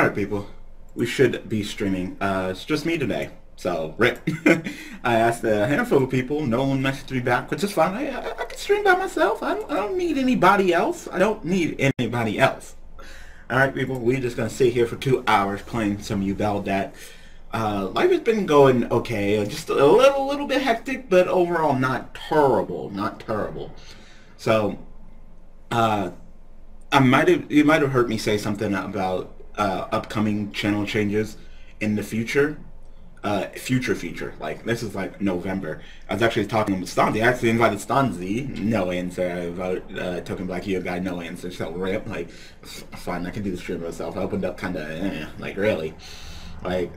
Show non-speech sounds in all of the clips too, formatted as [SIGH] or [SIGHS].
Alright, people. We should be streaming. Uh, it's just me today. So, Rick, [LAUGHS] I asked a handful of people. No one messaged me back, which is fine. I, I, I can stream by myself. I don't, I don't need anybody else. I don't need anybody else. Alright, people. We're just going to sit here for two hours playing some Yubel that uh, life has been going okay. Just a little, little bit hectic, but overall not terrible. Not terrible. So, uh, I might have you might have heard me say something about uh, upcoming channel changes in the future. Uh, future future like this is like November. I was actually talking with Stanzi. I actually invited Stanzi. No answer about uh, Token Black Hero guy. No answer. So rip. Like fine, I can do the stream myself. I opened up kind of eh, like really, like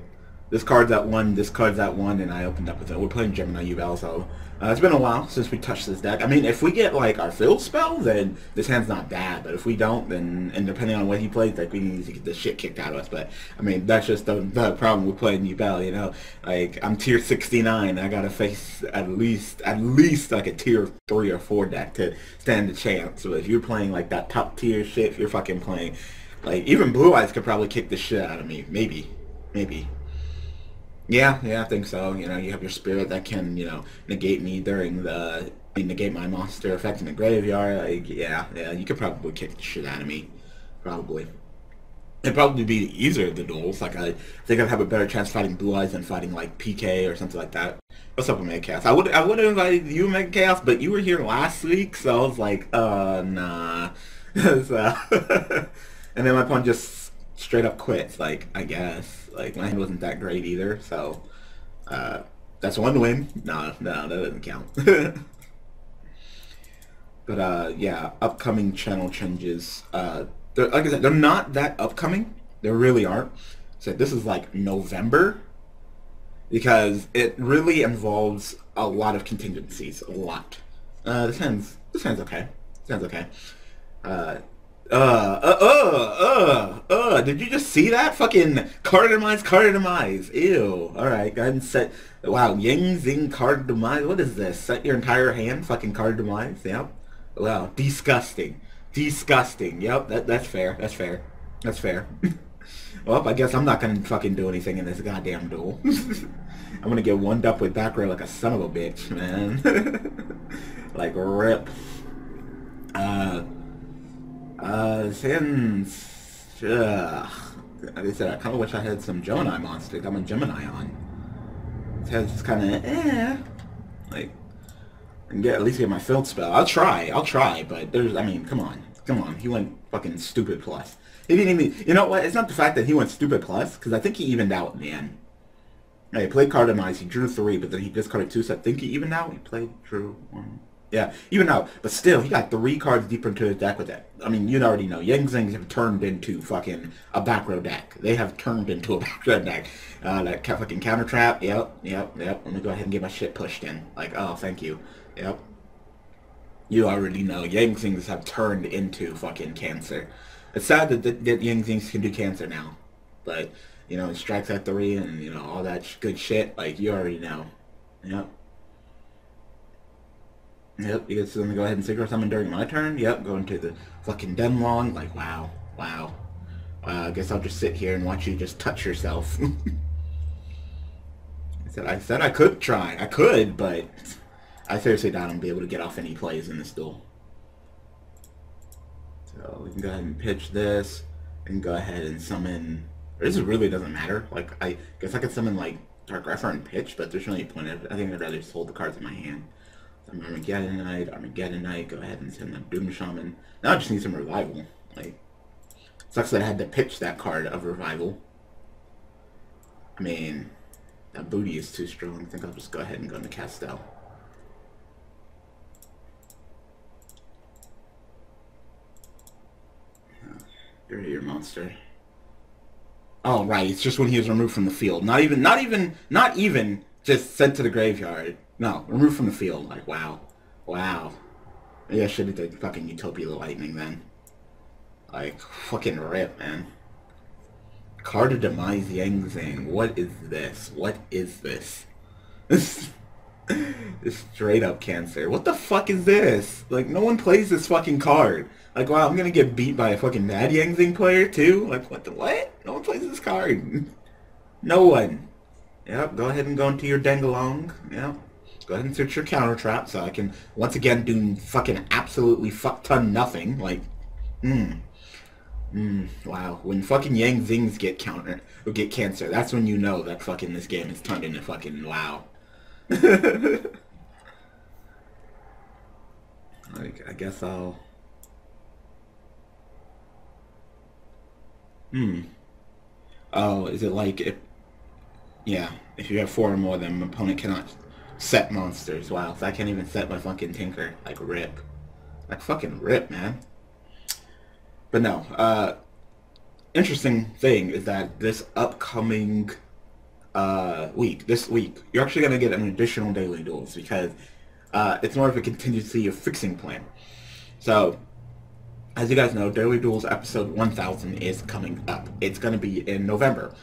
this card's at one. This card's at one, and I opened up with it. We're playing Gemini Yubel, so uh, it's been a while since we touched this deck. I mean, if we get like our field spell, then this hand's not bad. But if we don't, then and depending on what he plays, like we need to get the shit kicked out of us. But I mean, that's just the, the problem with playing Yubel. You know, like I'm tier 69. I gotta face at least at least like a tier three or four deck to stand a chance. So if you're playing like that top tier shit, if you're fucking playing like even Blue Eyes could probably kick the shit out of me. Maybe, maybe. Yeah, yeah, I think so. You know, you have your spirit that can, you know, negate me during the negate my monster effect in the graveyard. Like, yeah, yeah, you could probably kick the shit out of me. Probably. It'd probably be easier the duels. Like, I think I'd have a better chance fighting Blue Eyes than fighting, like, PK or something like that. What's up, with Mega Chaos? I would I would have invited you, Mega Chaos, but you were here last week, so I was like, uh, nah. [LAUGHS] so, [LAUGHS] and then my opponent just straight up quits, like, I guess. Like my hand wasn't that great either, so uh, that's one win. No, no, that doesn't count. [LAUGHS] but uh, yeah, upcoming channel changes. Uh, like I said, they're not that upcoming. They really aren't. So this is like November because it really involves a lot of contingencies. A lot. Uh, this hand's this hand's okay. Sounds okay. Uh, uh, uh, uh, uh, uh, did you just see that? Fucking card demise, card demise. Ew. Alright, go ahead and set, wow, Yang Zing card demise. What is this? Set your entire hand, fucking card demise. Yep. Wow, disgusting. Disgusting. Yep, that, that's fair. That's fair. That's fair. [LAUGHS] well, I guess I'm not gonna fucking do anything in this goddamn duel. [LAUGHS] I'm gonna get one up with back row like a son of a bitch, man. [LAUGHS] like, rip. Uh... Uh, since, ugh, I said, I kind of wish I had some Gemini monster. I'm a Gemini on. It's kind of, eh, like, and get at least get my field spell. I'll try, I'll try, but there's, I mean, come on, come on. He went fucking stupid plus. He didn't even, you know what? It's not the fact that he went stupid plus, because I think he evened out in the end. Yeah, he played card demise. He drew three, but then he discarded two, so I think he evened out. He played, drew one. Yeah, even out. But still, he got three cards deeper into his deck with that. I mean, you already know. Yang Zings have turned into fucking a back row deck. They have turned into a [LAUGHS] back row deck. Uh, that fucking counter trap. Yep, yep, yep. Let me go ahead and get my shit pushed in. Like, oh, thank you. Yep. You already know. Yang Zings have turned into fucking cancer. It's sad that, that, that Yang Zings can do cancer now. But, you know, it strikes at three and, you know, all that good shit. Like, you already know. Yep. Yep, you guys to go ahead and synchro summon during my turn. Yep, going to the fucking Denglong. Like, wow, wow. Uh, I guess I'll just sit here and watch you just touch yourself. [LAUGHS] I said I said I could try. I could, but I seriously doubt I'm be able to get off any plays in this duel. So we can go ahead and pitch this and go ahead and summon. This really doesn't matter. Like I guess I could summon like Dark Grepher and pitch, but there's really a point. I think I'd rather just hold the cards in my hand. Armageddon Armageddonite, Armageddon Knight, go ahead and send them Doom Shaman. Now I just need some revival. Like, sucks that I had to pitch that card of revival. I mean, that booty is too strong. I think I'll just go ahead and go into Castel. You're your monster. Oh right, it's just when he was removed from the field. Not even, not even, not even just sent to the graveyard. No, removed from the field. Like, wow. Wow. Maybe I should have done fucking Utopia Lightning then. Like, fucking rip, man. Card of Demise Yang Zing. What is this? What is this? [LAUGHS] This straight up cancer. What the fuck is this? Like, no one plays this fucking card. Like, wow, I'm gonna get beat by a fucking Mad Yang Zing player, too? Like, what the what? No one plays this card. [LAUGHS] no one. Yep, go ahead and go into your Dengalong. Yep. Go ahead and search your counter trap so I can, once again, do fucking absolutely fuck ton nothing. Like, mmm. Mmm, wow. When fucking Yang Zings get counter, or get cancer, that's when you know that fucking this game is turned into fucking wow. [LAUGHS] like, I guess I'll... Hmm. Oh, is it like if... Yeah, if you have four or more, then opponent cannot set monsters. Wow, so I can't even set my fucking Tinker. Like, rip. Like, fucking rip, man. But no, uh... Interesting thing is that this upcoming uh, week, this week, you're actually going to get an additional daily duels because uh, it's more of a contingency of fixing plan. So, as you guys know, Daily Duels episode 1000 is coming up. It's going to be in November.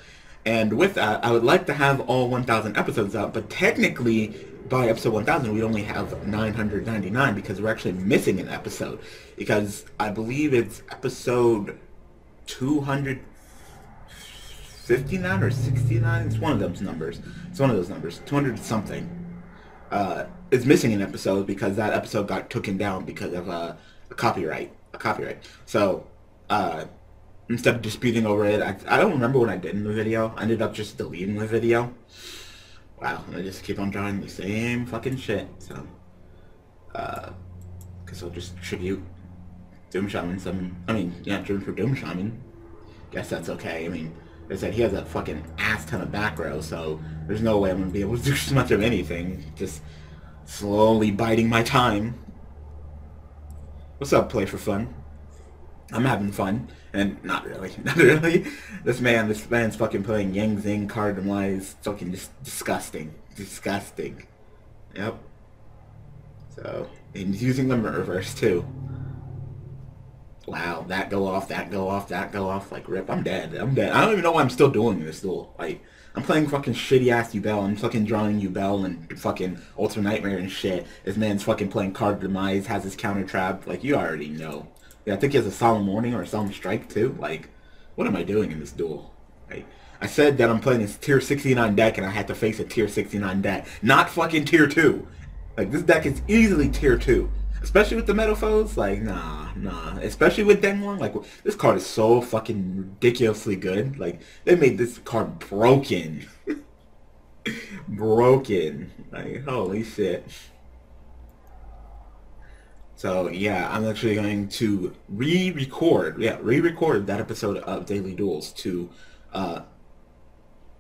And with that, I would like to have all 1000 episodes up, but technically, by episode 1000, we only have 999 because we're actually missing an episode. Because I believe it's episode 259 or 69. It's one of those numbers. It's one of those numbers. 200 something. Uh, is missing an episode because that episode got taken down because of uh, a copyright. A copyright. So, uh, instead of disputing over it, I, I don't remember what I did in the video. I ended up just deleting the video. Wow, I just keep on drawing the same fucking shit. So, uh, guess I'll just tribute Doom Shaman some, I mean, yeah, driven for Doom Shaman. Guess that's okay. I mean, they said he has a fucking ass ton of back row, so there's no way I'm gonna be able to do [LAUGHS] much of anything. Just slowly biding my time. What's up, play for fun? I'm having fun, and not really, [LAUGHS] not really. This man, this man's fucking playing Yang Zing card wise, fucking just disgusting, disgusting. Yep. So, and he's using the reverse too wow, that go off, that go off, that go off. Like, rip, I'm dead. I'm dead. I don't even know why I'm still doing this duel. Like, I'm playing fucking shitty ass Yubel. I'm fucking drawing Yubel and fucking Ultra Nightmare and shit. This man's fucking playing Card Demise, has his counter trap. Like, you already know. Yeah, I think he has a Solemn Warning or a Solemn Strike too. Like, what am I doing in this duel? Like, I said that I'm playing this tier 69 deck and I had to face a tier 69 deck. Not fucking tier 2. Like, this deck is easily tier 2. Especially with the metal foes, like nah, nah. Especially with Denglong, like this card is so fucking ridiculously good. Like they made this card broken, [LAUGHS] broken. Like holy shit. So yeah, I'm actually going to re-record, yeah, re-record that episode of Daily Duels to uh,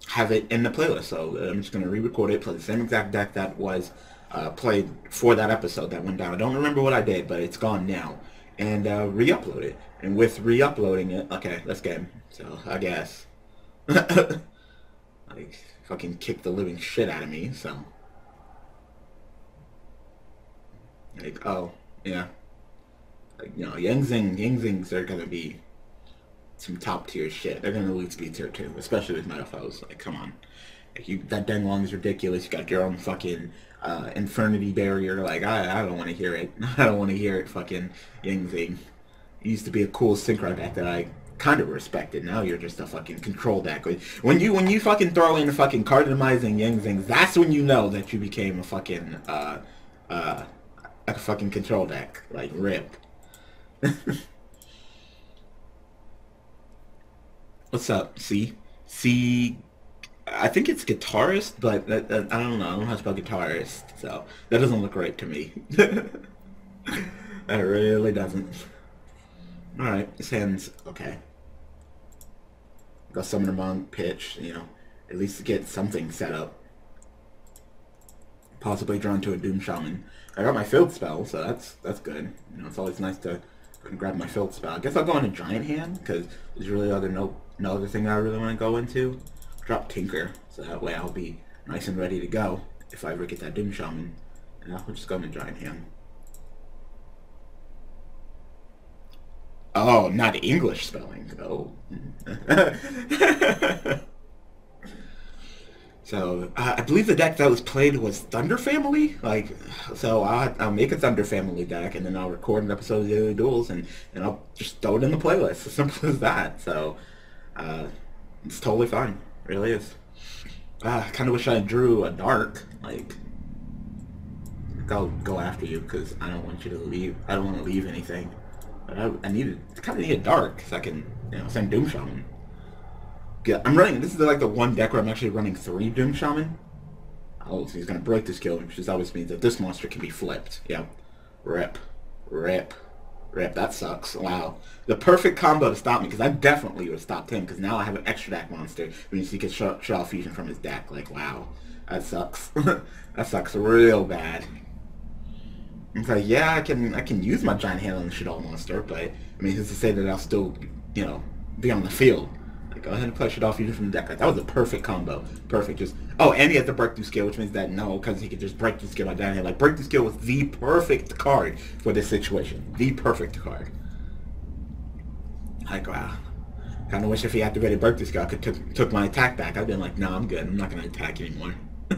have it in the playlist. So I'm just going to re-record it, play the same exact deck that was uh, played for that episode that went down. I don't remember what I did, but it's gone now. And uh, re-upload it. And with re-uploading it, okay, let's get him. So, I guess. [LAUGHS] like, fucking kick the living shit out of me, so. Like, oh, yeah. Like, you know, Yang Zing, Yang Zings are gonna be some top tier shit. They're gonna at least be tier 2, especially with Metalfoes. Like, come on. Like, you, that Denglong is ridiculous. You got your own fucking uh, infernity barrier. Like I, I don't want to hear it. [LAUGHS] I don't want to hear it. Fucking Yang Zing. Used to be a cool synchro deck that I kind of respected. Now you're just a fucking control deck. When you when you fucking throw in the fucking cardamizing Yang Zings, that's when you know that you became a fucking uh uh a fucking control deck. Like rip. [LAUGHS] What's up? See, see I think it's guitarist, but I don't know. I don't know how to spell guitarist, so that doesn't look right to me. [LAUGHS] that really doesn't. Alright, this hand's okay. Go summon a monk, pitch, you know, at least get something set up. Possibly drawn to a Doom Shaman. I got my field spell, so that's that's good. You know, it's always nice to grab my field spell. I guess I'll go in a giant hand, because there's really other no no other thing I really want to go into drop Tinker, so that way I'll be nice and ready to go if I ever get that Doom Shaman. And I'll just go in Giant Hand. Oh, not English spelling. Oh. [LAUGHS] So uh, I believe the deck that was played was Thunder Family. Like, so I'll, I'll make a Thunder Family deck, and then I'll record an episode of the Daily Duels, and, and I'll just throw it in the playlist. [LAUGHS] As simple as that. So uh, it's totally fine. Really is. Uh, I kind of wish I drew a dark. Like, I'll go after you because I don't want you to leave. I don't want to leave anything. But I, I need to kind of need a dark so I can you know send Doom Shaman. I'm running. This is like the one deck where I'm actually running three Doom Shaman. Oh, so he's gonna break this kill, which always means that this monster can be flipped. Yep. Rip. Rip. Rip. That sucks. Wow. The perfect combo to stop me, because I definitely would have stopped him, because now I have an extra deck monster, which he can shut, off fusion from his deck. Like, wow. That sucks. [LAUGHS] that sucks real bad. It's like, yeah, I can I can use my giant hand on the Shaddoll monster, but I mean, who's to say that I'll still, you know, be on the field? Like, go ahead and push it off from the deck. Like, that was a perfect combo. Perfect. Just oh, and he has the breakthrough skill, which means that no, because he could just break the skill by down here. Like breakthrough skill was the perfect card for this situation. The perfect card. Like wow. Kind of wish if he activated breakthrough skill, I could took took my attack back. I'd been like, no, I'm good. I'm not gonna attack anymore. [LAUGHS]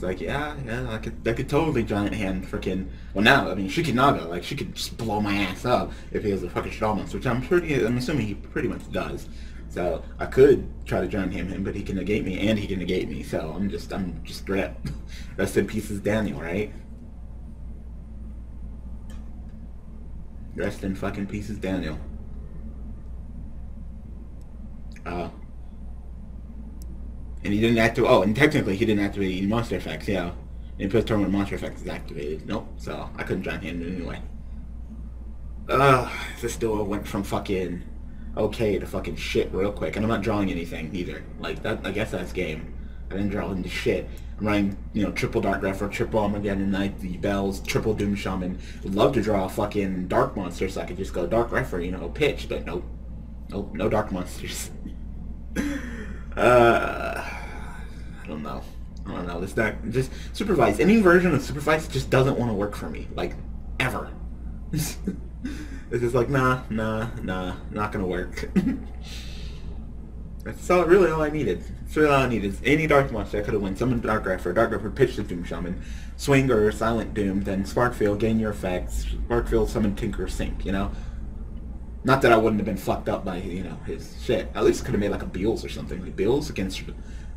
It's like, yeah, yeah, I could, I could totally giant hand freaking. Well, now, I mean, Shekhinaga, like, she could just blow my ass up if he has a fucking monster, which I'm pretty, I'm assuming he pretty much does. So I could try to giant hand him, but he can negate me, and he can negate me. So I'm just, I'm just rest, [LAUGHS] rest in pieces, Daniel, right? Rest in fucking pieces, Daniel. Uh, and he didn't activate. Oh, and technically he didn't activate any monster effects. Yeah, input turn when monster effects is activated. Nope. So I couldn't giant hand anyway. Ugh, this duel went from fucking okay to fucking shit real quick, and I'm not drawing anything either. Like that, I guess that's game. I didn't draw into shit. I'm running, you know, triple Dark Grepher, triple Armageddon Knight, the Bells, triple Doom Shaman. Would love to draw a fucking Dark Monster so I could just go Dark Grepher, you know, pitch, but nope. Nope, no Dark Monsters. [LAUGHS] Uh, don't know. I don't know. This deck just supervise. Any version of supervise just doesn't want to work for me. Like ever. [LAUGHS] it's just like nah, nah, nah, not gonna work. [LAUGHS] That's all, really all I needed. That's really all I needed. Any Dark Monster I could have won. Summon Dark Grepher. Dark Grepher pitched the Doom Shaman. Swing or Silent Doom. Then Sparkfield, gain your effects. Sparkfield, summon Tinker, Sink, you know? Not that I wouldn't have been fucked up by you know his shit. At least could have made like a Beals or something. Like Beals against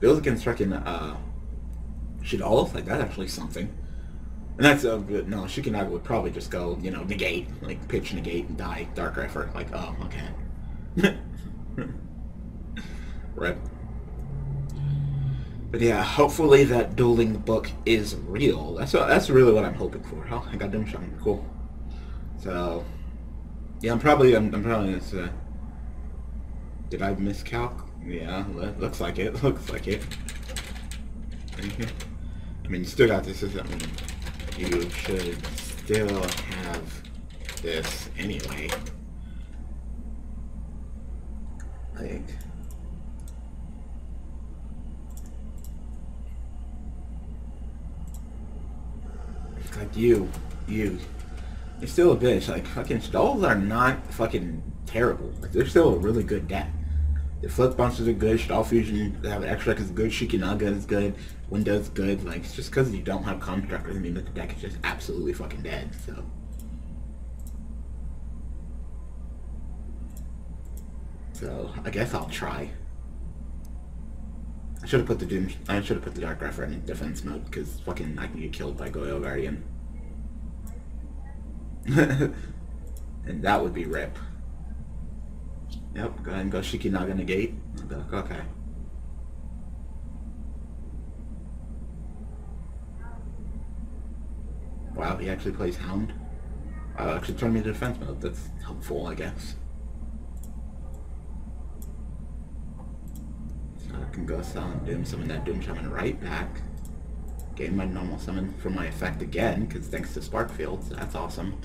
Beals against fucking uh, Shaddoll. Like that's actually something. And that's a uh, good. No, Shekhinaga would probably just go you know negate, like pitch negate and die Dark Grepher. Like oh okay. [LAUGHS] right. But yeah, hopefully that dueling book is real. That's what, that's really what I'm hoping for. Oh, I got shot. Cool. So yeah, I'm probably, I'm, I'm probably gonna say, did I miscalc? Yeah, looks like it, [LAUGHS] looks like it. I mean, you still got this, mean, you should still have this anyway. Like, uh, like you, you, it's still a bitch. Like fucking stalls are not fucking terrible. Like they're still a really good deck. The flip monsters are good. Shaddoll Fusion, they have extra is good. Shekhinaga is good. Window's good. Like it's just because you don't have construct doesn't mean that the deck is just absolutely fucking dead. So. So I guess I'll try. I should have put the Doom. I should have put the Dark Grepher in defense mode because fucking I can get killed by Goyo Guardian. [LAUGHS] and that would be rip. Yep, go ahead and go Shiki Shekhinaga negate. Okay. Wow, he actually plays Hound. Wow, actually turned me to defense mode. That's helpful, I guess. So I can go Silent Doom, summon that Doom Shaman right back. Gain my normal summon for my effect again, because thanks to Sparkfield, so that's awesome.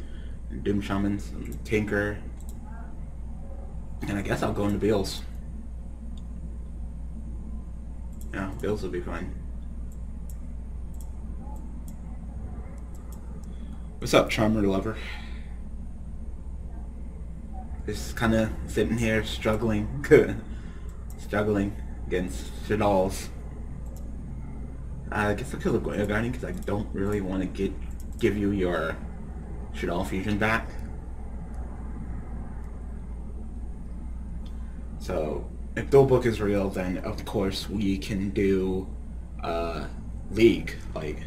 Doom Shamans, and Tinker. And I guess I'll go into Bills. Yeah, Bills will be fine. What's up, Charmer Lover? just kind of sitting here struggling, [LAUGHS] struggling against Shaddolls. I guess I'll kill the Goyo Guardian because I don't really want to get give you your Shaddoll fusion back. So if Duel Book is real, then of course we can do uh, League. Like,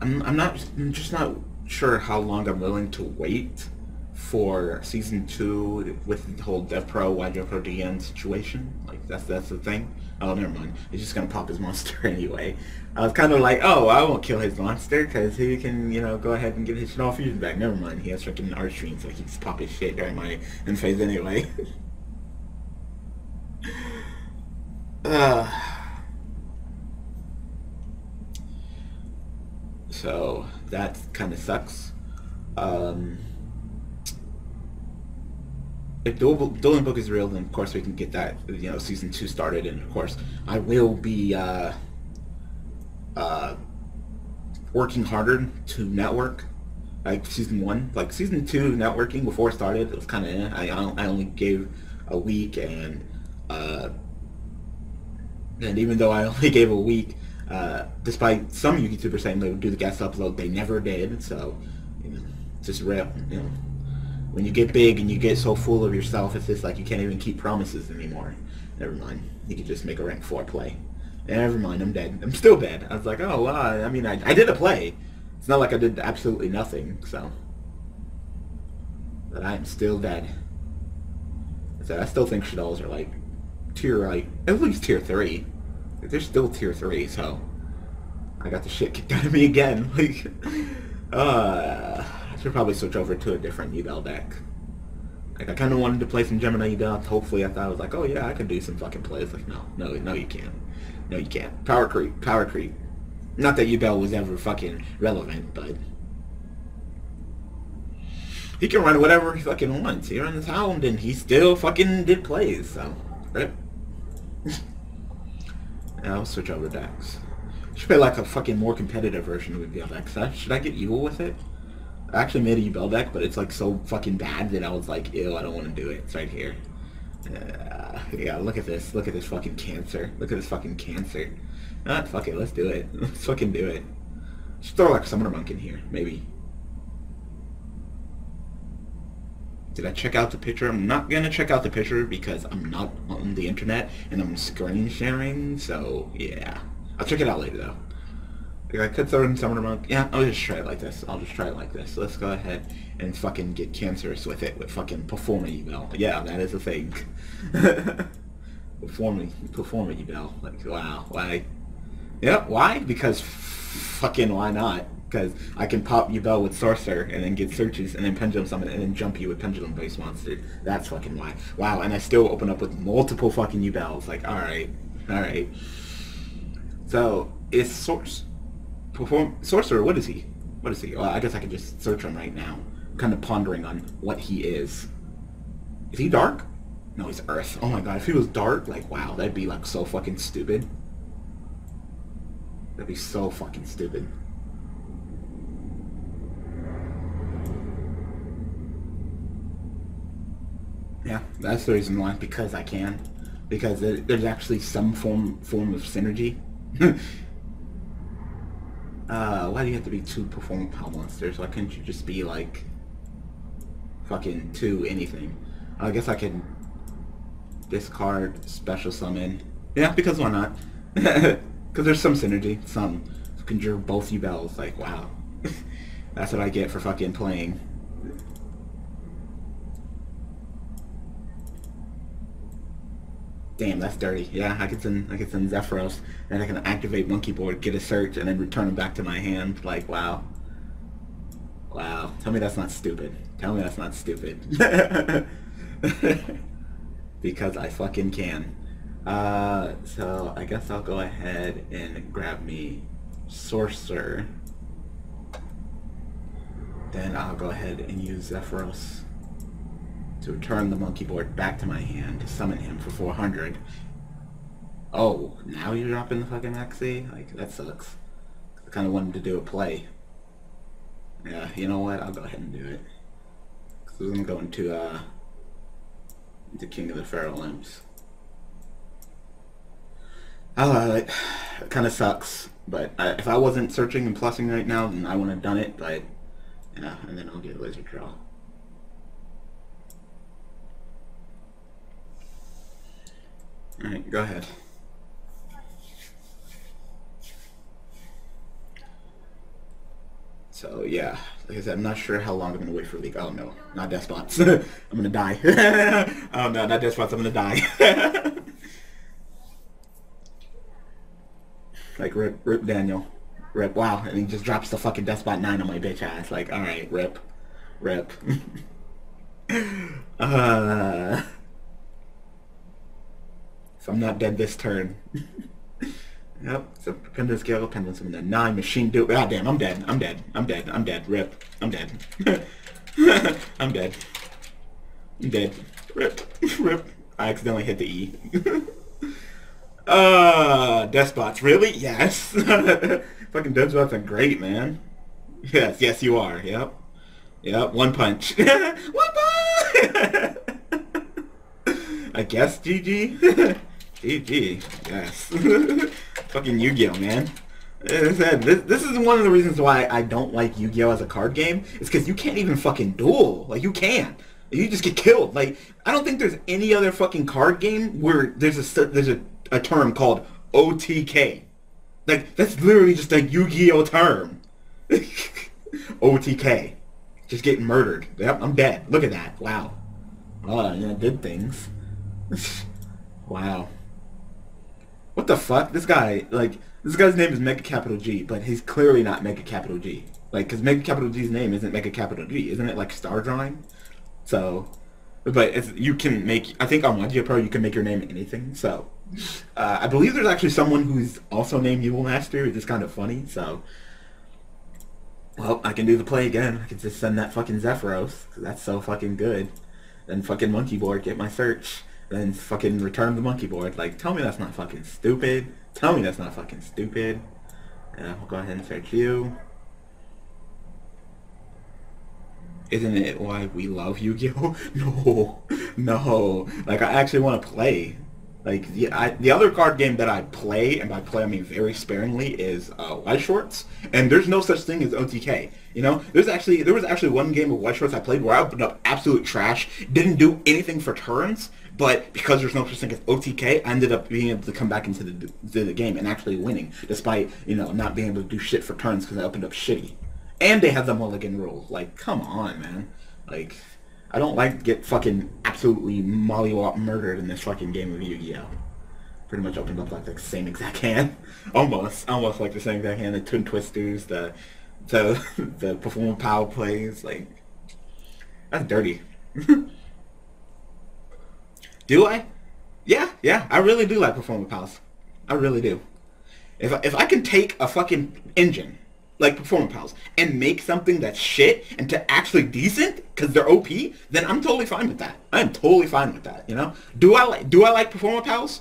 I'm, I'm not, I'm just not sure how long I'm willing to wait for season two with the whole Dev Pro, Pro DN situation. Like that's that's the thing. Oh, never mind. He's just gonna pop his monster [LAUGHS] anyway. I was kind of like, oh, I won't kill his monster because he can, you know, go ahead and get his Shaddoll fusion back. Never mind. He has freaking art stream, so he can pop his shit during my end phase anyway. [LAUGHS] uh. [SIGHS] So that kind of sucks. Um, if Dueling Book is real, then of course we can get that, you know, season two started, and of course I will be uh, uh, working harder to network. Like season one, like season two networking before it started, it was kind of eh. I I only gave a week, and uh, and even though I [LAUGHS] only gave a week, uh, despite some YouTubers saying they would do the guest upload, they never did. So, you know, just real, you know when you get big and you get so full of yourself, it's just like you can't even keep promises anymore. Never mind. You can just make a rank 4 play. Never mind, I'm dead. I'm still dead. I was like, oh, I mean, I, I did a play. It's not like I did absolutely nothing, so. But I'm still dead. So I still think Shaddolls are like tier, like, at least tier 3. They're still tier 3, so. I got the shit kicked [LAUGHS] out of me again. Like, uh I should probably switch over to a different Yubel deck. Like, I kind of wanted to play some Gemini Yubel. Hopefully, I thought I was like, oh yeah, I can do some fucking plays. Like, no, no, no, you can't. No, you can't. Power creep, power creep. Not that Yubel was ever fucking relevant, but he can run whatever he fucking wants. He runs Hound, and he still fucking did plays. So, right? [LAUGHS] I'll switch over decks. Should be like a fucking more competitive version of Yubel deck. Should I get Yule with it? I actually made a Yubel deck, but it's like so fucking bad that I was like, ew, I don't want to do it. It's right here. Uh, yeah, look at this. Look at this fucking cancer. Look at this fucking cancer. Ah, fuck it. Let's do it. [LAUGHS] Let's fucking do it. Just throw like Summoner Monk in here, maybe. Did I check out the picture? I'm not gonna check out the picture because I'm not on the internet and I'm screen sharing, so yeah. I'll check it out later though. I could throw in Summoner Monk. Yeah, I'll just try it like this. I'll just try it like this. Let's go ahead and fucking get cancerous with it with fucking Performapal. Yeah, that is a thing. performa, Performapal. Like, wow, why? Yeah, why? Because fucking why not? Because I can pop Yubel with Sorcerer and then get searches and then Pendulum Summon and then jump you with Pendulum Base Monster. That's fucking why. Wow, and I still open up with multiple fucking Yubels. Like, alright, alright. So, it's Source perform sorcerer. What is he? What is he? Well, I guess I can just search him right now. I'm kind of pondering on what he is. Is he dark? No, he's Earth. Oh my god, if he was dark, like wow, that'd be like so fucking stupid. That'd be so fucking stupid. Yeah, that's the reason why. Because I can. Because there's actually some form form of synergy. [LAUGHS] Uh, why do you have to be two perform power monsters? Why couldn't you just be like fucking two anything? I guess I can discard special summon. Yeah, because why not? [LAUGHS] Because there's some synergy, some. conjure both Yubels. Like, wow. [LAUGHS] That's what I get for fucking playing Damn, that's dirty. Yeah, I can send I can send Zephyros, and I can activate Monkey Board, get a search, and then return them back to my hand. Like, wow. Wow. Tell me that's not stupid. Tell me that's not stupid. [LAUGHS] because I fucking can. Uh, so I guess I'll go ahead and grab me Sorcerer. Then I'll go ahead and use Zephyros to return the monkey board back to my hand to summon him for 400. Oh, now you're dropping the fucking Maxi? Like, that sucks. I kind of wanted to do a play. Yeah, you know what? I'll go ahead and do it. Cause I'm going to, uh, the King of the Feral. I love it. Kind of sucks, but I, if I wasn't searching and plussing right now, then I wouldn't have done it, but yeah, and then I'll get Lizardraw. Alright, go ahead. So yeah, like I said, I'm not sure how long I'm gonna wait for leak. Oh no, not death spots. [LAUGHS] I'm gonna die. [LAUGHS] oh no, not death spots. I'm gonna die. [LAUGHS] like rip, rip Daniel, rip. Wow, and he just drops the fucking death spot nine on my bitch ass. Like, all right, rip, rip. uh, so I'm not dead this turn. [LAUGHS] Yep, so pendant scale, pendant summon nine machine do god damn, I'm dead. I'm dead. I'm dead. I'm dead. Rip. I'm dead. [LAUGHS] I'm dead. I'm dead. Rip. [LAUGHS] Rip. I accidentally hit the E. uh death spots. Really? Yes. Fucking death spots are great, man. Yes, yes you are. Yep. Yep, one punch. one punch I guess GG. GG. Yes. [LAUGHS] Fucking Yu-Gi-Oh, man. This, this is one of the reasons why I don't like Yu-Gi-Oh as a card game. It's because you can't even fucking duel. Like, you can't. You just get killed. Like, I don't think there's any other fucking card game where there's a there's a, a term called OTK. Like, that's literally just a Yu-Gi-Oh term. [LAUGHS] OTK. Just getting murdered. Yep, I'm dead. Look at that. Wow. Oh, yeah, did things. [LAUGHS] wow. What the fuck? This guy, like, this guy's name is Mega Capital G, but he's clearly not Mega Capital G. Like, because Mega Capital G's name isn't Mega Capital G, isn't it? Like Star Drawing. So, but it's, you can make. I think on Magia Pro you can make your name anything. So, uh, I believe there's actually someone who's also named Evil Master. which is kind of funny. So, well, I can do the play again. I can just send that fucking Zephyros. That's so fucking good. Then fucking Monkey Board, get my search then fucking return the monkey board. Like, tell me that's not fucking stupid. Tell me that's not fucking stupid. Yeah, we'll go ahead and search you. Isn't it why we love Yu-Gi-Oh? [LAUGHS] No, no. Like, I actually want to play. Like, the, I, the other card game that I play, and by play I mean very sparingly, is uh, Weiss-Schwarz. And there's no such thing as OTK. You know, there's actually there was actually one game of Weiss-Schwarz I played where I opened up absolute trash, didn't do anything for turns, but because there's no such thing as OTK, I ended up being able to come back into the, the game and actually winning, despite, you know, not being able to do shit for turns because I opened up shitty. And they have the mulligan rule. Like, come on, man. Like, I don't like to get fucking absolutely mollywop murdered in this fucking game of Yu-Gi-Oh! Pretty much opened up like the same exact [LAUGHS] hand. almost. Almost like the same exact hand. The Twin Twisters, the, the, [LAUGHS] the Performing Power plays. Like, that's dirty. [LAUGHS] Do I? Yeah, yeah. I really do like Performapals. I really do. If I, if I can take a fucking engine like Performapals and make something that's shit and to actually decent because they're OP, then I'm totally fine with that. I'm totally fine with that. You know? Do I like do I like Performapals?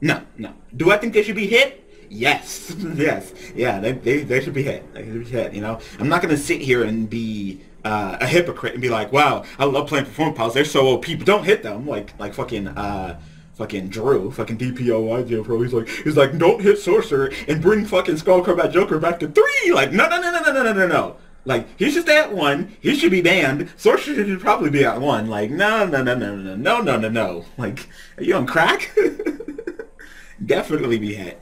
No, no. Do I think they should be hit? Yes, [LAUGHS] yes, yeah. They, they they should be hit. They should be hit. You know? I'm not gonna sit here and be uh, a hypocrite and be like, wow, I love playing Performapals. They're so OP, but don't hit them. Like, like fucking, uh, fucking Drew, fucking DPOY Pro. He's like, he's like, don't hit Sorcerer and bring fucking Skullcrobat Joker back to three. Like, no, no, no, no, no, no, no, no. Like, he should stay at one. He should be banned. Sorcerer should probably be at one. Like, no, no, no, no, no, no, no, no, no. Like, are you on crack? Definitely be hit.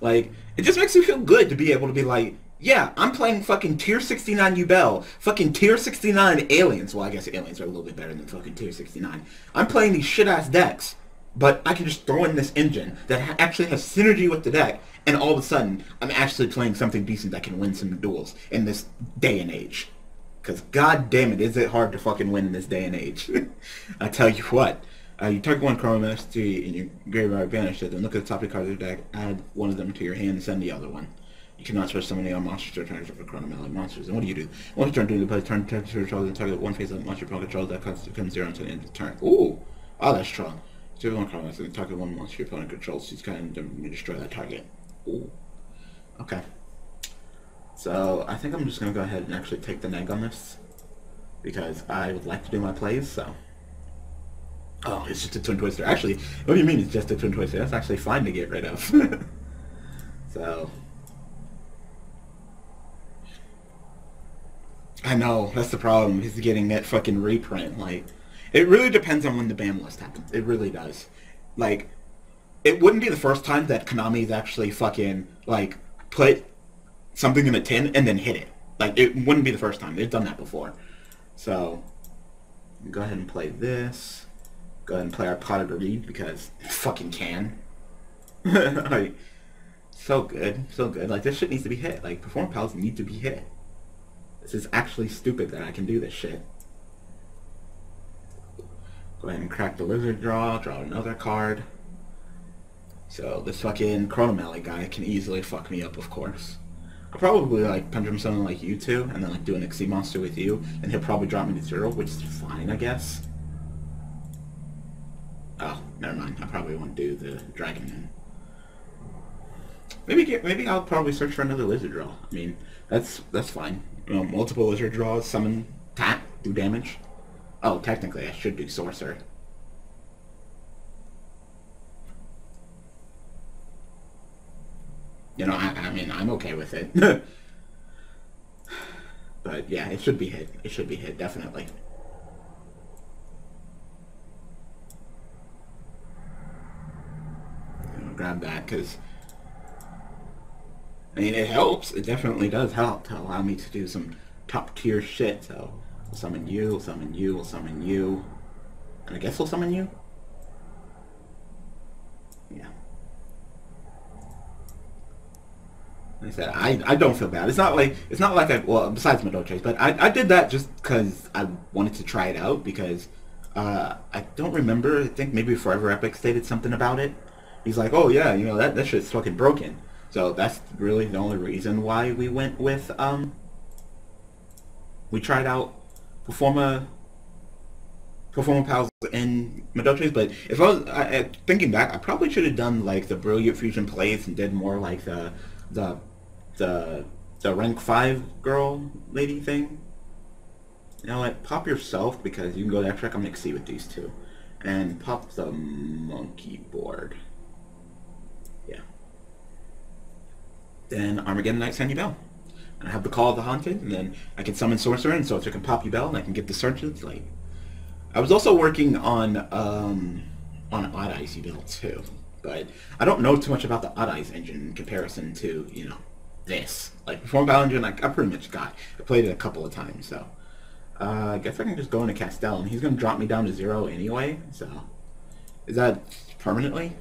like, it just makes me feel good to be able to be like, yeah, I'm playing fucking tier 69 Yubel, fucking tier 69 aliens. Well, I guess aliens are a little bit better than fucking tier 69. I'm playing these shit-ass decks, but I can just throw in this engine that ha actually has synergy with the deck, and all of a sudden, I'm actually playing something decent that can win some duels in this day and age. Because god damn it, is it hard to fucking win in this day and age. [LAUGHS] I tell you what. Uh, you target one Chroma Mastery in your graveyard, banish it, then look at the top of the card of your deck, add one of them to your hand, and send the other one. You cannot switch summon on monsters to target for Chronomaly monsters. And what do you do? Once turn during the play, turn turn to control the target one phase of monster opponent controls that comes becomes zero until the end of the turn. Ooh! Oh, that's strong. Zero one Chrono Mastery, target one monster your opponent controls. He's kind of destroy that target. Ooh. Okay. So, I think I'm just going to go ahead and actually take the neg on this. because I would like to do my plays, so. Oh, it's just a Twin Twister. Actually, what do you mean it's just a Twin Twister? That's actually fine to get rid of. [LAUGHS] so. I know, that's the problem, is getting that fucking reprint. Like, it really depends on when the ban list happens. It really does. Like, it wouldn't be the first time that Konami's actually fucking, like, put something in a tin and then hit it. Like, it wouldn't be the first time. They've done that before. So, go ahead and play this. Go ahead and play our pot of the greed because it fucking can. [LAUGHS] like, so good. So good. Like, this shit needs to be hit. Like, Performapals need to be hit. This is actually stupid that I can do this shit. Go ahead and crack the Lizardraw, draw another card. So this fucking Chronomaly guy can easily fuck me up, of course. I'll probably like Pendulum Summon like you two, and then like do an Xyz monster with you, and he'll probably drop me to zero, which is fine, I guess. Oh, never mind. I probably won't do the dragon then. Maybe get, maybe I'll probably search for another Lizardraw. I mean, that's that's fine. You know, multiple Lizardraws, summon, tap, do damage. Oh, technically I should do sorcerer. You know, I, I mean, I'm okay with it. [LAUGHS] but yeah, it should be hit. It should be hit, definitely. Grab that because I mean it helps. It definitely does help to allow me to do some top tier shit. So we'll summon you, we'll summon you, we'll summon you, and I guess we'll summon you. Like I said, I, I don't feel bad. It's not like it's not like I well besides Madolches, but I, I did that just because I wanted to try it out because uh, I don't remember. I think maybe Forever Epic stated something about it. He's like, oh yeah, you know that that shit's fucking broken. So that's really the only reason why we went with um. We tried out Performa Performapals and Madolches, but if I was I, I, thinking back, I probably should have done like the Brilliant Fusion plays and did more like the the the the rank five girl lady thing. You know what? Pop yourself because you can go to extract. I'm gonna see with these two, and pop the monkey board. Yeah. Then Armageddon Knight send Yubel. And I have the Call of the Haunted, and then I can summon Sorcerer, and Sorcerer can pop Yubel, and I can get the searches. Like, I was also working on um, on Odd Eyes build too but I don't know too much about the Odd Eyes engine in comparison to, you know, this. Like, Perform Battle Engine, I, I pretty much got. I played it a couple of times, so. Uh, I guess I can just go into Castel, and he's going to drop me down to zero anyway, so. Is that permanently?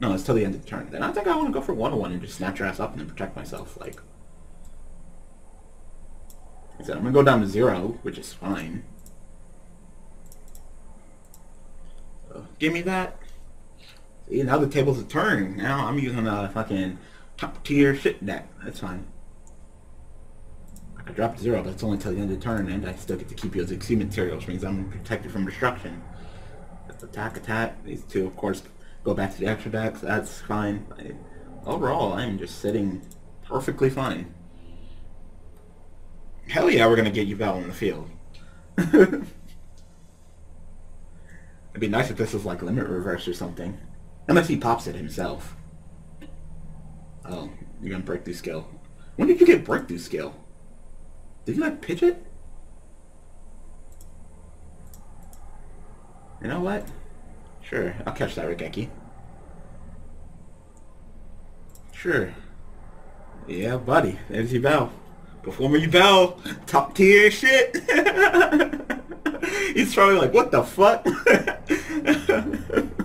No, it's till the end of the turn. Then I think I want to go for 101 and just snatch your ass up and then protect myself, like. I said, I'm going to go down to zero, which is fine. Give me that. See, now the tables are turned. Now I'm using a fucking top tier shit deck. That's fine. I dropped zero, but it's only till the end of the turn, and I still get to keep you as Xyz material, which means I'm protected from destruction. Attack, attack. These two, of course, go back to the extra decks. That's fine. overall, I'm just sitting perfectly fine. Hell yeah, we're gonna get Yubel in the field. [LAUGHS] It'd be nice if this was like limit reverse or something. Unless he pops it himself. Oh, you're gonna break through skill. When did you get breakthrough skill? Did you like pitch it? You know what? Sure, I'll catch that Raigeki. Sure. Yeah, buddy. There's your bell. Performer your bell. Top tier shit. [LAUGHS] He's probably like, what the fuck? [LAUGHS]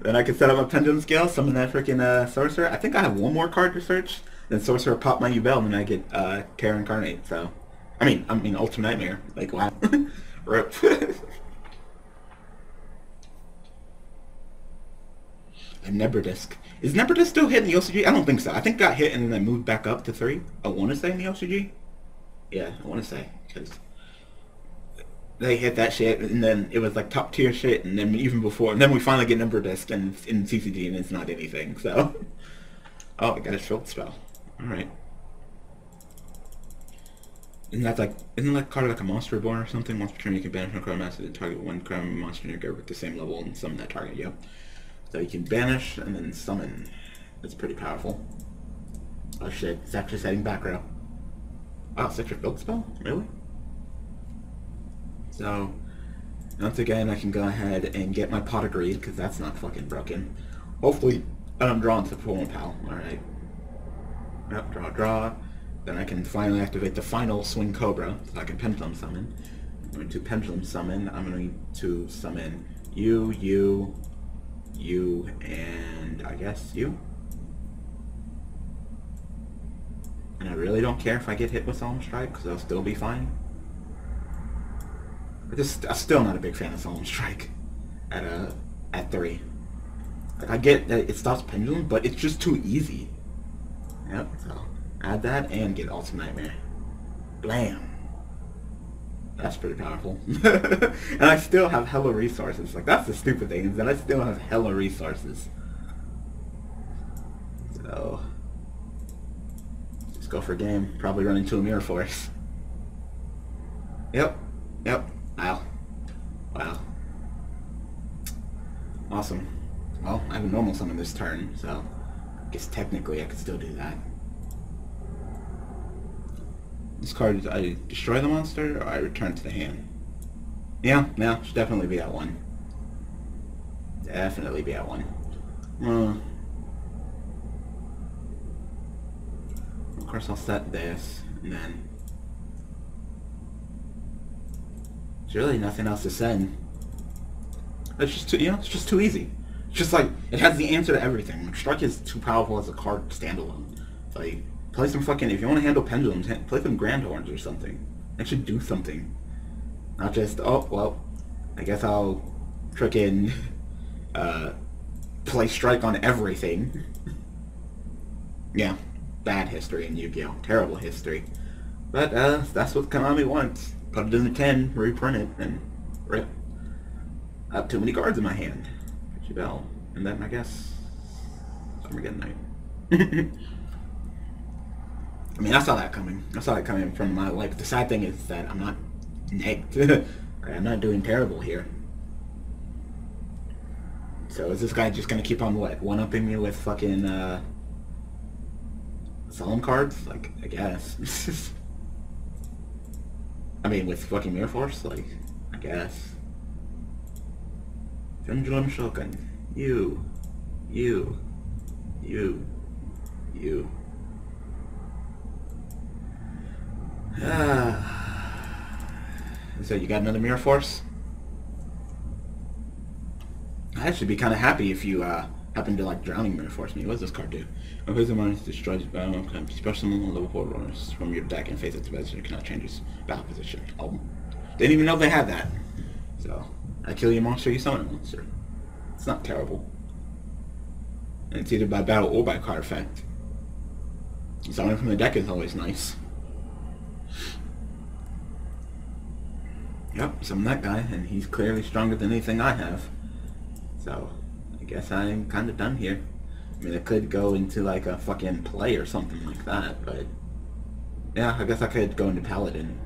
Then I can set up a pendulum scale, summon that freaking uh, sorcerer. I think I have one more card to search. Then sorcerer pop my Yubel, and then I get uh, Terror Incarnate. So, I mean, I mean Ultimate Nightmare. Like wow, [LAUGHS] rip. A Nebrodisk. Is Nebrodisk still hitting the OCG? I don't think so. I think got hit and then moved back up to three. I want to say in the OCG. Yeah, I want to say because they hit that shit, and then it was like top tier shit, and then even before, and then we finally get Nebrodisk and it's in CCG, and it's not anything. So, [LAUGHS] oh, I got a short spell. All right. isn't that like isn't that card like a monster reborn or something? Once per turn you can banish one card master to target one card monster in your group with the same level and summon that target, yep. So you can banish and then summon. That's pretty powerful. Oh shit, it's actually setting back row. Oh, wow, such a spell? Really? So once again I can go ahead and get my pot of greed, because that's not fucking broken. Hopefully I don't draw into Performapal. Alright. Yep, draw, draw. Then I can finally activate the final Swing Cobra, so I can Pendulum Summon. I'm going to Pendulum Summon. I'm going to summon you, you, you, and I guess you. And I really don't care if I get hit with Solemn Strike, because I'll still be fine. But just, I'm still not a big fan of Solemn Strike [LAUGHS] at a uh, at three. Like I get that it stops Pendulum, but it's just too easy. Yep, so Add that and get Ultimate Nightmare. Blam. That's pretty powerful. [LAUGHS] and I still have hella resources. Like, that's the stupid thing, is that I still have hella resources. So... Just go for a game. Probably run into a Mirror Force. Yep. Yep. Wow. Wow. Awesome. Well, I have a normal summon this turn, so... I guess technically I could still do that. This card, I destroy the monster, or I return to the hand. Yeah, yeah, should definitely be at one. Definitely be at one. Uh, of course, I'll set this, and then... There's really nothing else to send. It's just too, you know, it's just too easy. It's just like, it has the answer to everything. Strike is too powerful as a card standalone. Like, Play some fucking, if you want to handle pendulums, play some grand horns or something. Actually do something. Not just, oh, well, I guess I'll frickin' [LAUGHS] uh, play strike on everything. [LAUGHS] yeah, bad history in Yu-Gi-Oh! Terrible history. But uh, that's what Konami wants. Put it in the 10, reprint it, and rip. I have too many cards in my hand. Bell. And then I guess Armageddon Knight. [LAUGHS] I mean, I saw that coming. I saw that coming from my like. The sad thing is that I'm not negged. [LAUGHS] I'm not doing terrible here. So is this guy just gonna keep on what one upping me with fucking uh, solemn cards? Like I guess. [LAUGHS] I mean, with fucking Mirror Force, like I guess. Pendulum Shogun, you, you, you, you. [SIGHS] so you got another Mirror Force? I'd actually be kind of happy if you uh, happen to like Drowning Mirror Force me. What does this card do? A Wizard Mines destroys battle special level 4 runners from your deck and face it to battle. You cannot change its battle position. Oh, didn't even know they had that. So, I kill your monster, you summon a monster. It's not terrible. And it's either by battle or by card effect. Summoning from the deck is always nice. Yep, summon that guy, and he's clearly stronger than anything I have. So, I guess I'm kind of done here. I mean, I could go into like a fucking play or something like that, but... Yeah, I guess I could go into Paladin.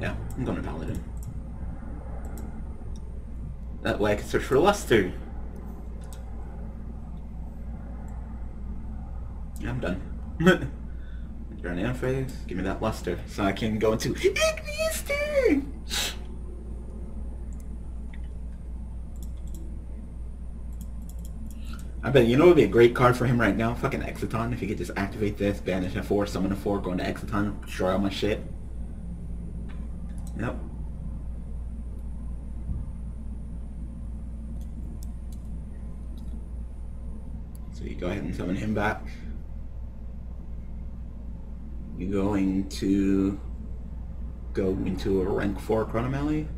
Yeah, I'm going to Paladin. That way I can search for Luster. Yeah, I'm done. [LAUGHS] You're an interface, give me that luster, so I can go into Ignister! I bet you know it would be a great card for him right now? Fucking Exciton. If he could just activate this, banish a 4, summon a 4, go into Exciton, destroy all my shit. Yep. So you go ahead and summon him back. You're going to go into a rank 4 Chronomaly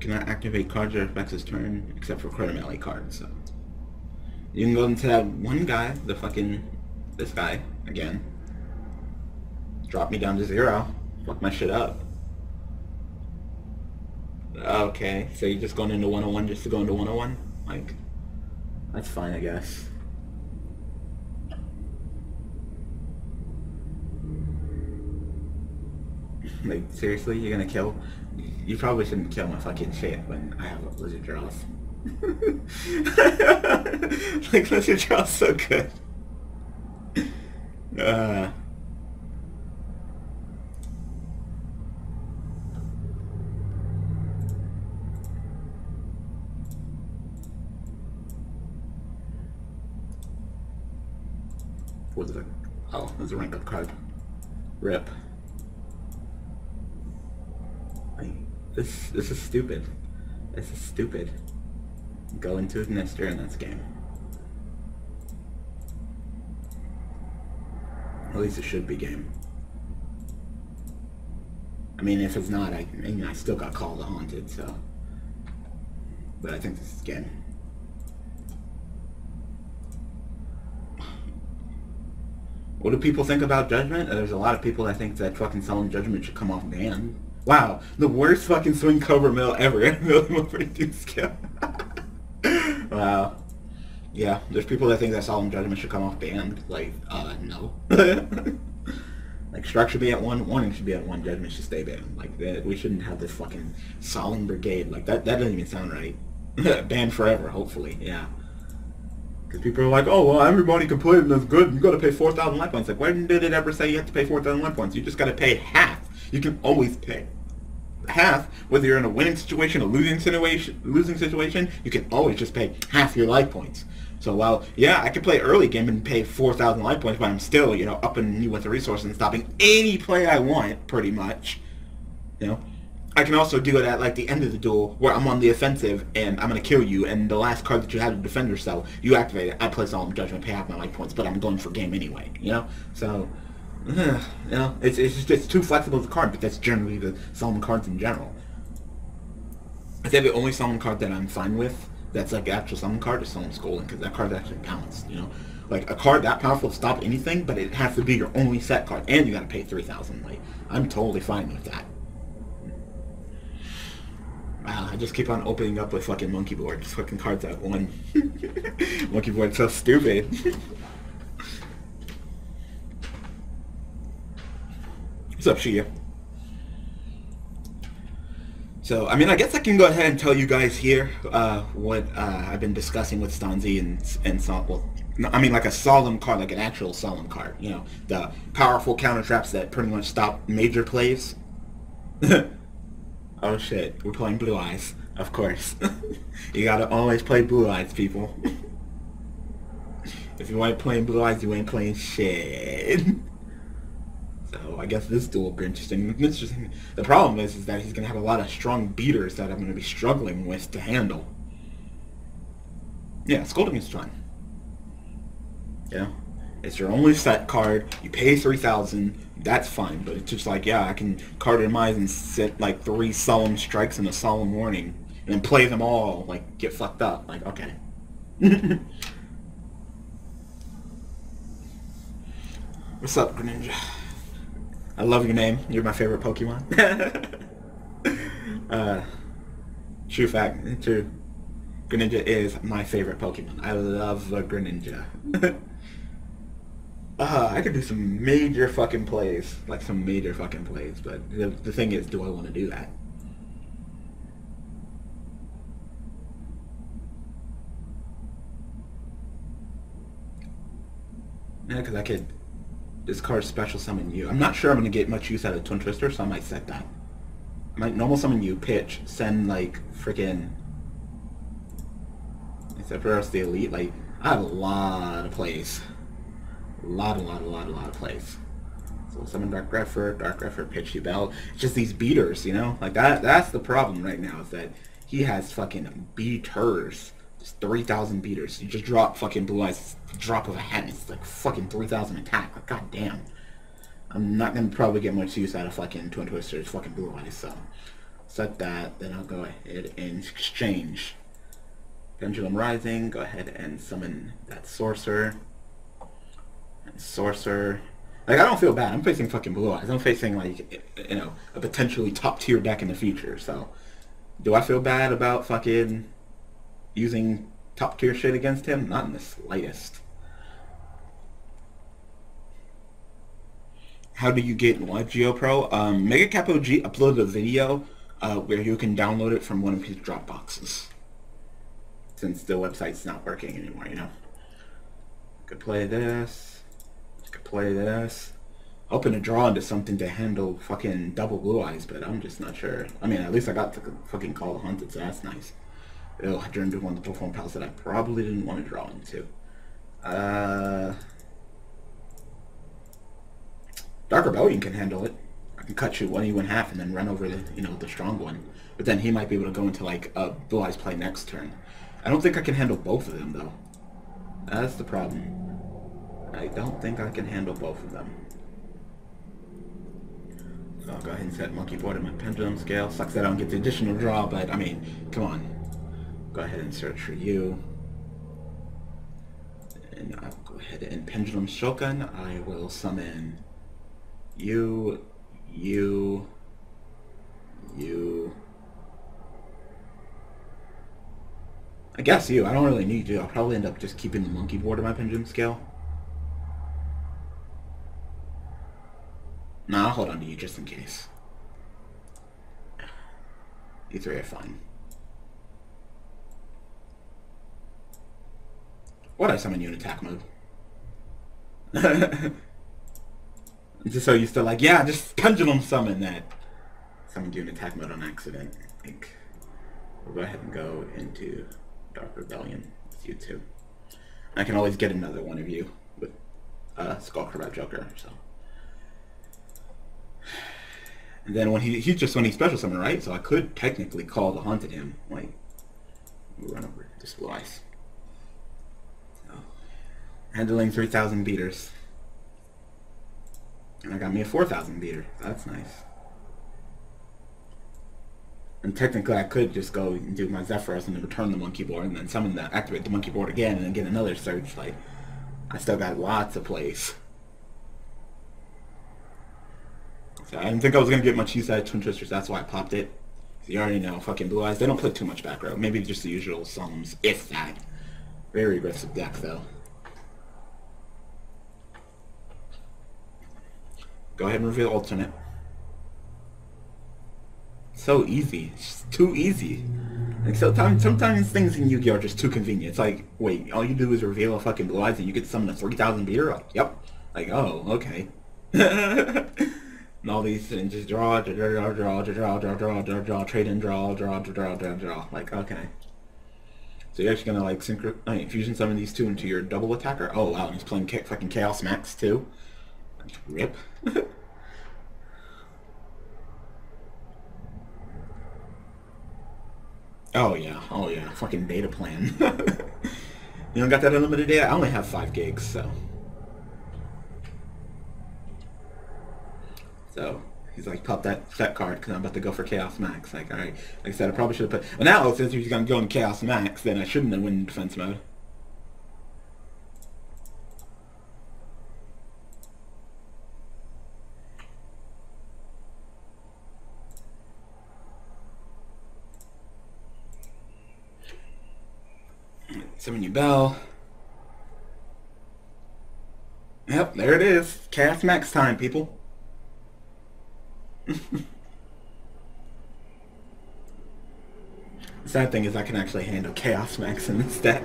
cannot activate cards or affects his turn except for Chronomaly cards. So you can go into that one guy, the fucking this guy again. Drop me down to zero. Fuck my shit up. Okay, so you're just going into 101 just to go into 101? Like, that's fine, I guess. Like, seriously, you're gonna kill? You probably shouldn't kill my fucking shit when I have a Lizardraws. [LAUGHS] like, Lizardraws so good. Uh... What is it? Oh, there's a rank up card. Rip. This this is stupid. This is stupid. Go into his nest during this game. At least it should be game. I mean, if it's not, I, I mean, I still got called the haunted, so. But I think this is game. What do people think about Judgment? There's a lot of people that think that fucking Solemn Judgment should come off banned. Wow, the worst fucking swing cover mill ever. [LAUGHS] Skill. [LAUGHS] wow. Yeah, there's people that think that Solemn Judgment should come off banned. Like, uh, no. [LAUGHS] like, Struck should be at one, Warning should be at one, Judgment should stay banned. Like, that, we shouldn't have this fucking Solemn Brigade. Like, that, that doesn't even sound right. banned forever, hopefully, yeah. Because people are like, oh, well, everybody can play and that's good. You got to pay 4,000 life points. Like, when did it ever say you have to pay 4,000 life points? You just got to pay half. You can always pay half, whether you're in a winning situation, a losing situation, losing situation, you can always just pay half your life points. So while, yeah, I can play early game and pay 4,000 life points, but I'm still, you know, upping you with the resources and stopping any play I want, pretty much. You know? I can also do it at like the end of the duel where I'm on the offensive and I'm gonna kill you and the last card that you have to defend yourself, you activate it. I play Solemn Judgment, pay half my life points, but I'm going for game anyway, you know? So [SIGHS] you know, it's it's just it's too flexible as a card, but that's generally the Solemn cards in general. I think the only Solemn card that I'm fine with that's like actual Solemn card is Solemn Scolding, because that card actually counts, you know? Like a card that powerful to stop anything, but it has to be your only set card, and you gotta pay 3000 Like, I'm totally fine with that. Wow, I just keep on opening up with fucking Monkeyboard. Just fucking cards that one. [LAUGHS] Monkeyboard's so stupid. [LAUGHS] What's up, Shia? So, I mean, I guess I can go ahead and tell you guys here uh, what uh, I've been discussing with Stanzi and and Sol- well, I mean, like a solemn card, like an actual solemn card. You know, the powerful counter traps that pretty much stop major plays. [LAUGHS] Oh shit, we're playing Blue Eyes. Of course. [LAUGHS] you gotta always play Blue Eyes, people. [LAUGHS] if you ain't playing Blue Eyes, you ain't playing shit. So I guess this duel will be interesting. [LAUGHS] interesting. The problem is, is that he's gonna have a lot of strong beaters that I'm gonna be struggling with to handle. Yeah, Scolding is fun. Yeah. It's your only set card. You pay 3000 that's fine. But it's just like, yeah, I can card cartomize and set like three solemn strikes and a solemn warning, and then play them all, like get fucked up. Like, okay. [LAUGHS] What's up, Greninja? I love your name. You're my favorite Pokemon. [LAUGHS] uh, true fact, true. Greninja is my favorite Pokemon. I love the Greninja. [LAUGHS] uh, I could do some major fucking plays, like some major fucking plays, but the, the thing is, do I want to do that? Yeah, because I could discard special summon you. I'm not sure I'm going to get much use out of Twin Twister, so I might set that. I might normal summon you, pitch, send like freaking except for us the elite, like I have a lot of plays. A lot, a lot, a lot, a lot of plays. So summon Dark Grepher, Dark Grepher, pitch Yubel. It's just these beaters, you know? Like that that's the problem right now is that he has fucking beaters. Just 3,000 beaters. You just drop fucking Blue Eyes, drop of a hat, it's like fucking 3,000 attack. Like, god damn. I'm not going to probably get much use out of fucking Twin Twisters, fucking Blue Eyes, so... Set that, then I'll go ahead and exchange. Pendulum Rising, go ahead and summon that Sorcerer. And Sorcerer. Like, I don't feel bad. I'm facing fucking Blue Eyes. I'm facing, like, you know, a potentially top-tier deck in the future, so... Do I feel bad about fucking using top-tier shit against him? Not in the slightest. how do you get Live YGOPro? Um, Mega Capo G uploaded a video uh, where you can download it from one of his Dropboxes. Since the website's not working anymore, you know. Could play this. Could play this. Hoping to draw into something to handle fucking double blue eyes, but I'm just not sure. I mean, at least I got to fucking call the hunted, so that's nice. Ew, I drew into one of the Performapals that I probably didn't want to draw into. Uh, Dark Rebellion can handle it. I can cut you one you in half and then run over the you know the strong one. But then he might be able to go into like a Blue Eyes play next turn. I don't think I can handle both of them though. That's the problem. I don't think I can handle both of them. So I'll go ahead and set Monkeyboard in my pendulum scale. Sucks that I don't get the additional draw, but I mean, come on. Go ahead and search for you. And I'll go ahead and pendulum shogun. I will summon you, you, you. I guess you. I don't really need you. I'll probably end up just keeping the Monkeyboard in my pendulum scale. Nah, I'll hold on to you just in case. You three are fine. What I summon you in attack mode? just [LAUGHS] so used still like, yeah, just pendulum summon that. Summon you in attack mode on accident. Like, we'll go ahead and go into Dark Rebellion with you two. I can always get another one of you with uh, Skullcrobat Joker, so. And then when he he's just when he special summon, right? So I could technically call the hunted him. Like we run over this Blue Eyes. So, handling three thousand beaters. And I got me a four thousand beater. That's nice. And technically I could just go and do my Zephyros and then return the Monkeyboard and then summon the activate the Monkeyboard again and then get another search. Like I still got lots of plays. I didn't think I was going to get much use out of Twin Twisters. That's why I popped it. You already know, fucking Blue Eyes, they don't play too much back row. Maybe just the usual sums, if that. Very aggressive deck, though. Go ahead and reveal alternate. So easy. It's too easy. Like sometimes, sometimes things in Yu-Gi-Oh are just too convenient. It's like, wait, all you do is reveal a fucking Blue Eyes and you get summon a 3,000 beater? Yep. Like, oh, okay. and all these things just draw, draw, draw, draw, draw, draw, draw, draw, draw, draw, trade and draw, draw, draw, draw, draw. Like, okay. So you're actually gonna like synchro, I mean, fusion summon these two into your double attacker. Oh wow, he's playing fucking Chaos Max too. Rip. [LAUGHS] oh yeah, oh yeah, fucking data plan. [LAUGHS] you don't got that unlimited data? I only have five gigs, so. So he's like, pop that set card because I'm about to go for Chaos Max. Like, all right. Like I said, I probably should have put. Well, now since he's going to go in Chaos Max, then I shouldn't have went in defense mode. Summon Yubel. Yep, there it is. Chaos Max time, people. [LAUGHS] sad thing is I can actually handle Chaos Max in this deck.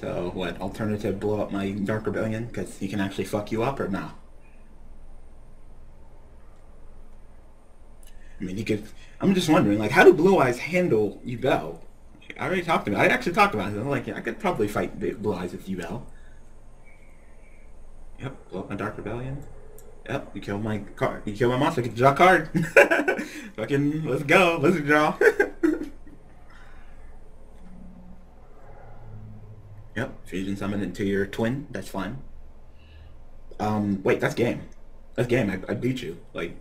So what, alternative blow up my Dark Rebellion because he can actually fuck you up or no? I mean, he could. I'm just wondering, like, how do Blue Eyes handle Yubel? I already talked about. It. I actually talked about it. I'm like, yeah, I could probably fight Eyes with Yubel. Yep, blow up my Dark Rebellion. Yep, you kill my card. You kill my monster. Get draw a card. [LAUGHS] Fucking, let's go. Let's draw. [LAUGHS] yep, fusion summon into your twin. That's fine. Um, wait, that's game. That's game. I, I beat you. Like,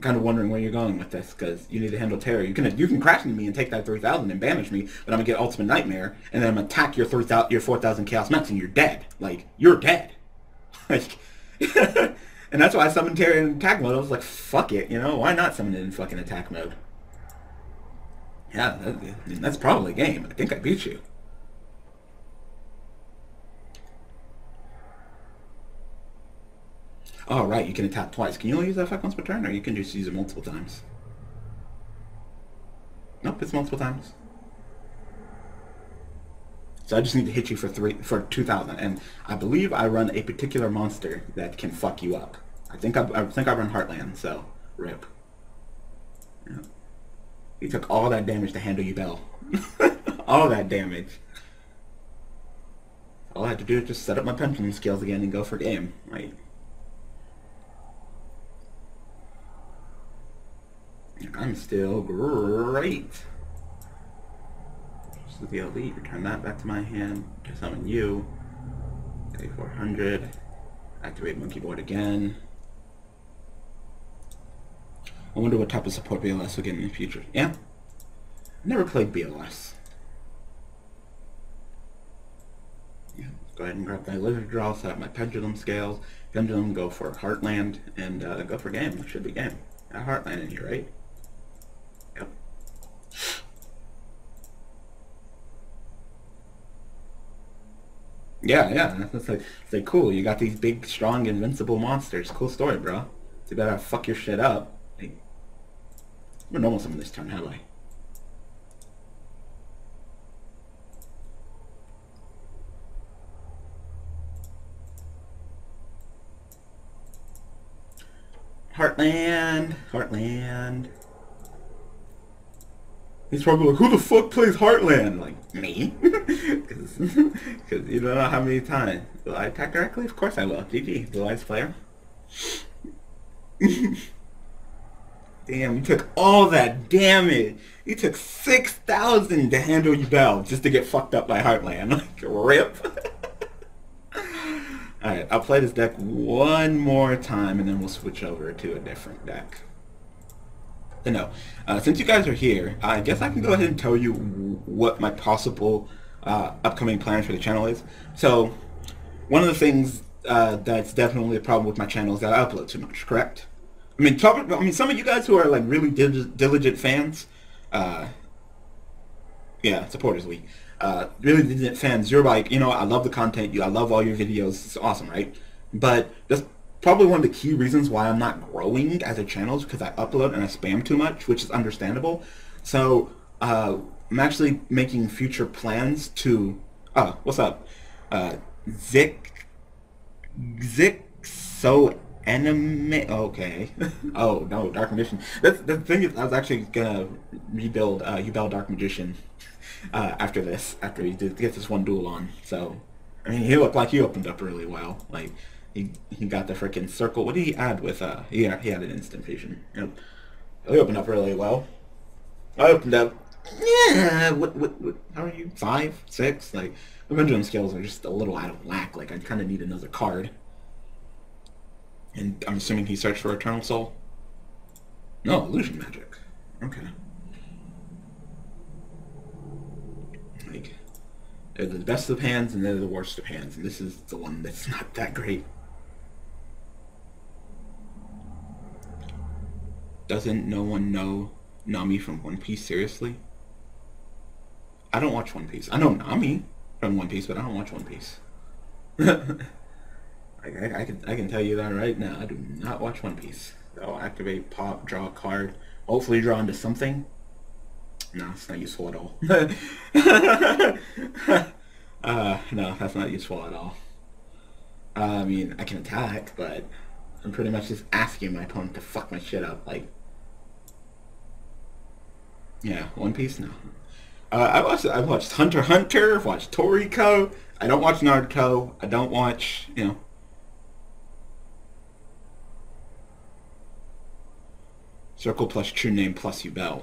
kind of wondering where you're going with this because you need to handle terror. You can you can crash into me and take that 3,000 and banish me, but I'm gonna get ultimate nightmare and then I'm gonna attack your 3,000 your 4,000 chaos max and you're dead. Like you're dead. [LAUGHS] like. [LAUGHS] And that's why I summoned Terry in attack mode. I was like, fuck it, you know? Why not summon it in fucking attack mode? Yeah, that, that's probably a game. I think I beat you. Oh, right, you can attack twice. Can you only use that effect once per turn, or you can just use it multiple times? Nope, it's multiple times. So I just need to hit you for three for 2,000, and I believe I run a particular monster that can fuck you up. I think I, I think I run Heartland, so rip. Yeah. He took all that damage to handle you, Bell. [LAUGHS] all that damage. All I had to do is just set up my pendulum skills again and go for game. Right. I'm still great. Just the elite, return that back to my hand, to summon you. Okay, 400. Activate Monkeyboard again. I wonder what type of support BLS will get in the future. Yeah. Never played BLS. Yeah, go ahead and grab my Lizardraw, set up my pendulum scales. Pendulum, go for Heartland, and uh, go for game. It should be game. Heartland in here, right? Yeah, yeah. That's like, it's like cool. You got these big, strong, invincible monsters. Cool story, bro. Too bad I fuck your shit up. Like, I'm a normal summon this turn, have I? Heartland, Heartland. He's probably like, who the fuck plays Heartland? Like, me? [LAUGHS] Because you don't know how many times. Will I attack directly? Of course I will. GG, The Eyes player. [LAUGHS] Damn, you took all that damage. You took 6,000 to handle your bell just to get fucked up by Heartland. [LAUGHS] Like, rip. Alright, I'll play this deck one more time and then we'll switch over to a different deck. So no, uh, since you guys are here, I guess I can go ahead and tell you what my possible uh, upcoming plans for the channel is. So, one of the things uh, that's definitely a problem with my channel is that I upload too much, correct? I mean, talk, I mean, some of you guys who are like really diligent fans, uh, yeah, supporters week, uh, really diligent fans, you're like, you know, I love the content, you, I love all your videos, it's awesome, right? But that's probably one of the key reasons why I'm not growing as a channel is because I upload and I spam too much, which is understandable. So uh, I'm actually making future plans to. Oh, what's up? Uh, Zick. Zick. So anime. Okay. [LAUGHS] oh no, Dark Magician. That's the thing is, I was actually gonna rebuild uh, Yubel Dark Magician uh, after this, after he did get this one duel on. So, I mean, he looked like he opened up really well. Like he he got the freaking circle. What did he add with? Uh, yeah, he had an instant vision. Yep. He opened up really well. I opened up. Yeah. What what what? How are you? Five, six? Like the pendulum skills are just a little out of whack. Like I kind of need another card. And I'm assuming he searched for Eternal Soul? No, Illusion Magic. Okay. Like, they're the best of hands and they're the worst of hands, and this is the one that's not that great. Doesn't no one know Nami from One Piece seriously? I don't watch One Piece. I know Nami from One Piece, but I don't watch One Piece. [LAUGHS] I, I, I, can I can tell you that right now. I do not watch One Piece. I'll activate, pop, draw a card, hopefully draw into something. No, it's not useful at all. [LAUGHS] uh, no, that's not useful at all. I mean, I can attack, but I'm pretty much just asking my opponent to fuck my shit up. Like, yeah, One Piece. No, uh, I watched. I watched Hunter Hunter. I've watched Toriko. I don't watch Naruto. I don't watch. You know. Circle plus true name plus Yubel.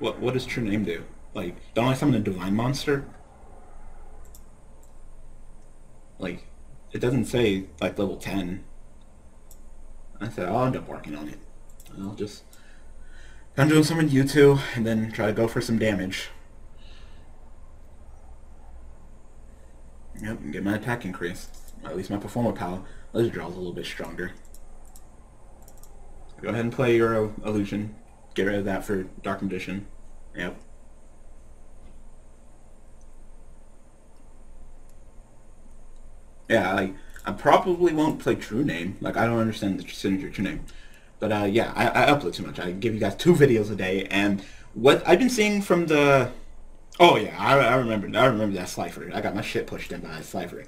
What what does true name do? Like, don't I summon a divine monster? Like, it doesn't say like level ten. I said I'll end up working on it. I'll just doing summon you two and then try to go for some damage. Yep, and get my attack increased. Or at least my performer power. Let's draw a little bit stronger. Go ahead and play your illusion. Get rid of that for Dark Magician. Yep. Yeah, like I probably won't play True Name. Like, I don't understand the signature True Name. But, uh, yeah, I, I upload too much. I give you guys two videos a day, and what I've been seeing from the... Oh, yeah, I, I remember I remember that Slifer. I got my shit pushed in by that Slifer.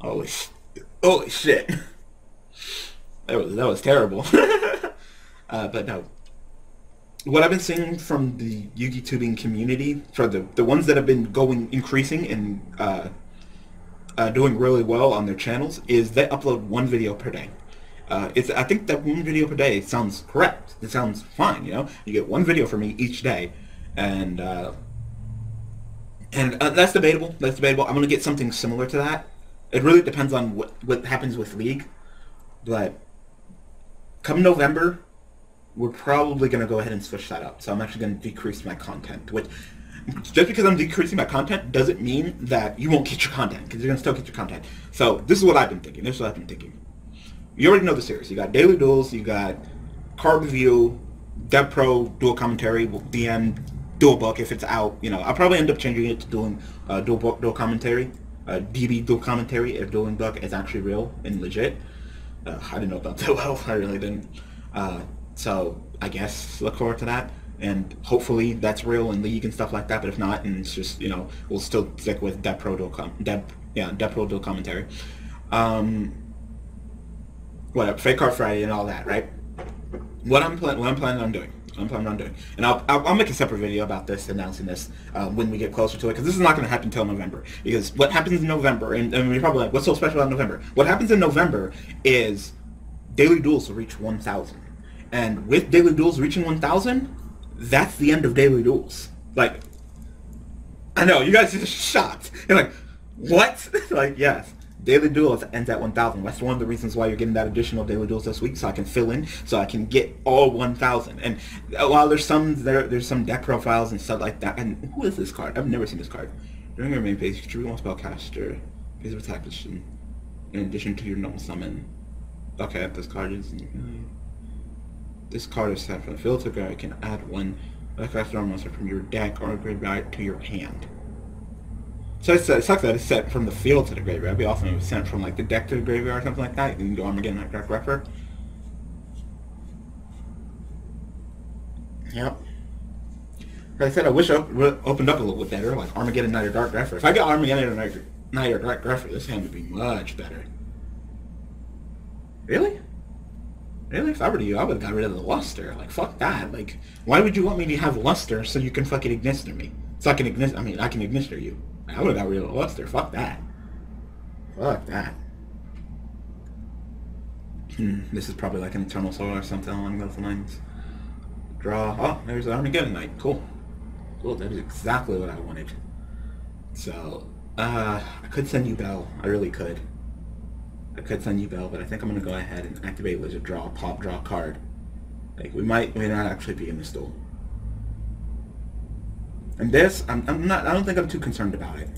Holy, holy shit. [LAUGHS] That was, that was terrible. [LAUGHS] uh, but no, what I've been seeing from the Yugi tubing community, for the the ones that have been going increasing and uh, uh, doing really well on their channels, is they upload one video per day. Uh, it's I think that one video per day sounds correct. It sounds fine. You know, you get one video from me each day, and uh, and uh, that's debatable. That's debatable. I'm gonna get something similar to that. It really depends on what what happens with League, but come November, we're probably going to go ahead and switch that up. So I'm actually going to decrease my content, which just because I'm decreasing my content doesn't mean that you won't get your content, because you're to still get your content. So this is what I've been thinking. This is what I've been thinking. You already know the series. You got Daily Duels, you got Card Review, Dev Pro, Duel Commentary, DM, Duel Book if it's out. You know, I'll probably end up changing it to doing uh, Duel Book, Duel Commentary. Uh, DB Duel Commentary if Dueling Book is actually real and legit. Uh, I didn't know about that [LAUGHS] well. I really didn't. Uh, so I guess look forward to that. And hopefully that's real in League and stuff like that. But if not, and it's just, you know, we'll still stick with Dev Pro Duel, com- Dev, yeah, Dev Pro Duel Commentary. Um, whatever, Fake Card Friday and all that, right? What I'm, pl- what I'm planning on doing I'm planning on doing. And I'll, I'll, I'll, make a separate video about this, announcing this uh, when we get closer to it, because this is not going to happen until November. Because what happens in November, and, and you're probably like, what's so special about November? What happens in November is Daily Duels will reach 1,000. And with Daily Duels reaching 1,000, that's the end of Daily Duels. Like, I know, you guys are just shocked. [LAUGHS] You're like, what? [LAUGHS] like, yes. Daily Duels ends at 1,000. That's one of the reasons why you're getting that additional Daily Duels this week, so I can fill in, so I can get all 1,000. And while there's some there, there's some deck profiles and stuff like that. And who is this card? I've never seen this card. During your main phase, you contribute one spellcaster, phase of attack position, in addition to your normal summon. Okay, this card is. This card is set from the field to go. You can add one spellcaster monster from your deck or graveyard to your hand. So it sucks that it's set from the field to the graveyard. It'd be awesome if it was sent from like the deck to the graveyard or something like that. You can go Armageddon like Dark Grepher. Yep. Like I said, I wish I opened up a little bit better, like Armageddon Knight or Dark Grepher. If I get Armageddon Knight or Dark Grepher, this hand would be much better. Really? Really? If I were you, I would have got rid of the luster. Like, fuck that. Like, why would you want me to have luster so you can fucking ignister me? So I can ignister, I mean, I can ignister you. I would have got rid of the Luster. Fuck that. Fuck that. Hmm, this is probably like an Eternal Soul or something along those lines. Draw. Oh, there's Armageddon Knight. Cool. Cool, that is exactly what I wanted. So, uh, I could send Yubel. I really could. I could send Yubel, but I think I'm going to go ahead and activate Lizardraw, pop draw card. Like, we might, may not actually be in the stool. And this, I'm, I'm not, I don't think I'm too concerned about it.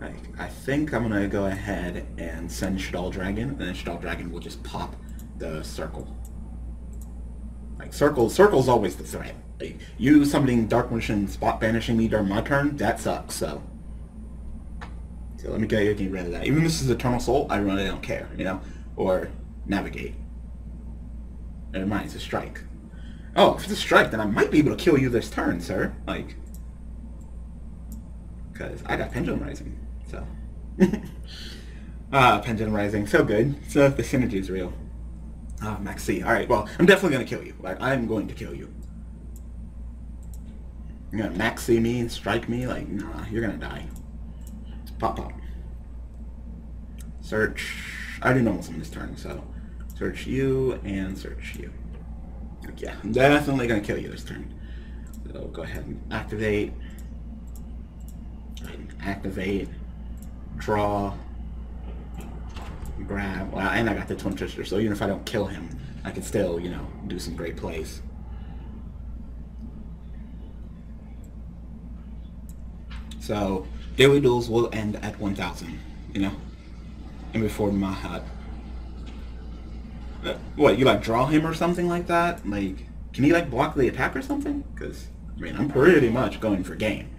Like, I think I'm going to go ahead and send Shadal Dragon, and then Shadal Dragon will just pop the circle. Like, circle, circle's always the threat. Like, you something Dark Magician spot banishing me during my turn, that sucks, so. Let me get, get rid of that. Even if this is Eternal Soul, I really don't care, you know? Or Navigate. Never mind, it's a strike. Oh, if it's a strike, then I might be able to kill you this turn, sir. Like, because I got Pendulum Rising, so. [LAUGHS] ah, Pendulum Rising, so good. So the synergy is real. Ah, Maxi. Alright, well, I'm definitely going to kill you. Like, I'm going to kill you. You're going to Maxi me and strike me? Like, nah, you're going to die. Pop, pop. Search. I already know what's on this turn, so search you and search you. Yeah, I'm definitely to kill you this turn. So go ahead and activate. and Activate. Draw. Grab. Well, and I got the Twin Twister, so even if I don't kill him, I can still, you know, do some great plays. So, daily duels will end at 1,000, you know, and before Mahat uh, what, you like draw him or something like that? Like, can he like block the attack or something? Because, I mean, I'm pretty much going for game.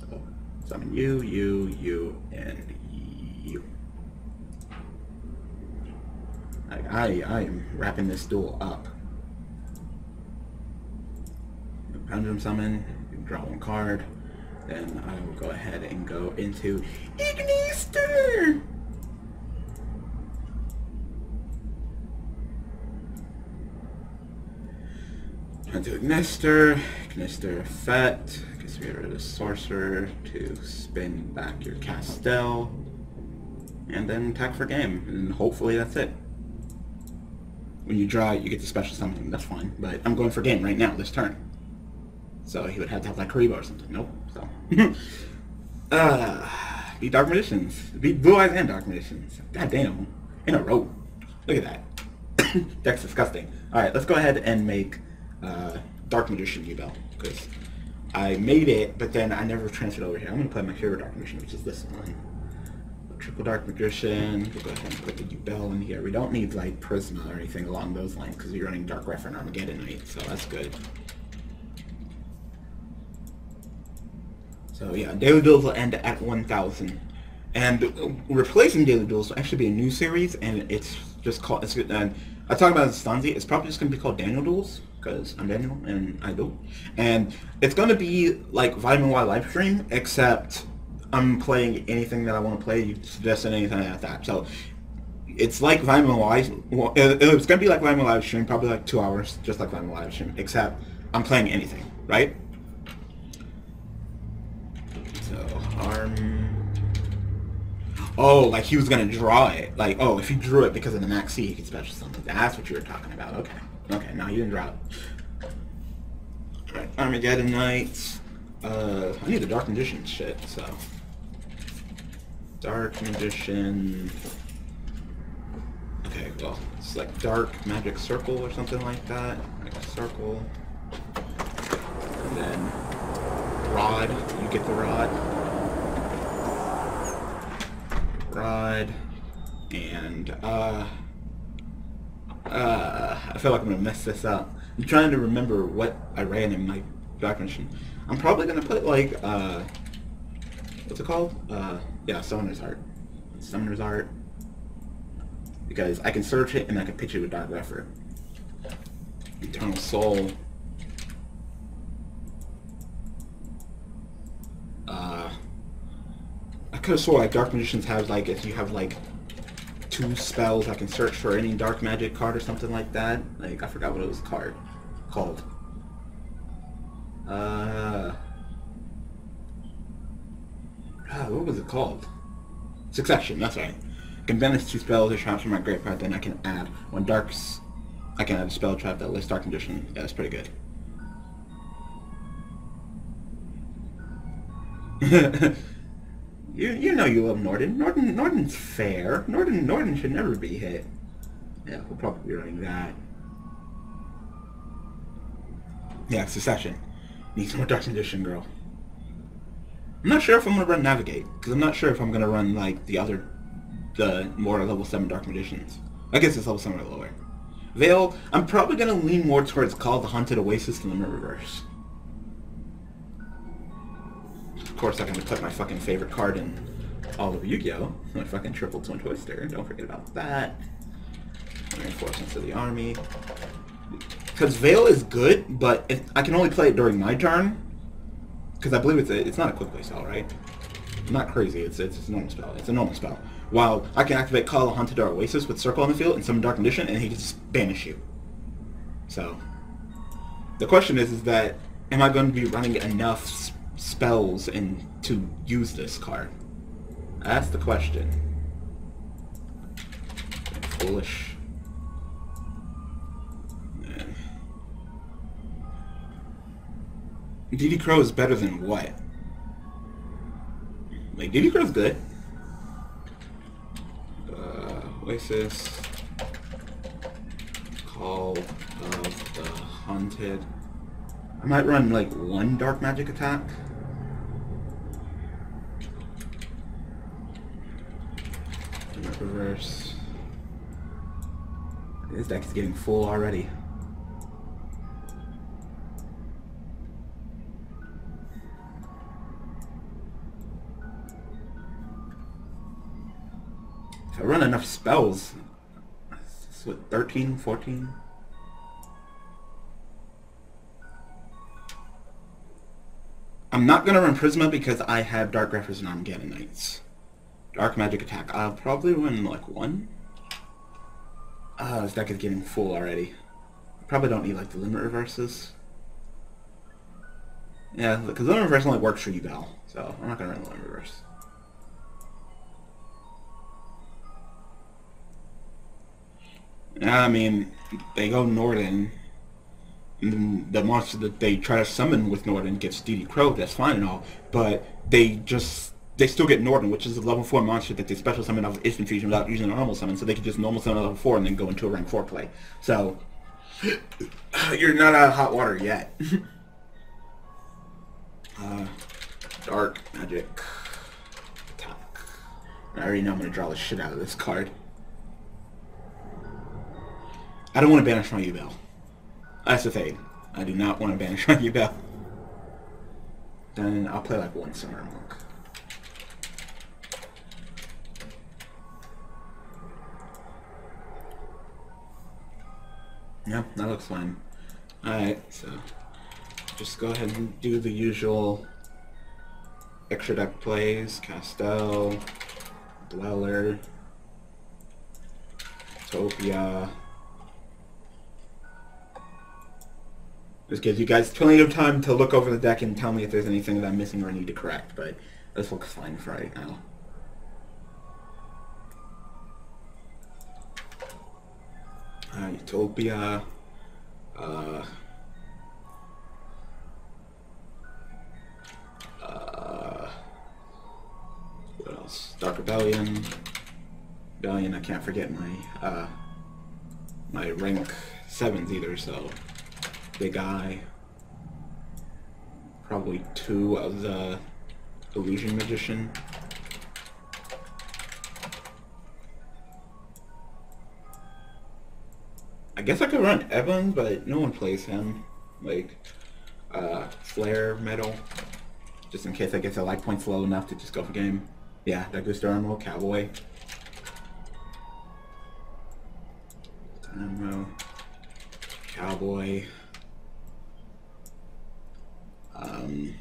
So, summon you, you, you, and you. Like, I, I am wrapping this duel up. Pendulum Summon, draw one card, then I will go ahead and go into Ignister! Into Ignister, Ignister effect, gets rid of Sorcerer to spin back your Castel, and then attack for game, and hopefully that's it. When you draw, you get the special summon, that's fine, but I'm going for game right now, this turn. So he would have to have like Kuriboh or something. Nope. So. uh, beat Dark Magicians. Beat Blue Eyes and Dark Magicians. God damn. In a row. Look at that. [COUGHS] Deck's disgusting. Alright, let's go ahead and make uh, Dark Magician Yubel. Because I made it, but then I never transferred over here. I'm going to play my favorite Dark Magician, which is this one. Triple Dark Magician. We'll go ahead and put the Yubel in here. We don't need like Prisma or anything along those lines because we're running Dark Grepher and Armageddon Knight, so that's good. So yeah, Daily Duels will end at 1,000. And replacing Daily Duels will actually be a new series, and it's just called, it's, and I talk about Stanzi, it's probably just going to be called Daniel Duels, because I'm Daniel, and I do. And it's going to be like Vitamin Y live stream, except I'm playing anything that I want to play, you suggested anything like that. So it's like Vitamin Y, it it's going to be like Vitamin live stream, probably like two hours, just like Vitamin live stream, except I'm playing anything, right? Arm. Oh, like he was gonna draw it. Like, oh, if he drew it because of the Max he could special something. That's what you were talking about. Okay. Okay, now he didn't draw it. Right, Armageddon Knight. Uh, I need the Dark Magician shit, so. Dark Magician. Okay, well, it's like Dark Magic Circle or something like that. Like circle. And then Rod. You get the Rod. rod, and uh, uh, I feel like I'm gonna mess this up. I'm trying to remember what I ran in my documentation. I'm probably gonna put like uh, what's it called? Uh, yeah, Summoner's Art. Summoner's Art. Because I can search it and I can pitch it with Dark Grepher. Eternal Soul. Could have swore like Dark Magicians have like if you have like two spells, I can search for any dark magic card or something like that. Like I forgot what it was card called. Uh, ah, what was it called? Succession. That's right. I can banish two spells or traps from my graveyard, then I can add one darks. I can add a spell trap that lists Dark Magician. Yeah, that's pretty good. [LAUGHS] You you know you love Norton. Norden Norden's fair. Norden Norden should never be hit. Yeah, we'll probably be running that. Yeah, Secession. Needs more Dark Magician, girl. I'm not sure if I'm gonna run Navigate, because I'm not sure if I'm gonna run like the other the more level 7 Dark Magicians. I guess it's level 7 or lower. Veil, I'm probably gonna lean more towards Call the Haunted Oasis than the Reverse. Of course, I'm to put my fucking favorite card in all of Yu-Gi-Oh! [LAUGHS] My fucking triple twin twister. Don't forget about that. Reinforcements of the army. Because Veil is good, but I can only play it during my turn. Because I believe it's a, it's not a quick play spell, right? not crazy. It's, it's, it's a normal spell. It's a normal spell. While I can activate Call of Haunted Oasis with Circle on the field and summon Dark Magician, and he can just banish you. So, the question is, is that am I going to be running enough spells and to use this card? That's the question. Foolish. Man. DD Crow is better than what? Like, DD Crow's good. Uh, Oasis. Call of the Haunted. I might run, like, one Dark Magic attack. This deck is getting full already. If I run enough spells, it's what, 13, 14? I'm not going to run Prisma because I have Dark Grephers and Armageddon Knights. Dark Magic Attack. I'll probably win like one. Uh, this deck is getting full already. Probably don't need like the limit reverses. Yeah, because limit reverse only works for Yubel, so I'm not gonna run the limit reverse. I mean, they go Norden. The monster that they try to summon with Norden gets DD Crow, that's fine and all, but they just they still get Norden, which is a level 4 monster that they special summon off of instant fusion without using a normal summon, so they can just normal summon level 4 and then go into a rank 4 play. So, [SIGHS] you're not out of hot water yet. [LAUGHS] uh, dark magic attack. I already know I'm going to draw the shit out of this card. I don't want to banish my Yubel. That's the thing. I do not want to banish my Yubel. Then I'll play like one Summer Monk. Yeah, that looks fine. Alright, so just go ahead and do the usual extra deck plays. Castel, Dweller, Topia. This gives you guys plenty of time to look over the deck and tell me if there's anything that I'm missing or I need to correct, but this looks fine for right now. Uh, Utopia, uh, uh, what else? Dark Rebellion, Rebellion. I can't forget my uh, my rank sevens either. So big eye, probably two of the illusion magician. I guess I could run Evans, but no one plays him. Like, uh, Flare Metal, just in case I get the life points low enough to just go for game. Yeah, Daigusto Armo, Cowboy. Armo, Cowboy. Um,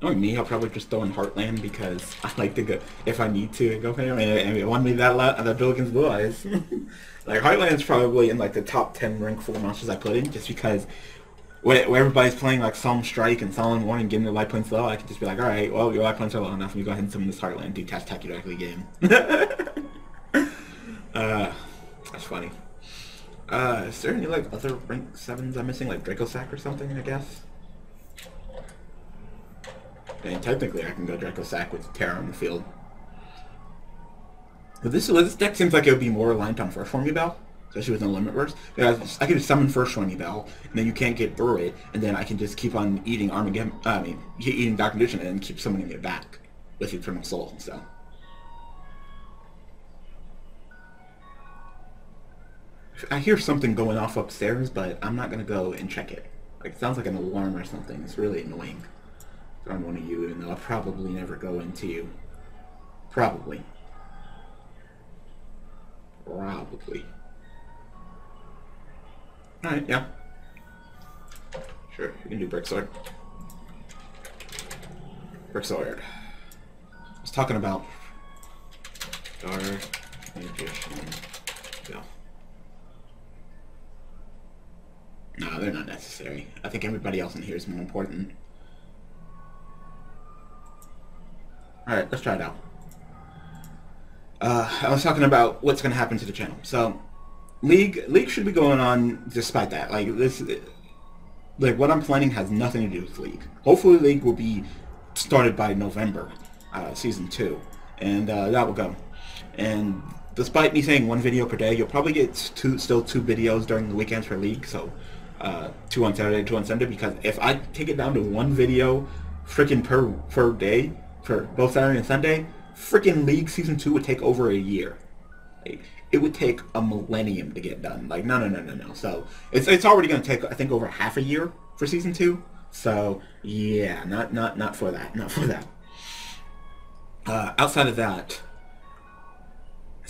knowing me, I'll probably just throw in Heartland because [LAUGHS] I like to go, if I need to, go for him. And, and it won me that lot, the Billikens Blue Eyes. [LAUGHS] like, Heartland's probably in like the top 10 rank 4 monsters I put in just because when, when everybody's playing like Solemn Strike and Solemn Warning getting their life points low, I can just be like, alright, well, your life points are low enough, and you go ahead and summon this Heartland, do Task directly game. uh, that's funny. Uh, is there any like other rank 7s I'm missing, like Dracossack or something, I guess? And technically I can go Dracossack with Terror on the field. But this, this deck seems like it would be more reliant on First Form Yubel, especially with no Limit Burst. Because I can summon First Form Yubel, and then you can't get through it, and then I can just keep on eating Armageddon, uh, I mean, eating Dark Condition, and keep summoning it back with Eternal Soul, so. I hear something going off upstairs, but I'm not going to go and check it. Like, it sounds like an alarm or something. It's really annoying I'm one of you, even though I'll probably never go into you. Probably. Probably. Alright, yeah. Sure, we can do Brick Sword. Brick Sword. I was talking about Dark Magician. Go. No, they're not necessary. I think everybody else in here is more important. Alright, let's try it out. Uh, I was talking about what's going to happen to the channel. So, League League should be going on despite that. Like, this... Like, what I'm planning has nothing to do with League. Hopefully League will be started by November, uh, Season 2. And uh, that will go. And despite me saying one video per day, you'll probably get two, still two videos during the weekends for League. So, uh, two on Saturday, two on Sunday. Because if I take it down to one video freaking per, per day, for both Saturday and Sunday, freaking League Season 2 would take over a year. Like, it would take a millennium to get done. Like, no, no, no, no, no. So, it's, it's already going to take, I think, over half a year for Season 2. So, yeah, not, not, not for that. Not for that. Uh, outside of that,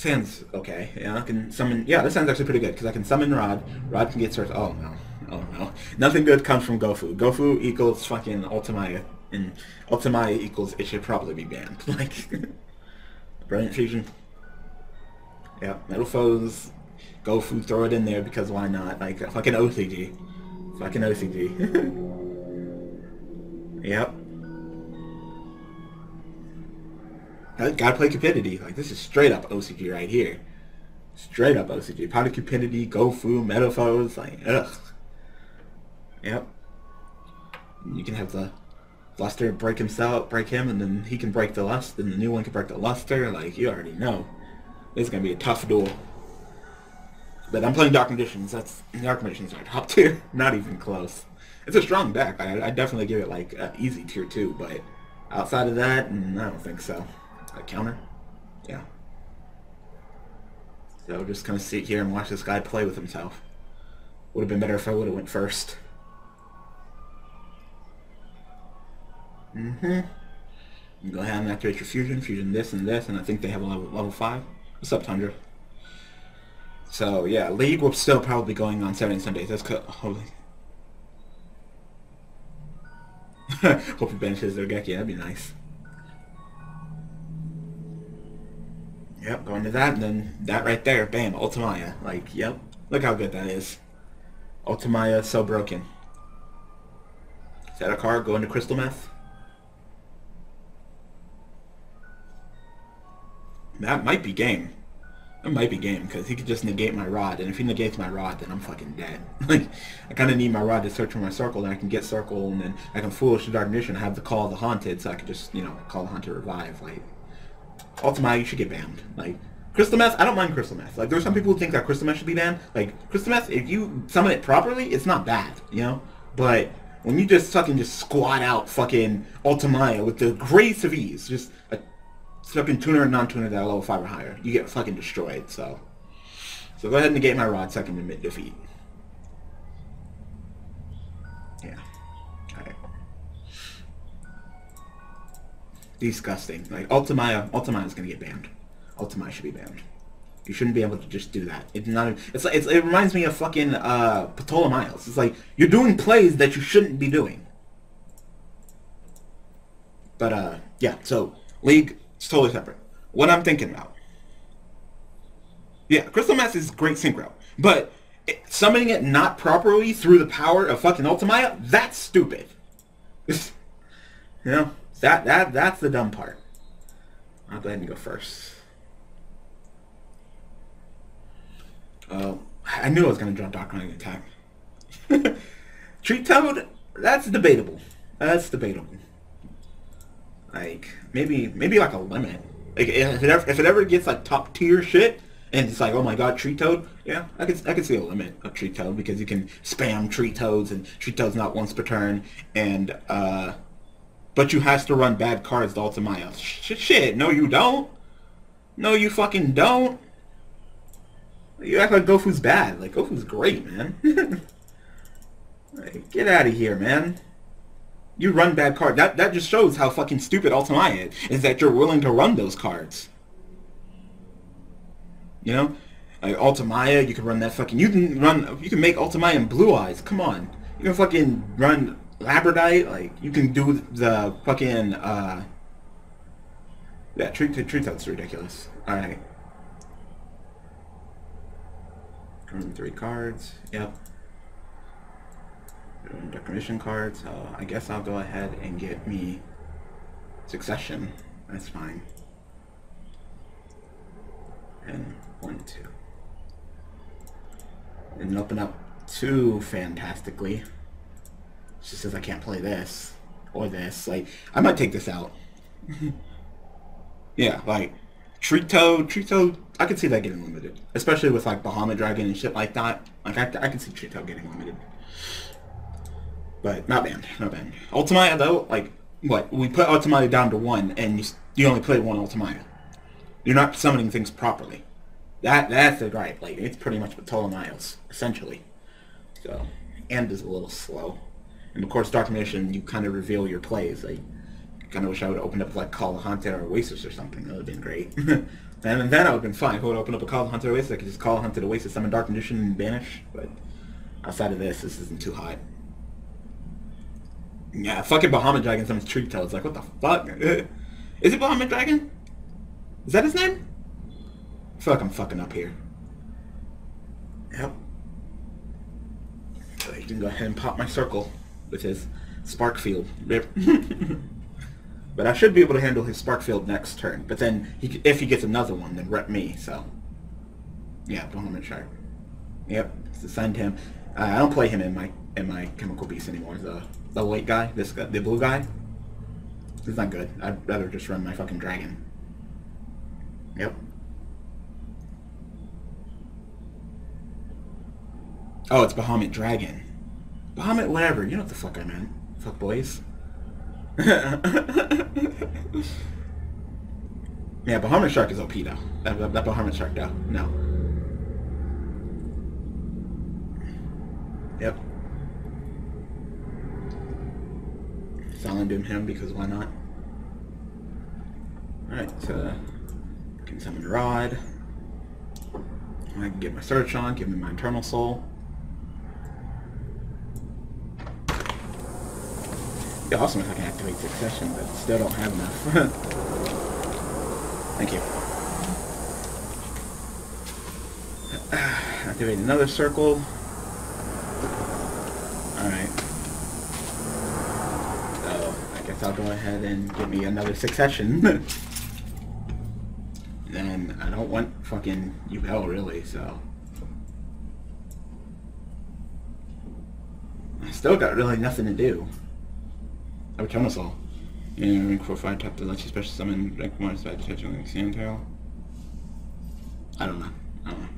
Sounds okay. Yeah, I can summon. Yeah, this sounds actually pretty good because I can summon Rod. Rod can get search. Oh no. Oh no. Nothing good comes from Gofu. Gofu equals fucking Ultimaya, and Ultimaya equals it should probably be banned. [LAUGHS] Like, Brilliant Fusion. Yeah, Metalfoes. Gofu, throw it in there because why not? Like fucking OCG. Fucking OCG. [LAUGHS] yep. I gotta play Cupidity. Like, this is straight up OCG right here. Straight up OCG. Of Cupidity, Gofu, Metalfoes, like, ugh. Yep. You can have the Luster break himself, break him, and then he can break the Lust, and the new one can break the Luster. Like, you already know. This is gonna be a tough duel. But I'm playing Dark Conditions. That's Dark Conditions are top [LAUGHS] tier. Not even close. It's a strong deck. I, I definitely give it like uh, easy tier two, but outside of that, mm, I don't think so. A counter? Yeah. So just kind of sit here and watch this guy play with himself. Would have been better if I would have went first. Mm-hmm. Go ahead and activate your fusion, fusion this and this, and I think they have a level, level 5. What's up, Tundra? So, yeah, League will still probably going on Saturday and Sundays. That's cool. Holy. [LAUGHS] Hope he benches their Geki. That'd be nice. Yep, going to that, and then that right there, bam, Ultimaya. Like, yep, look how good that is. Ultimaya, so broken. Is that a card, go into Crystal Meth. That might be game. That might be game, because he could just negate my rod, and if he negates my rod, then I'm fucking dead. [LAUGHS] like, I kind of need my rod to search for my circle, then I can get circle, and then I can foolish the Dark Mission, have the Call of the Haunted, so I can just, you know, call the Haunted revive, like... Ultima, you should get banned. Like, Crystal Meth, I don't mind Crystal Meth. Like, there's some people who think that Crystal Meth should be banned. Like, Crystal Meth, if you summon it properly, it's not bad, you know? But when you just fucking just squat out fucking Ultimaya with the grace of ease, just a fucking tuner and non-tuner that level 5 or higher, you get fucking destroyed, so... So go ahead and negate my Rod second to mid defeat. Yeah. Alright. Disgusting. Like, Ultimaya, Ultimaya is gonna get banned. Ultimaya should be banned. You shouldn't be able to just do that. It's not. It's like it's, it reminds me of fucking uh, Ptolemaeus. It's like you're doing plays that you shouldn't be doing. But uh, yeah. So league is totally separate. What I'm thinking about. Yeah, Crystal Mass is great synchro, but it, summoning it not properly through the power of fucking Ultimaya, that's stupid. [LAUGHS] you know, that that that's the dumb part. I'll go ahead and go first. Uh, I knew I was going to draw Dark Knight attack. [LAUGHS] Treat Toad, that's debatable. That's debatable. Like, maybe maybe like a limit. Like, if it, ever, if it ever gets like top tier shit, and it's like, oh my god, Tree Toad, yeah, I could, I could see a limit of Tree Toad because you can spam Tree Toads, and Tree Toad's not once per turn, and, uh, but you has to run bad cards to Ultimaya. Sh shit, no you don't. No you fucking don't. You act like Gofu's bad. Like, Gofu's great, man. [LAUGHS] like, get out of here, man. You run bad cards. That that just shows how fucking stupid Ultimaya is, is that you're willing to run those cards. You know? Like, Ultimaya, you can run that fucking... You can run... You can make Ultimaya and Blue Eyes. Come on. You can fucking run Labradorite. Like, you can do the fucking, uh... Yeah, Treat, treat that's ridiculous. Alright. three cards. Yep. Decoration cards. So I guess I'll go ahead and get me Succession. That's fine. And one, two. Didn't open up too fantastically. She says I can't play this or this. Like, I might take this out. [LAUGHS] yeah, like, Treat Toad, I can see that getting limited. Especially with, like, Bahamut Dragon and shit like that. Like, I, I can see Toad getting limited. But not banned, not banned. Ultimaya, though, like, what? We put Ultimaya down to one, and you, you only play one Ultimaya. You're not summoning things properly. That That's the gripe. Like, it's pretty much Ptolemaeus, essentially. So, and is a little slow. And of course, Dark Mission, you kind of reveal your plays. Like, kind of wish I would have opened up like Call of Hunter or Oasis or something. That would have been great. and [LAUGHS] then that would have been fine. If I would open up a Call of Hunter Oasis, I could just Call of Hunter Oasis, summon Dark Magician, and banish. But outside of this, this isn't too hot. Yeah, fucking Bahamut Dragon summons Treecko. It's like, what the fuck? Is it Bahamut Dragon? Is that his name? I feel like I'm fucking up here. Yep. So he can go ahead and pop my circle with his Spark Field. Rip. [LAUGHS] but I should be able to handle his Spark Field next turn. But then, he, if he gets another one, then rep me, so... Yeah, Bahamut Shark. Yep, send him. Uh, I don't play him in my in my Chemical Beast anymore. The the white guy, this guy, the blue guy. He's not good. I'd rather just run my fucking dragon. Yep. Oh, it's Bahamut Dragon. Bahamut whatever. You know what the fuck I meant. Fuck boys. [LAUGHS] yeah, Bahamut Shark is OP though. That, that, that Bahamut Shark though. No. Yep. Doom him because why not? Alright, so can summon Rod. I can get my search on, give me my Eternal Soul. It'd Be awesome if I can activate Succession, but still don't have enough. [LAUGHS] Thank you. [SIGHS] Activate another circle. Alright. So, I I'll go ahead and get me another Succession. [LAUGHS] then I don't want fucking Yubel really, so... I still got really nothing to do. I would Soul. Yeah, rank 4 5 tap to let you special summon rank 1 by detaching like Sandtail. I don't know. I don't know.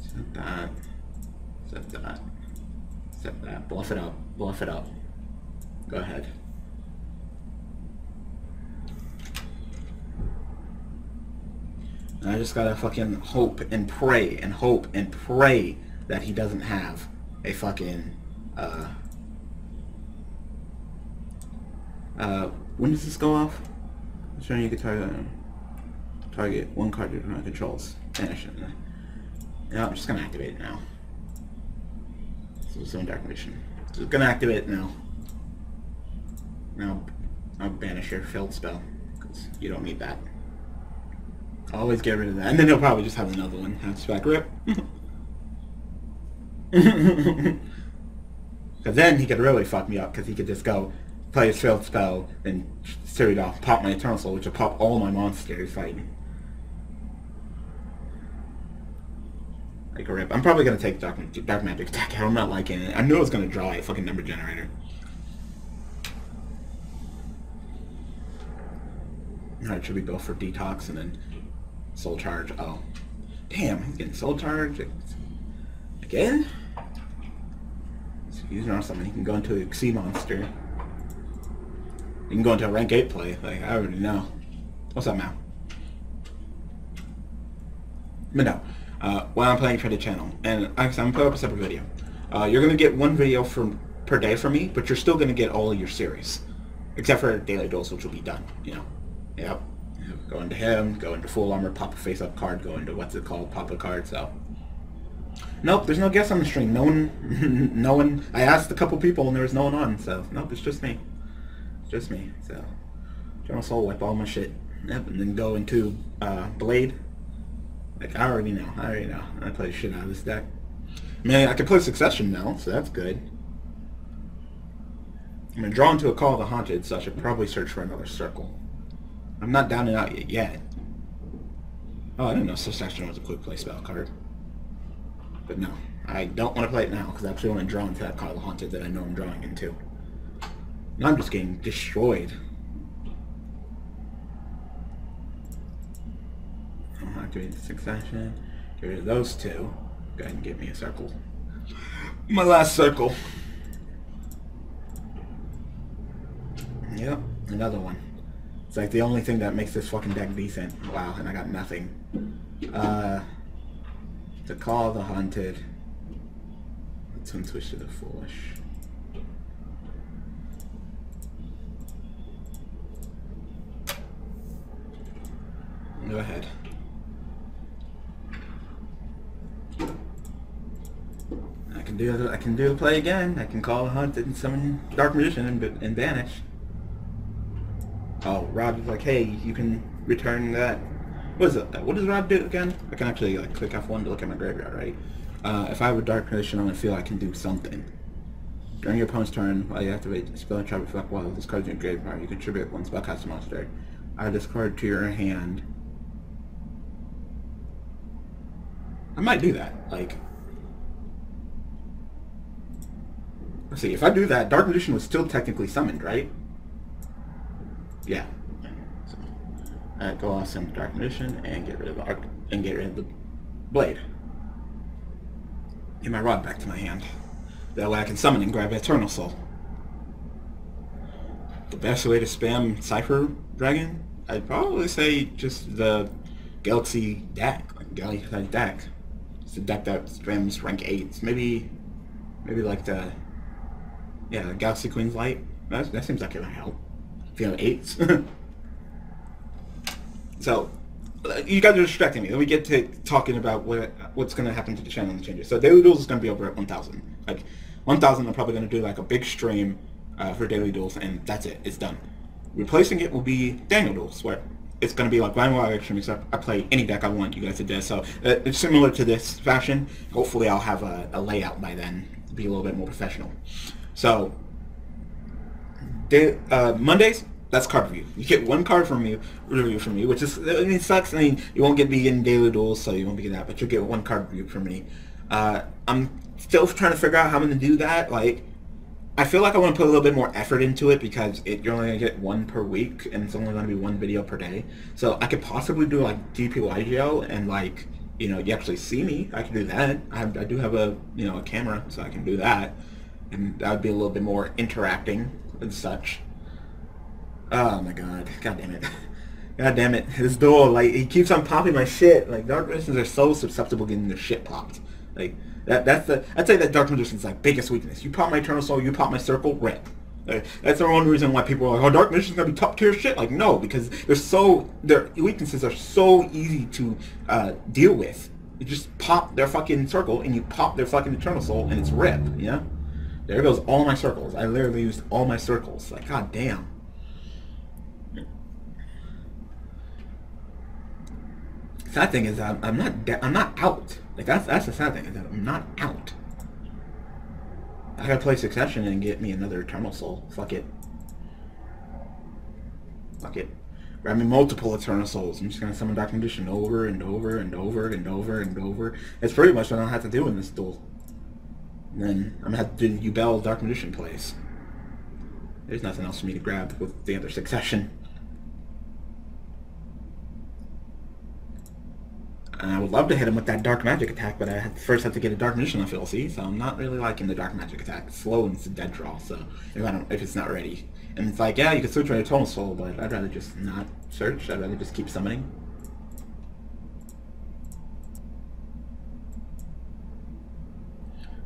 Set that. Set that. That. Bluff it up. Bluff it up. Go ahead. And I just gotta fucking hope and pray and hope and pray that he doesn't have a fucking uh uh when does this go off? Showing you can target target one card opponent controls. Finish it. Yeah, I'm just gonna activate it now. So Zone Dark Mission. Just gonna activate now. Now I'll banish your field spell. Because you don't need that. Always get rid of that. And then he'll probably just have another one. That's back rip. [LAUGHS] Because then he could really fuck me up, because he could just go play his field spell, then series off, pop my Eternal Soul, which will pop all my monsters fighting. Like a rip. I'm probably to take Dark, Dark Magic attack. I'm not liking it. I knew it was to draw a fucking number generator. Alright, should we go for Detox and then Soul Charge? Oh. Damn, he's getting Soul Charge. Again? Using on something, he can go into a Sea Monster. You can go into a rank 8 play. Like, I already know. What's up, Mal? But no. Uh, while I'm playing for the channel, and I'm going to put up a separate video. Uh, you're going to get one video from per day from me, but you're still going to get all of your series. Except for Daily Duels, which will be done, you know. Yep. Go into him, go into full armor, pop a face-up card, go into what's it called, pop a card, so... Nope, there's no guest on the stream. No one, [LAUGHS] no one. I asked a couple people and there was no one on. So nope, it's just me. It's just me. So, Eternal Soul, wipe all my shit. Yep, and then go into uh, Blade. Like I already know. I already know. I play shit out of this deck. Man, I can play Succession now, so that's good. I'm drawn to a Call of the Haunted, so I should probably search for another circle. I'm not down and out yet. yet. Oh, I didn't know Succession was a quick play spell card. But no, I don't want to play it now because I actually want to draw into that Call of the Haunted that I know I'm drawing into. And I'm just getting destroyed. activate the succession. Get rid of those two. Go ahead and give me a circle. My last circle. Yep, another one. It's like the only thing that makes this fucking deck decent. Wow, and I got nothing. Uh, the Call of the Haunted. Let's unswitch to the Foolish. Go ahead. I can do the, I can do the play again. I can call a hunt and summon Dark Magician and, and banish. Oh, Rod is like, hey, you can return that. What is it? What does Rod do again? I can actually like click F1 to look at my graveyard, right? Uh, if I have a Dark Magician, I'm gonna feel I can do something. During your opponent's turn, while you activate the spell and trap effect while in your graveyard, you contribute one spellcaster monster. Add this card to your hand. I might do that. Like, let's see. If I do that, Dark Magician was still technically summoned, right? Yeah. So, alright, go off some Dark Magician and get rid of the Arc and get rid of the blade. Get my rod back to my hand. That way I can summon and grab Eternal Soul. The best way to spam Cipher Dragon? I'd probably say just the Galaxy deck, like Galaxy deck. A deck that spams rank 8s. Maybe, maybe like the, yeah, Galaxy Queen's Light. That, that seems like it might help. If you have 8s. [LAUGHS] so, you guys are distracting me. Let me get to talking about what what's going to happen to the channel and the changes. So Daily Duels is going to be over at 1,000. Like 1,000, I'm probably going to do like a big stream uh, for Daily Duels, and that's it. It's done. Replacing it will be Daniel Duels, where it's going to be like Wild Extreme, except I play any deck I want you guys to do. So uh, it's similar to this fashion. Hopefully I'll have a, a layout by then, be a little bit more professional. So, day, uh, Mondays, that's card review. You get one card from me, review from me, which is, I mean, it sucks. I mean, you won't get me getting daily duels, so you won't be getting that, but you'll get one card review from me. Uh, I'm still trying to figure out how I'm going to do that. Like, I feel like I want to put a little bit more effort into it because it, you're only going to get one per week, and it's only going to be one video per day. So I could possibly do, like, DPYGO, and, like, you know, you actually see me. I can do that. I, I do have a, you know, a camera, so I can do that. And that would be a little bit more interacting and such. Oh my god. God damn it. [LAUGHS] God damn it. This duel, like, he keeps on popping my shit. Like, Dark Magicians are so susceptible getting their shit popped. Like, that that's the, I'd say that Dark Magician's, like, biggest weakness. You pop my Eternal Soul, you pop my Circle, rip. That's the one reason why people are like, oh, Dark Magician's gonna be top tier shit. Like, no, because they're so, their weaknesses are so easy to uh, deal with. You just pop their fucking Circle, and you pop their fucking Eternal Soul, and it's rip, know? There goes all my circles. I literally used all my circles. Like, god damn. sad thing is I'm, I'm not I'm not out. Like that's that's the sad thing that I'm not out. I gotta play Succession and get me another Eternal Soul. Fuck it. Fuck it. Grab me multiple Eternal Souls. I'm just gonna summon Dark Magician over and over and over and over and over. It's pretty much what I'll have to do in this duel. And then I'm gonna have to do Yubel Dark Magician plays. There's nothing else for me to grab with the other Succession. And I would love to hit him with that Dark Magic attack, but I first have to get a Dark Magician on FLC, so I'm not really liking the Dark Magic attack. It's slow and it's a dead draw, so if I don't, if it's not ready. And it's like, yeah, you can switch my Eternal Soul, but I'd rather just not search. I'd rather just keep summoning.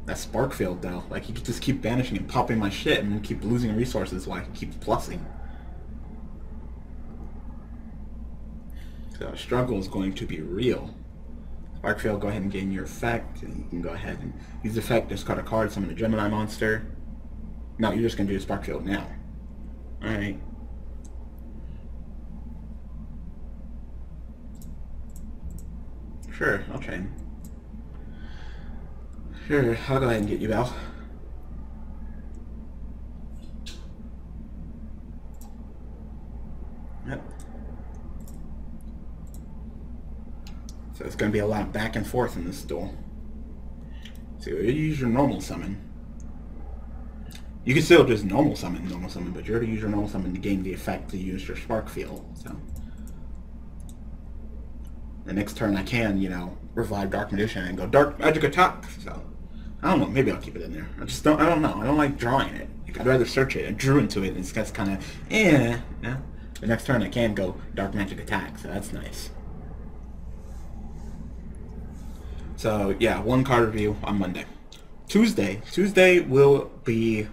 That Spark Field, though, like, you could just keep banishing and popping my shit and keep losing resources while I keep plussing. So struggle is going to be real. Sparkfield, go ahead and gain your effect, and you can go ahead and use the effect, discard a card, summon a Gemini monster. No, you're just going to do Sparkfield now. Alright. Sure, I'll train. Sure, I'll go ahead and get you, Bell. Yep. So it's going to be a lot back and forth in this duel. So you use your normal summon. You can still just normal summon, normal summon, but you're to use your normal summon to gain the effect to use your spark field. So the next turn I can, you know, revive Dark Magician and go Dark Magic Attack. So I don't know, maybe I'll keep it in there. I just don't, I don't know. I don't like drawing it. Like, I'd rather search it. I drew into it and it's just kind of, eh, yeah. The next turn I can go Dark Magic Attack, so that's nice. So yeah, one card review on Monday. Tuesday, Tuesday will be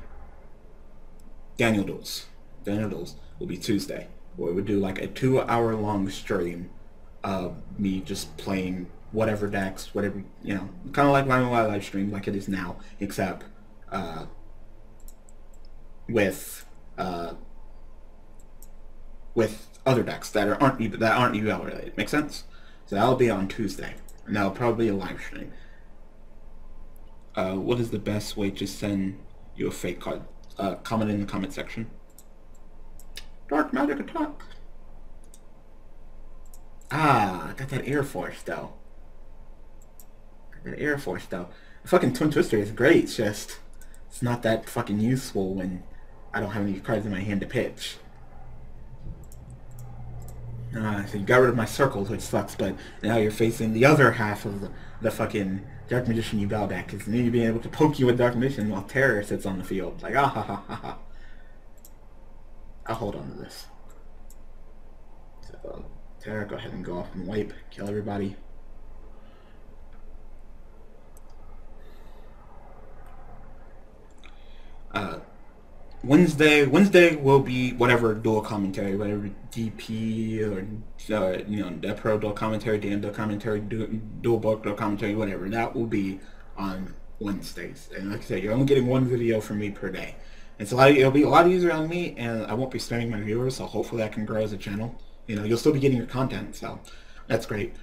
Daniel Duels. Daniel Duels will be Tuesday. We would do like a two-hour long stream of me just playing whatever decks, whatever, you know, kind of like my live stream, like it is now, except uh, with uh, with other decks that are, aren't that aren't Yubel related. Make sense? So that'll be on Tuesday, that'll probably a live stream. Uh, what is the best way to send you a fake card? Uh, comment in the comment section. Dark Magic Attack. Ah, got that Air Force though. Got Air Force though. The fucking Twin Twister is great, it's just it's not that fucking useful when I don't have any cards in my hand to pitch. Uh, so you got rid of my circles, which sucks, but now you're facing the other half of the, the fucking Dark Magician you bow back, because me being able to poke you with Dark Magician while Terror sits on the field. Like, ah ha ha ha ha. I'll hold on to this. So, Terror, go ahead and go off and wipe, kill everybody. Uh, Wednesday Wednesday will be whatever duel commentary, whatever DP or uh, you know the pro duel commentary, Dan duel commentary, duel book duel commentary, whatever. That will be on Wednesdays. And like I said, you're only getting one video from me per day. It's a lot. It'll be a lot easier on me, and I won't be spamming my viewers. So hopefully, I can grow as a channel. You know, you'll still be getting your content, so that's great.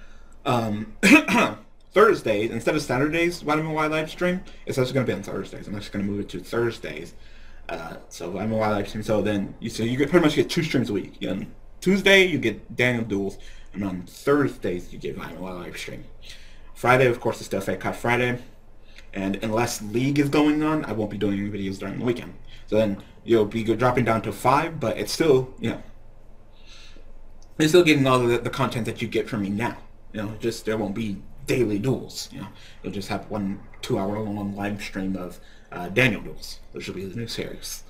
Um, [COUGHS] Thursdays instead of Saturdays, Vitamin Y live stream, it's actually going to be on Thursdays. I'm just going to move it to Thursdays uh, so I'm a live stream. So then you so you get pretty much get two streams a week. On Tuesday you get Daniel duels, and on Thursdays you get I'm a live stream. Friday, of course, is still Fake Cut Friday, and unless League is going on, I won't be doing any videos during the weekend. So then you'll be dropping down to five, but it's still you know you're still getting all the, the content that you get from me now. You know, just there won't be daily duels. You know, you'll just have one two-hour long live stream of uh, Daniel duels, which will be the new series.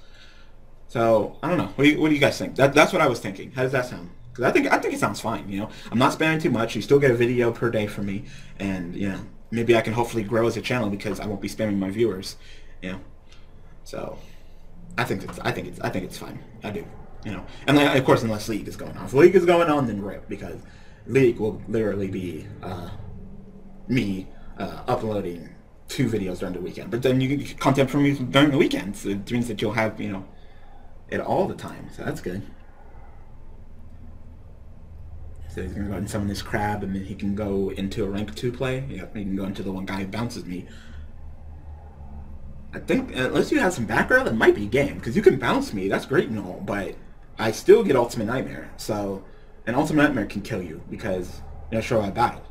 So I don't know. What do you, what do you guys think? That, that's what I was thinking. How does that sound? Because I think I think it sounds fine. You know, I'm not spamming too much. You still get a video per day from me, and you know, maybe I can hopefully grow as a channel because I won't be spamming my viewers. You know, so I think it's I think it's I think it's fine. I do. You know, and like, of course, unless League is going on. If League is going on, then rip because League will literally be uh, me uh, uploading two videos during the weekend. But then you get content from me during the weekends. So it means that you'll have, you know, it all the time. So that's good. So he's gonna go ahead and summon this crab and then he can go into a rank two play. Yeah, he can go into the one guy who bounces me. I think uh, unless you have some background, it might be game because you can bounce me. That's great and all, but I still get Ultimate Nightmare. So an Ultimate Nightmare can kill you because you know sure I battle,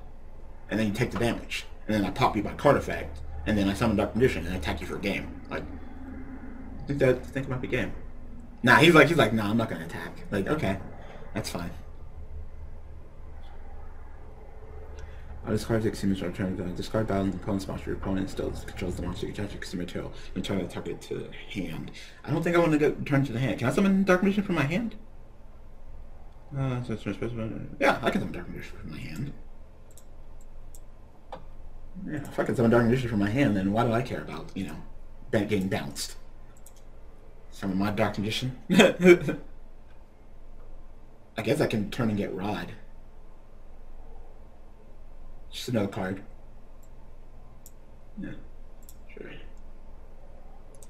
and then you take the damage, and then I pop you by card effect, and then I summon Dark Magician and attack you for a game. Like, I think that think about the game. Nah, he's like he's like, nah, I'm not gonna attack. Like, okay, that's fine. I discard the extreme turn to discard battle the opponent's monster. Your opponent still controls the monster. You catch extreme material and turn the target to hand. I don't think I want to get turn to the hand. Can I summon Dark Magician from my hand? Uh, so yeah, I can summon Dark Magician from my hand. Yeah, if I can summon Dark Magician from my hand, then why do I care about, you know, that getting bounced? Summon my Dark Magician. [LAUGHS] I guess I can turn and get Rod. Just another card. Yeah, sure.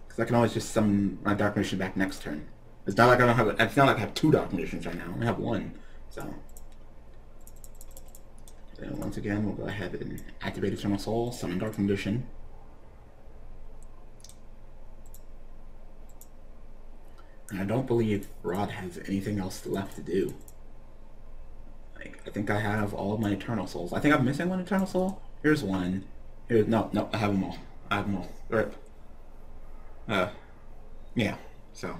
Because I can always just summon my Dark Magician back next turn. It's not like I don't have. It's not like I have two Dark Magicians right now. I only have one. So. And once again, we'll go ahead and activate Eternal Soul, summon Dark Condition. And I don't believe Rod has anything else left to do. Like, I think I have all of my Eternal Souls. I think I'm missing one Eternal Soul. Here's one. Here's, no, no, I have them all. I have them all. Rip. Uh, yeah, so.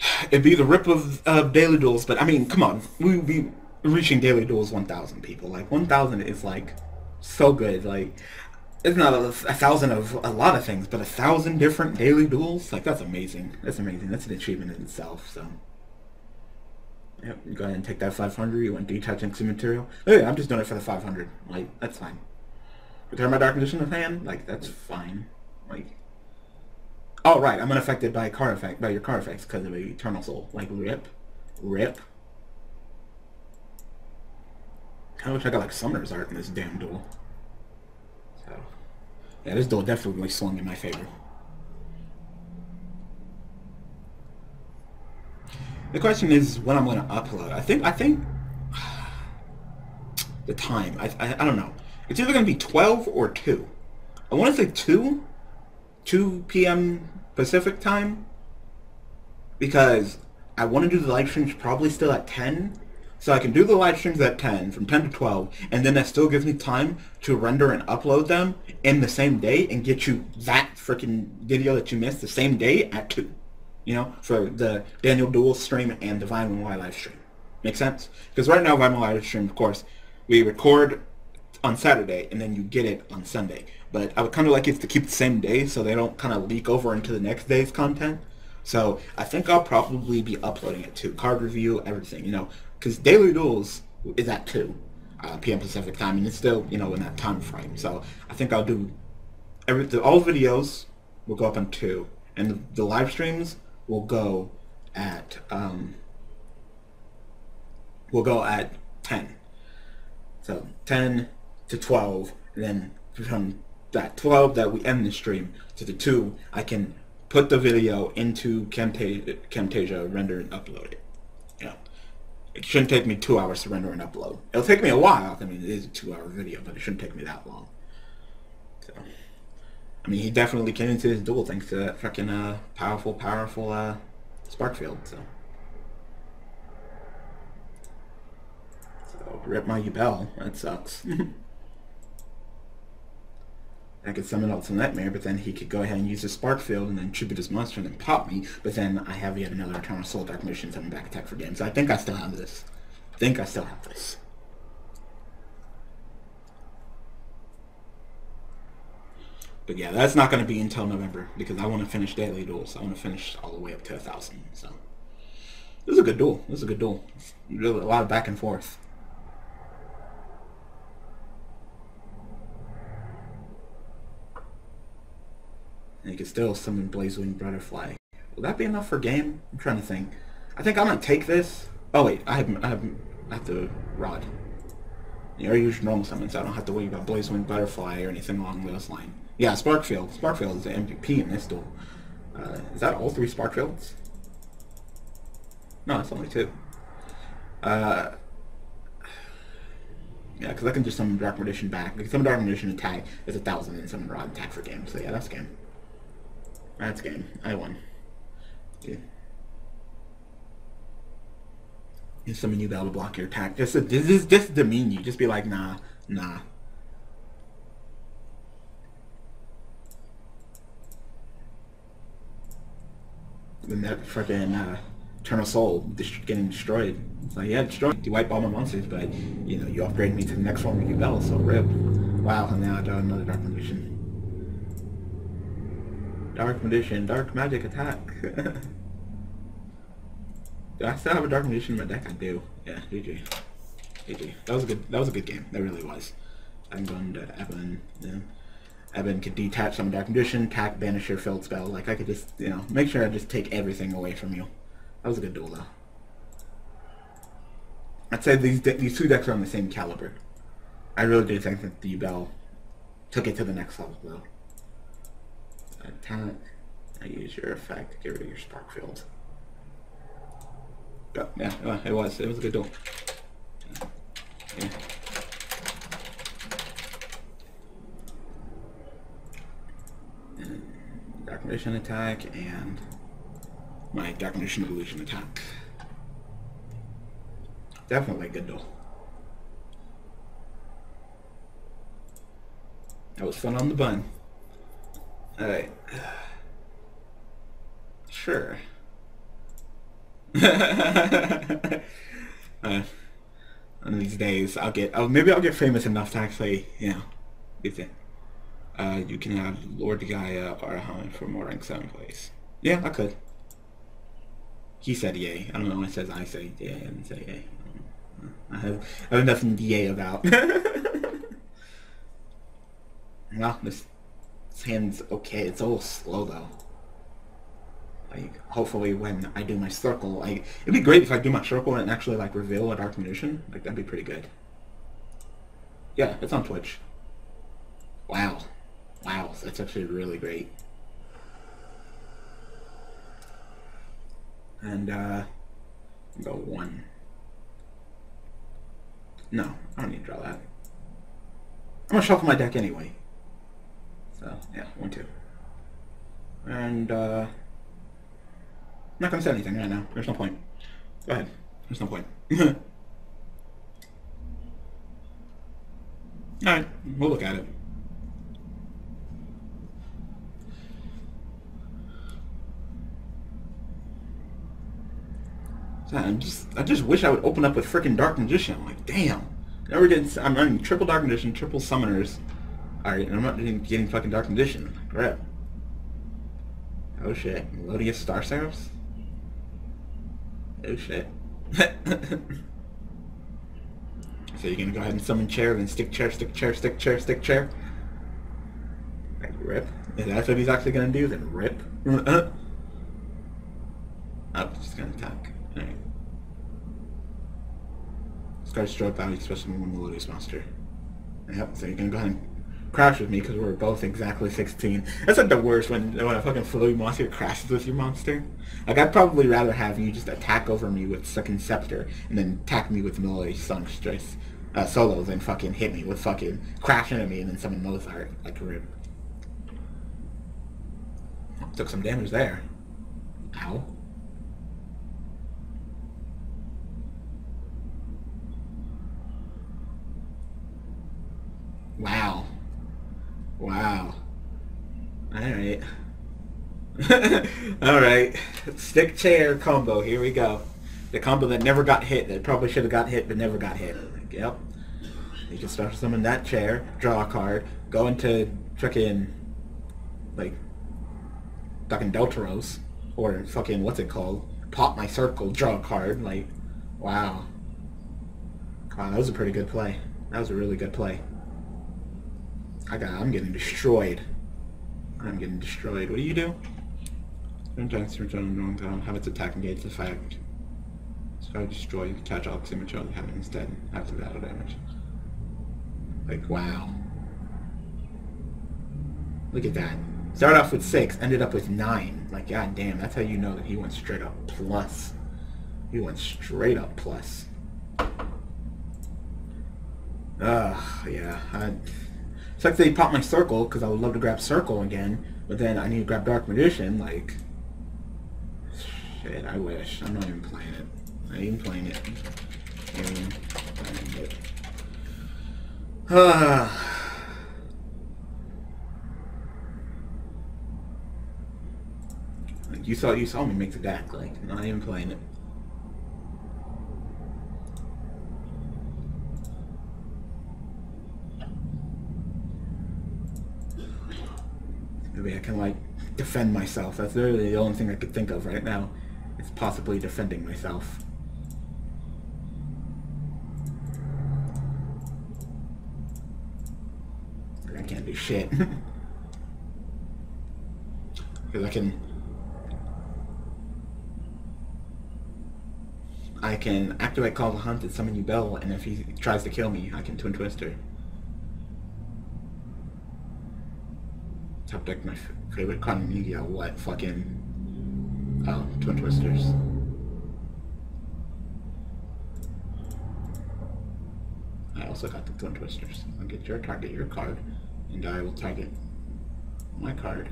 [SIGHS] It'd be the rip of uh, daily duels, but I mean, come on. We be reaching daily duels 1,000 people. Like 1,000 is like so good. Like it's not a, a, thousand of a lot of things, but a thousand different daily duels. Like that's amazing. That's amazing. That's an achievement in itself. So. Yep, you go ahead and take that 500. You want detaching some material. Oh, yeah, I'm just doing it for the 500. Like, that's fine. Return my Dark Magician of hand? Like, that's fine. Like, oh, right, I'm unaffected by card effect, by your card effects because of Eternal Soul. Like, rip. Rip. I wish I got like Summoner's art in this damn duel. So, yeah, this duel definitely swung in my favor. The question is when I'm going to upload. I think I think [SIGHS] the time. I, I, I don't know. It's either going to be 12 or 2. I want to say 2, 2 p.m. Pacific time, because I want to do the live streams probably still at 10, so I can do the live streams at 10, from 10 to 12, and then that still gives me time to render and upload them in the same day and get you that freaking video that you missed the same day at 2. You know, for the Daniel Duel stream and the Vitamin Y live stream. Make sense? Because right now, Vine live stream, of course, we record on Saturday and then you get it on Sunday. But I would kind of like it to keep the same day so they don't kind of leak over into the next day's content. So I think I'll probably be uploading it to card review, everything, you know, because Daily Duels is at 2 uh, p.m. Pacific time, and it's still, you know, in that time frame. So I think I'll do every the, all videos will go up on 2, and the, the live streams will go at um, will go at 10. So 10 to 12, and then from that 12 that we end the stream to the 2, I can put the video into Camtasia, Camtasia render and upload it. Know, it shouldn't take me two hours to render and upload. It'll take me a while. I mean, it is a two-hour video, but it shouldn't take me that long. So, I mean, he definitely came into his duel thanks to that fucking uh, powerful, powerful uh, Sparkfield. So. so, rip my Yubel. That sucks. [LAUGHS] I could summon out some Nightmare, but then he could go ahead and use his Spark Field and then tribute his monster and then pop me, but then I have yet another Eternal Soul Dark Mission summon back attack for games. So I think I still have this. I think I still have this. But yeah, that's not going to be until November because I want to finish Daily Duels. I want to finish all the way up to a thousand. So this is a good duel. This is a good duel. Really a lot of back and forth. And you can still summon Blazewing Butterfly. Will that be enough for game? I'm trying to think. I think I'm gonna take this. Oh wait, I have I have I have the rod. You already use normal summons, so I don't have to worry about Blazewing Butterfly or anything along those lines. Yeah, Sparkfield. Sparkfield is the MVP in this duel. Uh, is that all three Sparkfields? No, it's only two. Uh, yeah, because I can just summon Dark Magician back. Summon Dark Magician attack is a thousand and summon Rod attack for game. So yeah, that's game. That's game. I won. Yeah. If summon you, that'll block your attack. Just, this is just demean you. Just be like, nah, nah. Then that freaking uh, Eternal Soul getting destroyed. Like, yeah, destroyed. You wipe all my monsters, but, you know, you upgrade me to the next one with your bell, so rip. Wow, and now I got another Dark Magician. Dark Magician, Dark Magic Attack. [LAUGHS] do I still have a Dark Magician in my deck? I do. Yeah, GG. GG. That was a good that was a good game. That really was. I'm going to Ebon. Yeah. Ebon could detach some Dark Magician, attack, banish your field spell. Like I could just you know, make sure I just take everything away from you. That was a good duel though. I'd say these these two decks are on the same caliber. I really do think that the Bell took it to the next level though attack. I use your effect to get rid of your spark field. Yeah, yeah, it was. It was a good duel. Yeah. Dark Magician attack and my Dark Magician Illusion attack. Definitely a good duel. That was fun on the bun. Alright. Sure. [LAUGHS] uh, one these days, I'll get. Oh, maybe I'll get famous enough to actually, you know, get it. Uh, you can have Lord Gaia Arahant for more rank seven place. Yeah, I could. He said yay. I don't know. It says I say yay. I didn't say yay. I have I have nothing to yay about. [LAUGHS] well, this this hand's okay. It's a little slow though. Like, hopefully when I do my circle, like, it'd be great if I do my circle and actually, like, reveal a Dark Magician. Like, that'd be pretty good. Yeah, it's on Twitch. Wow. Wow, that's actually really great. And, uh, go one. No, I don't need to draw that. I'm gonna shuffle my deck anyway. So, yeah, one, two. And, uh, I'm not gonna say anything right now. There's no point. Go ahead. There's no point. [LAUGHS] Alright, we'll look at it. I just I just wish I would open up with freaking Dark Magician. I'm like, damn. Never getting I'm running triple Dark Magician, triple Summoners. Alright, and I'm not getting, getting fucking Dark Condition. Crap. Oh shit. Melodious Star Seraphs? Oh shit. [LAUGHS] so you're gonna go ahead and summon chair, then stick chair, stick chair, stick chair, stick chair? Like, rip. If that's what he's actually gonna do, then rip. [LAUGHS] oh, just gonna attack. Alright. Scar stroke value especially one melodious monster. Yep, so you can go ahead and crash with me because we're both exactly 16. That's like the worst when when a fucking floating monster crashes with your monster. Like I'd probably rather have you just attack over me with second scepter and then attack me with melodious Songstress uh, solos and fucking hit me with fucking crash into me and then summon Mozart like rib. Took some damage there. Ow. Wow. Wow. Alright. [LAUGHS] Alright. Stick chair combo. Here we go. The combo that never got hit. That probably should have got hit but never got hit. Yep. You can special summon that chair, draw a card, go into freaking like fucking Deltaros or fucking what's it called? Pop my circle, draw a card. Like, wow. Wow, that was a pretty good play. That was a really good play. I got, I'm getting destroyed. I'm getting destroyed. What do you do? Sometimes return wrong time. Have its attack engage effect. So I destroy, catch all signature and have it instead after battle damage. Like wow. Look at that. Started off with six, ended up with nine. Like god damn, that's how you know that he went straight up plus. He went straight up plus. Ugh, yeah. I, it's like they pop my circle because I would love to grab circle again, but then I need to grab dark magician. Like, shit. I wish. I'm not even playing it. I ain't playing it. playing it. [SIGHS] Ah. you saw you saw me make the deck. Like, not even playing it. Maybe I can like defend myself. That's literally the only thing I could think of right now. It's possibly defending myself. I can't do shit. [LAUGHS] Because I can... I can activate Call the Hunt and summon Bell, and if he tries to kill me, I can Twin Twister. Top deck my favorite cotton media what fucking oh twin twisters. I also got the twin twisters. I'll get your target your card and I will target my card.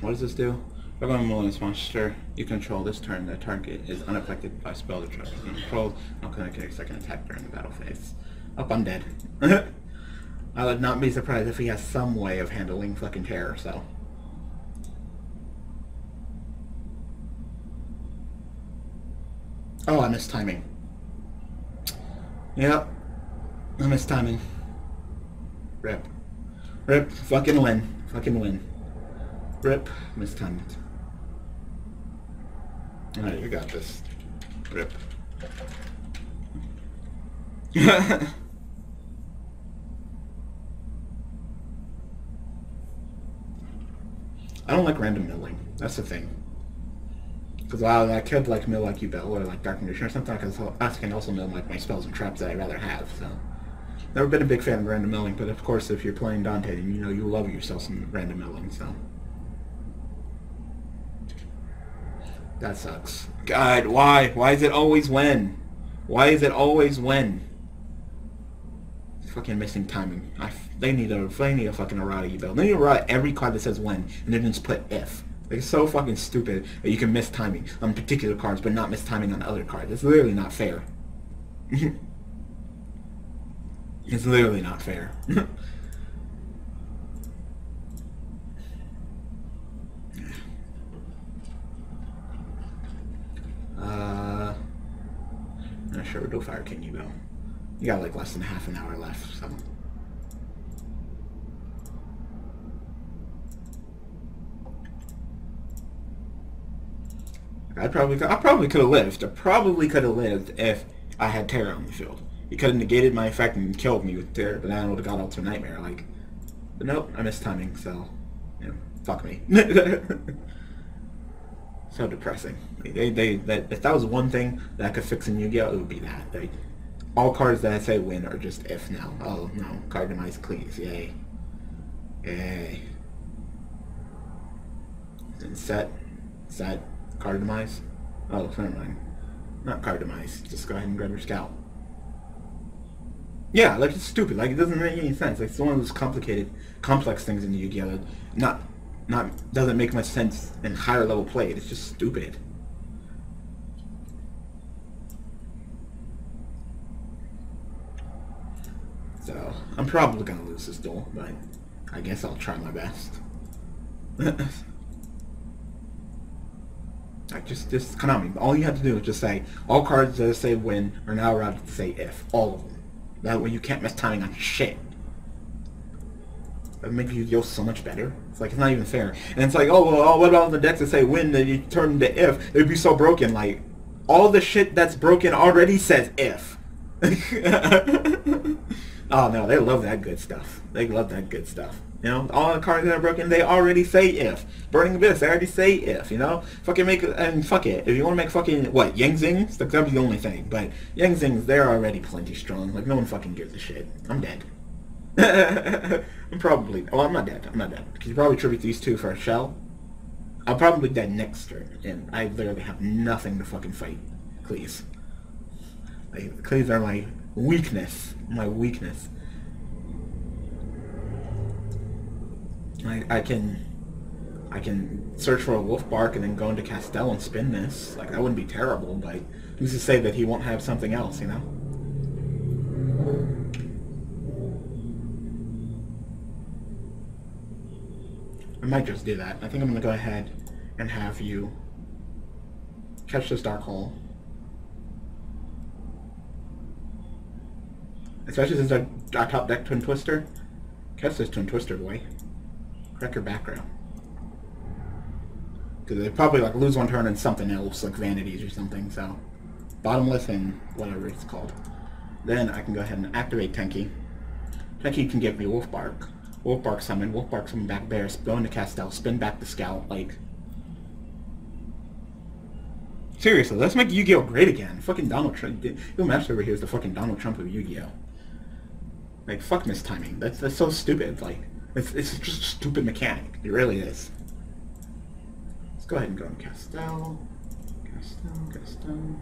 What does this do? I'm a monster. You control this turn, the target is unaffected. By spell is controlled. I'll connect a second attack during the battle phase. Oh, I'm dead. [LAUGHS] I would not be surprised if he has some way of handling fucking terror, so. Oh, I missed timing. Yep. I missed timing. Rip. Rip. Fucking win. Fucking win. Rip. Missed timing. Alright, you got this. Rip. [LAUGHS] I don't like random milling. That's the thing. Because while I could like mill like Yubel or like Dark Condition or something, I can, I can also mill like my spells and traps that I'd rather have. So never been a big fan of random milling, but of course if you're playing Dante, then you know you love yourself some random milling. So that sucks. God, why? Why is it always when? Why is it always when? Fucking missing timing. I, they need a they need a fucking errata you build. They need to errata every card that says when, and then just put if. Like, it's so fucking stupid that you can miss timing on particular cards, but not miss timing on other cards. It's literally not fair. [LAUGHS] it's literally not fair. [LAUGHS] uh, not sure. We'll Fire King you go. You got like less than half an hour left, so. I probably I probably could have lived. I probably could have lived if I had Terror on the field. He could have negated my effect and killed me with Terror, but then I would have got Ultimate Nightmare. Like, but nope, I missed timing, so you know, fuck me. [LAUGHS] so depressing. They, they, that, if that was one thing that I could fix in Yu-Gi-Oh, it would be that. They, all cards that I say win are just if now. Oh no, card demise, please, yay, yay. And set, set. Card demise? Oh, never mind. Not card demise. Just go ahead and grab your scout. Yeah, like it's stupid. Like it doesn't make any sense. Like it's one of those complicated, complex things in Yu-Gi-Oh! Not, not doesn't make much sense in higher level play. It's just stupid. So I'm probably gonna lose this duel, but I guess I'll try my best. [LAUGHS] Like just just Konami. All you have to do is just say all cards that say win are now allowed to say if. All of them. That way you can't miss timing on shit. That makes you feel so much better. It's like it's not even fair. And it's like, oh well, oh, what about the decks that say win that you turn into if? It'd be so broken. Like all the shit that's broken already says if. [LAUGHS] oh no, they love that good stuff. They love that good stuff. You know, all the cards that are broken, they already say if. Burning Abyss, they already say if, you know? Fucking make, and fuck it. If you want to make fucking, what, Yang Zings? That'd the only thing. But Yang Zings, they're already plenty strong. Like, no one fucking gives a shit. I'm dead. [LAUGHS] I'm probably, well, I'm not dead. I'm not dead. Because you probably tribute these two for a shell. I'm probably dead next turn. And I literally have nothing to fucking fight. Please. Like, please are my weakness. My weakness. I, I can I can search for a wolf bark and then go into Castel and spin this. Like that wouldn't be terrible, but who's to say that he won't have something else, you know? I might just do that. I think I'm gonna go ahead and have you catch this dark hole. Especially since I, top deck Twin Twister. Catch this Twin Twister boy. Crack your background. Because they probably like lose one turn and something else, like vanities or something, so. Bottomless and whatever it's called. Then I can go ahead and activate Tenki. Tenki can give me Wolf Bark. Wolf Bark summon, Wolf Bark summon back Bear, go into Castel, spin back the Scout, like... Seriously, let's make Yu-Gi-Oh! great again. Fucking Donald Trump. Your master over here is the fucking Donald Trump of Yu-Gi-Oh! Like, fuck mistiming. That's, that's so stupid, like... It's, it's just a stupid mechanic. It really is. Let's go ahead and go on Castel. Castel, Castel.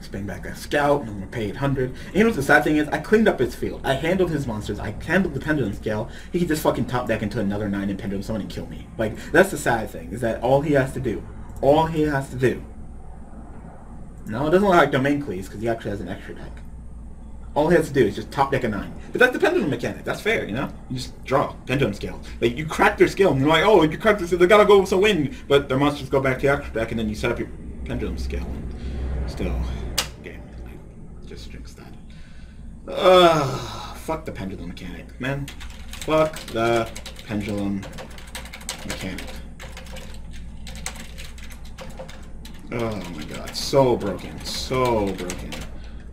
Spin back a scout, and I'm gonna pay 800. And you know what the sad thing is? I cleaned up his field. I handled his monsters. I handled the pendulum scale. He could just fucking top deck into another 9 in pendulum summon and kill me. Like, that's the sad thing, is that all he has to do, all he has to do. No, it doesn't look like domain cleaves, because he actually has an extra deck. All he has to do is just top deck a nine. But that's the pendulum mechanic. That's fair, you know? You just draw pendulum scale. Like, you crack their scale, and you're like, oh, you cracked this, they gotta go so win. But their monsters go back to extra deck, and then you set up your pendulum scale. And still, game. Like, just drinks that. Ugh, fuck the pendulum mechanic, man. Fuck the pendulum mechanic. Oh my god, so broken, so broken.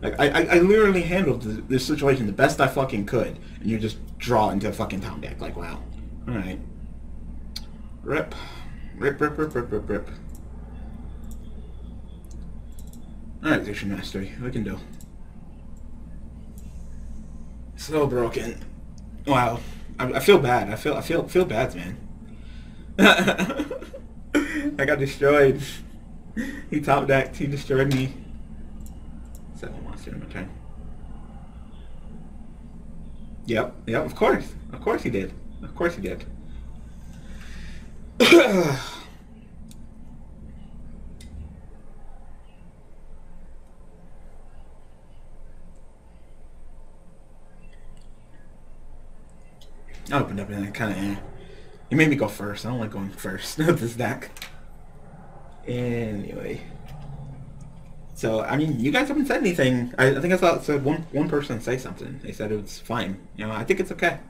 Like, I, I, I literally handled this situation the best I fucking could, and you just draw into a fucking town deck. Like, wow. Alright. Rip. Rip, rip, rip, rip, rip, rip. Alright, Zation Mastery. We can do. So broken. Wow. I, I feel bad. I feel I feel feel bad, man. [LAUGHS] I got destroyed. He top decked. He destroyed me. Seven monster in my turn. Yep. Yep. Of course. Of course he did. Of course he did. [CLEARS THROAT] I opened up and I kind of, eh. You made me go first. I don't like going first with this deck. Anyway. So, I mean, you guys haven't said anything. I, I think I saw one one person say something. They said it was fine. You know, I think it's okay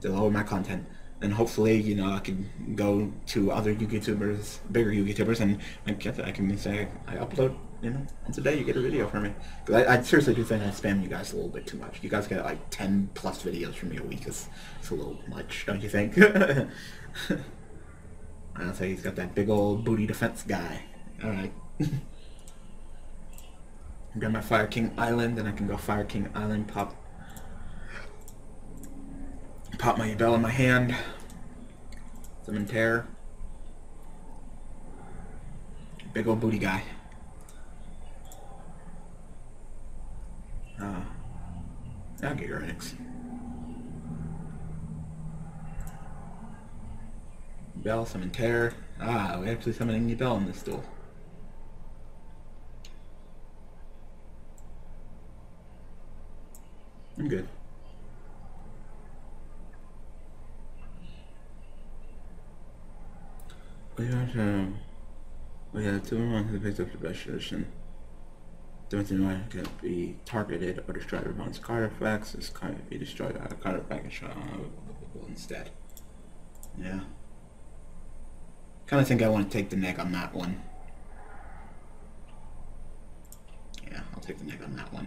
to lower my content. And hopefully, you know, I can go to other YouTubers, bigger YouTubers, and I that I can say I upload, you know, once a day you get a video from me. Because I, I, seriously do think I spam you guys a little bit too much. You guys get like 10 plus videos from me a week. It's, it's a little much, don't you think? [LAUGHS] I don't say he's got that big old booty defense guy. Alright. [LAUGHS] Got my Fire King Island, and I can go Fire King Island, pop pop my bell in my hand. Summon Terror. Big old booty guy. Uh, I'll get your Onyx. Bell, summon Terror. Ah, we actually summoning the Bell in this duel. I'm good. We have um, we have two months to pick up the best solution. Something one can be targeted or destroyed with one's card effects. This can be destroyed out of card effect and shot instead. Yeah. Kinda think I want to take the neck on that one. Yeah, I'll take the neck on that one.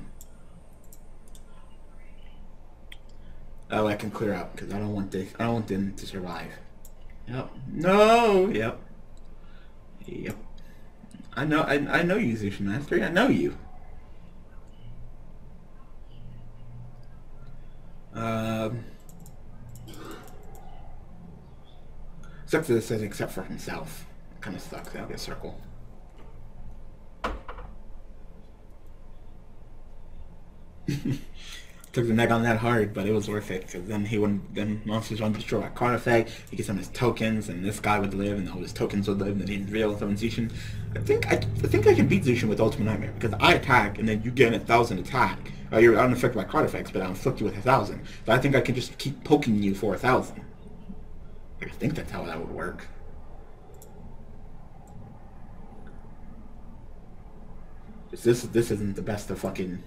Oh, I can clear out because I don't want this. I don't want them to survive. Yep. No. Yep. Yep. I know. I I know you, Zushin Mastery. I know you. Um. Except for this says except for himself. Kind of sucks. Be a circle. [LAUGHS] took the neck on that hard, but it was worth it because then he wouldn't. Then monsters wouldn't destroy card effect. He gets some of his tokens, and this guy would live, and all his tokens would live. And he'd reveal summon Zushin. I think I, I think I can beat Zushin with Ultimate Nightmare because I attack, and then you get a thousand attack. Uh, you're unaffected by card effects, but I'll inflict you with a thousand. So I think I can just keep poking you for a thousand. I think that's how that would work. This this isn't the best of fucking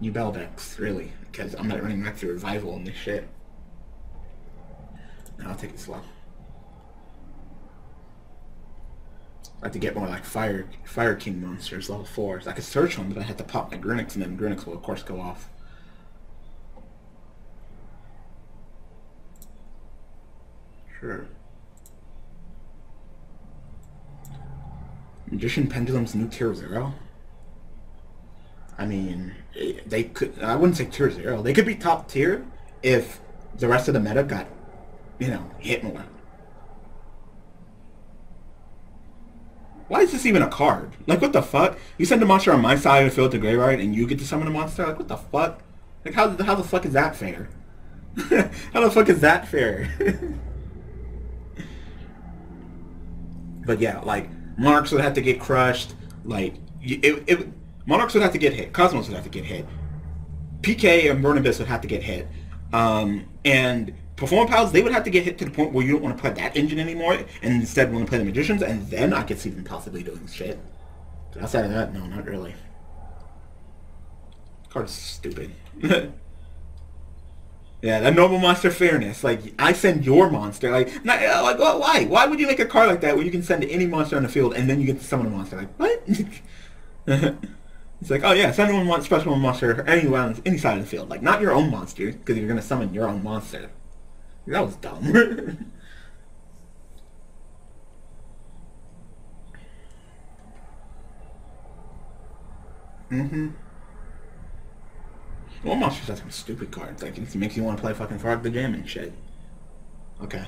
new Beldex, really, because I'm not running back to revival and this shit. No, I'll take it slow. I have to get more like Fire Fire King monsters, level 4s. I could search them, but I had to pop my Garunix, and then Garunix will of course go off. Sure. Magician Pendulum's new tier 0? I mean, they could. I wouldn't say tier zero. They could be top tier if the rest of the meta got, you know, hit more. Why is this even a card? Like, what the fuck? You send a monster on my side of the field to graveyard, and you get to summon a monster? Like, what the fuck? Like, how, how the fuck is that fair? [LAUGHS] how the fuck is that fair? [LAUGHS] but yeah, like, Monarchs would have to get crushed. Like, it, it Monarchs would have to get hit. Cosmos would have to get hit. PK and Burn Abyss would have to get hit. Um, and Performapals, they would have to get hit to the point where you don't want to play that engine anymore, and instead want to play the Magicians, and then I could see them possibly doing shit. But outside of that, no, not really. Card's stupid. [LAUGHS] yeah, that normal monster fairness. Like, I send your monster. Like, not, like why? Why would you make a card like that where you can send any monster on the field and then you get to summon a monster? Like, what? [LAUGHS] It's like, oh yeah, if anyone wants special monster for any side of the field, like not your own monster, because you're gonna summon your own monster. That was dumb. [LAUGHS] mm-hmm. Well, monsters has some stupid cards. Like, it makes you want to play fucking Frog the Jam and shit. Okay.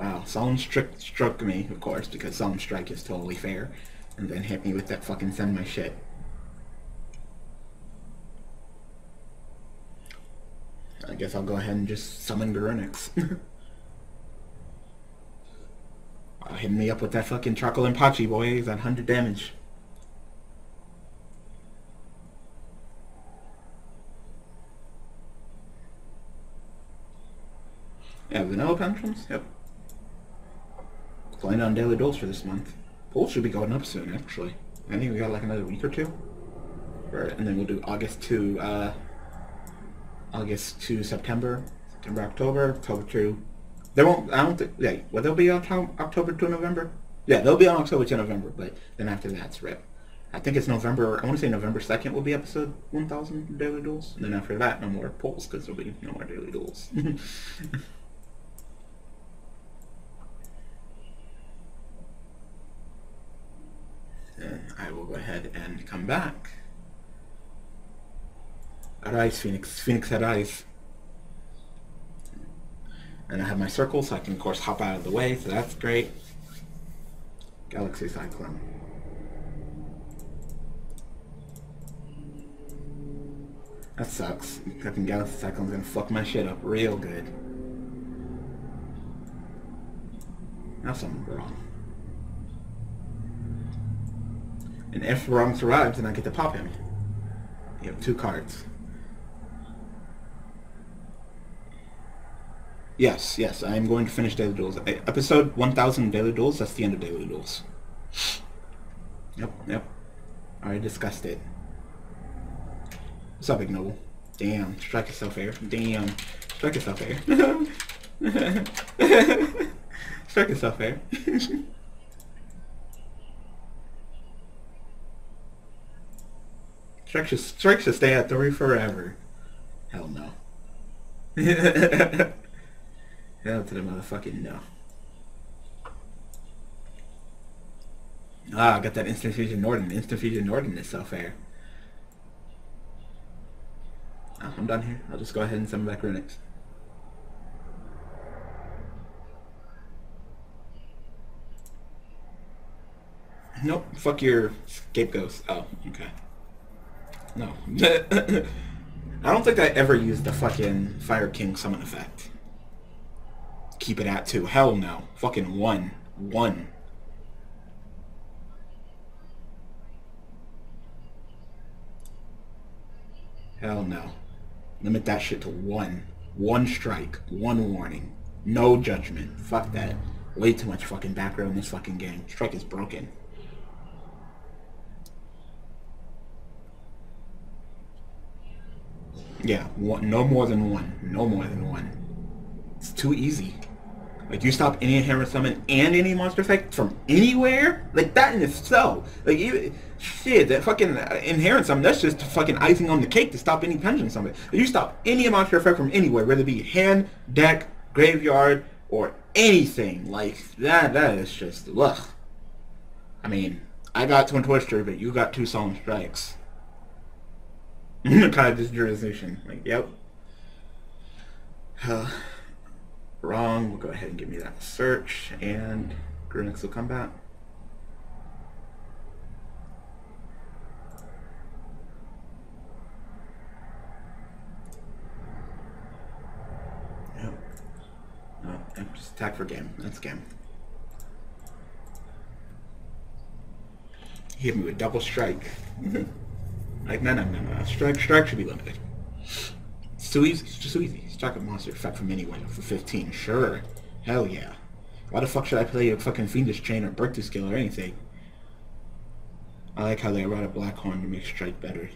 Wow, Solemn Strike struck me, of course, because Solemn Strike is totally fair. And then hit me with that fucking send my shit. I guess I'll go ahead and just summon Garunix. [LAUGHS] uh, hit me up with that fucking Charcoal Inpachi, boys, at 100 damage. Yeah, vanilla tantrums? Yep. Playing on daily dose for this month. Polls should be going up soon, actually. I think we got like another week or two. Right, and then we'll do August to, uh, August to September, September, October, October to... They won't, I don't think, yeah, will they'll be on October to November? Yeah, they'll be on October to November, but then after that's RIP. I think it's November, I want to say November 2nd will be episode 1000 Daily Duels. And then after that, no more polls, because there'll be no more Daily Duels. [LAUGHS] then I will go ahead and come back. Arise, Phoenix. Phoenix eyes. And I have my circle, so I can, of course, hop out of the way, so that's great. Galaxy Cyclone. That sucks. Fucking Galaxy Cyclone's gonna fuck my shit up real good. Now something wrong. And if wrong survives, then I get to pop him. You have two cards. Yes, yes, I am going to finish Daily Duels. Episode 1000 Daily Duels, that's the end of Daily Duels. Yep, yep. I already discussed it. What's up, Ignoble? Damn, strike yourself air. Damn, strike yourself air. [LAUGHS] strike yourself air. [LAUGHS] Strike should, strike should stay at three forever. Hell no. [LAUGHS] Hell to the motherfucking no. Ah, I got that instant fusion Norden. Instant fusion Norden is so fair. Oh, I'm done here. I'll just go ahead and summon back Runix. Nope. Fuck your scapegoats. Oh, okay. No. [LAUGHS] I don't think I ever used the fucking Fire King summon effect. Keep it at two. Hell no. Fucking one. One. Hell no. Limit that shit to one. One strike. One warning. No judgment. Fuck that. Way too much fucking background in this fucking game. Strike is broken. Yeah, one, no more than one. No more than one. It's too easy. Like you stop any inherent summon and any monster effect from anywhere, like that in itself. Like you, shit, that fucking inherent summon, that's just fucking icing on the cake to stop any pendulum summon. You stop any monster effect from anywhere, whether it be hand, deck, graveyard, or anything like that. That is just ugh. I mean, I got Twin Twister, but you got two Solemn Strikes. Kind of this jurisdiction. Like, yep. Uh, wrong. We'll go ahead and give me that search, and Garunix will come back. Yep. No, just attack for game. That's game. Hit me with double strike. [LAUGHS] Like, no, no, no, no. Strike, strike should be limited. It's too easy. It's just too easy. Strike a monster effect from anywhere for 15. Sure. Hell yeah. Why the fuck should I play a fucking Fiendish Chain or Breakthrough Skill or anything? I like how they wrote a Black Horn to make strike better.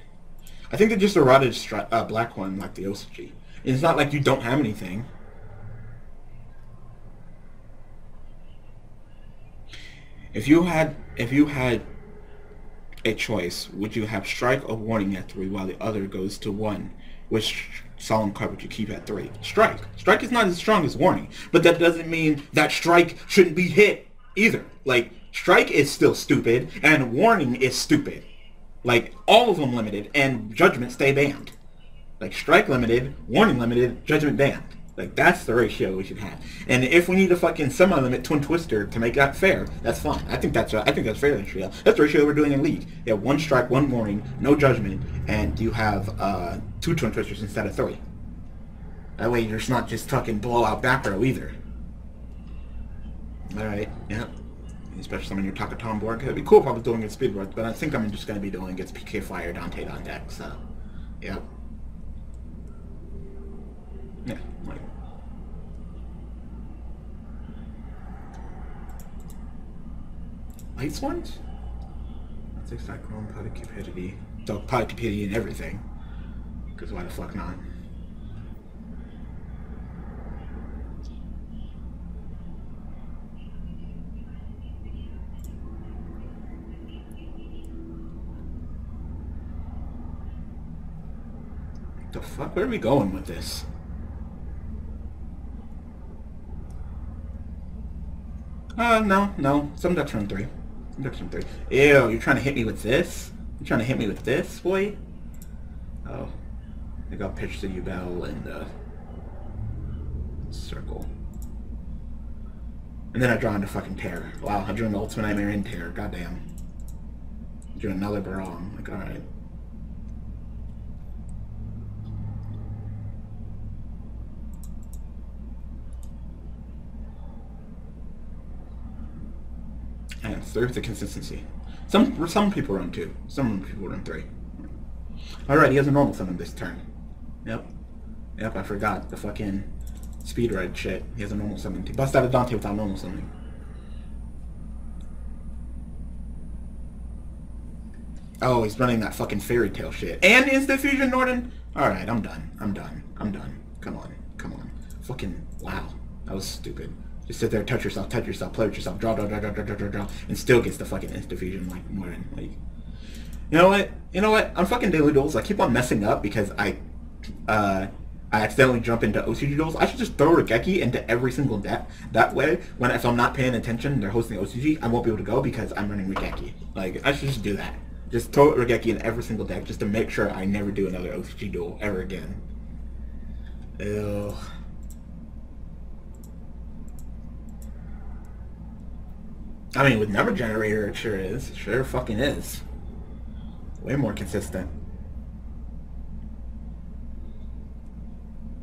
I think they just eroded stri uh, Blackhorn like the OCG. It's not like you don't have anything. If you had, if you had a choice. Would you have strike or warning at 3 while the other goes to 1? Which solemn card would you keep at 3? Strike. Strike is not as strong as warning, but that doesn't mean that strike shouldn't be hit either. Like, Strike is still stupid, and Warning is stupid. Like, all of them limited, and Judgment stay banned. Like, Strike limited, Warning limited, Judgment banned. Like, that's the ratio we should have. And if we need to fucking semi-limit Twin Twister to make that fair, that's fine. I think that's I think that's fair ratio. That's the ratio we're doing in League. You have one Strike, one Warning, no Judgment, and you have uh, two Twin Twisters instead of three. That way you're not just fucking blowout back row either. Alright, yeah. Especially when you're talking Tom Borg. It'd be cool if I was doing it speed but I think I'm just going to be doing it PK Fire Dante on deck, so. Yep. Yeah, like. Light ones? That's a Cyclone, Potty Cupidity. So, Potty Cupidity and everything. Because why the fuck not? The fuck? Where are we going with this? Uh, no, no. Some ducks run three. Some three. Ew, you're trying to hit me with this? You're trying to hit me with this, boy? Oh. I got pitched to you battle and, uh... Circle. And then I draw into fucking Terror. Wow, I drew an Ultimate Nightmare in Tear. Goddamn. I drew another Barong. Like, alright. And there's the consistency. Some some people run two. Some people run three. Alright, he has a normal summon this turn. Yep. Yep, I forgot the fucking speed ride shit. He has a normal summon. He busts out a Dante without normal summoning. Oh, he's running that fucking fairy tale shit. And instant fusion, Norden? Alright, I'm done. I'm done. I'm done. Come on. Come on. Fucking wow. That was stupid. Just sit there, touch yourself, touch yourself, play with yourself, draw, draw, draw, draw, draw, draw, draw, draw, and still gets the fucking instant fusion like than like. You know what? You know what? I'm fucking daily duels. I keep on messing up because I, uh, I accidentally jump into OCG duels. I should just throw Raigeki into every single deck. That way, when if I'm not paying attention, they're hosting OCG, I won't be able to go because I'm running Raigeki. Like I should just do that. Just throw Raigeki in every single deck just to make sure I never do another OCG duel ever again. Ew. I mean, with Number Generator, it sure is. It sure fucking is. Way more consistent.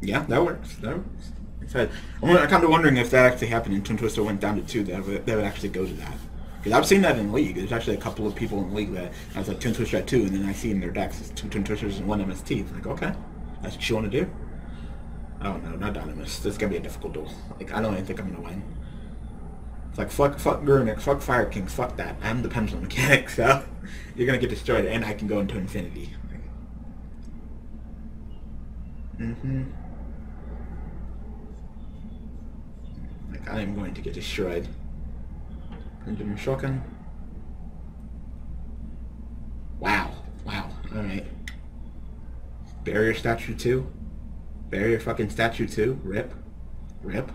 Yeah, that works. That works. I'm, I'm kind of wondering if that actually happened and Twin Twister went down to two, that would, that would actually go to that. Because I've seen that in League. There's actually a couple of people in League that has like Twin Twister at two, and then I see in their decks Twin Twisters and one MST. It's like, okay, that's what you want to do? Oh no, not Dinomist. This is going to be a difficult duel. Like, I don't even think I'm going to win. It's like, fuck, fuck Gurnik, fuck Fire Kings, fuck that. I'm the pendulum mechanic, [LAUGHS] so you're gonna get destroyed, and I can go into infinity. Mm-hmm. Like, I am going to get destroyed. Pendulum shotgun. Wow. Wow. Alright. Barrier Statue 2. Barrier fucking Statue 2. Rip. Rip.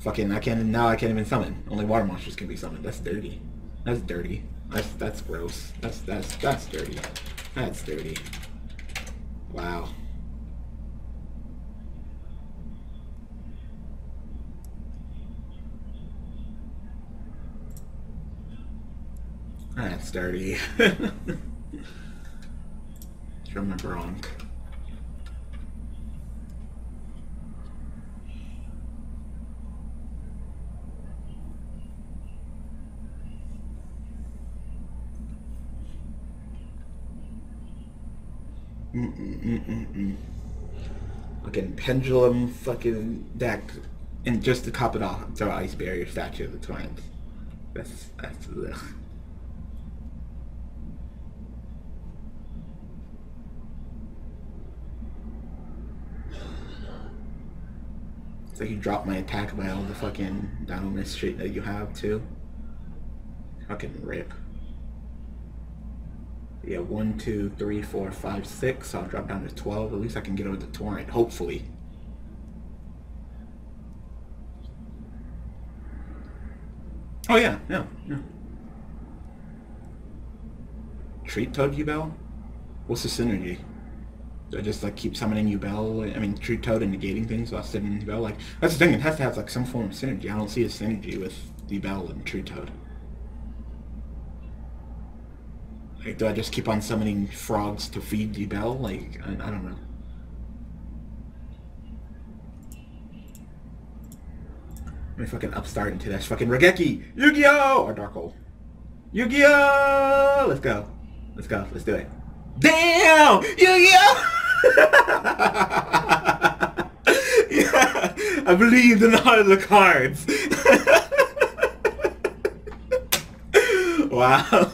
Fucking, I can't, now I can't even summon. Only water monsters can be summoned. That's dirty. That's dirty. That's, that's gross. That's, that's, that's dirty. That's dirty. Wow. That's dirty. [LAUGHS] Remember wrong. Fucking pendulum fucking deck. And just to top it off, throw Ice Barrier Statue of the Twins. That's, that's, ugh. So you drop my attack by all the fucking down shit that you have too. Fucking rip. Yeah, one, two, three, four, five, six. So I'll drop down to 12. At least I can get over the torrent, hopefully. Oh yeah, yeah, yeah. Treat Toad Yubel? What's the synergy? Do I just like keep summoning Yubel? I mean, treat Toad and negating things while summoning Yubel? Like, that's the thing, it has to have like some form of synergy. I don't see a synergy with Yubel and treat Toad. Like, do I just keep on summoning frogs to feed Yubel? Like, I, I don't know. Let me fucking upstart into that fucking Raigeki! Yu-Gi-Oh! Or Dark Hole. Yu-Gi-Oh! Let's go. Let's go. Let's do it. Damn! Yu-Gi-Oh! [LAUGHS] yeah, I believed in the all of the cards. [LAUGHS] wow.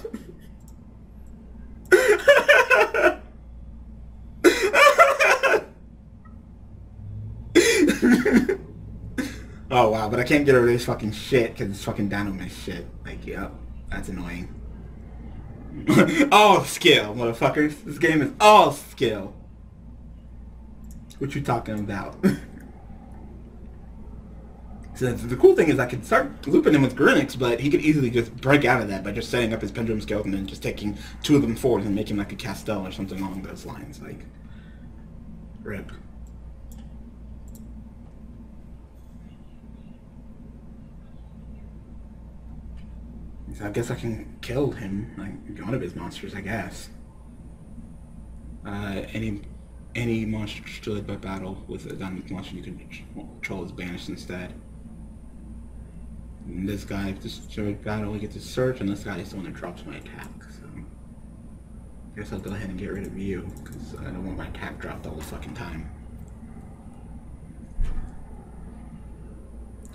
Oh wow, but I can't get rid of this fucking shit because it's fucking Dinomist shit. Like, yep, that's annoying. [LAUGHS] all skill, motherfuckers. This game is all skill. What you talking about? [LAUGHS] so the cool thing is I could start looping him with Garunix, but he could easily just break out of that by just setting up his pendulum skills and then just taking two of them forward and making like a Castel or something along those lines. Like, rip. So I guess I can kill him, like one of his monsters, I guess. Uh, any any monster destroyed by battle with a Dinomist monster you can control is banished instead. And this guy destroyed battle, he gets a search, and this guy is the one that drops my attack. So I guess I'll go ahead and get rid of you because I don't want my attack dropped all the fucking time.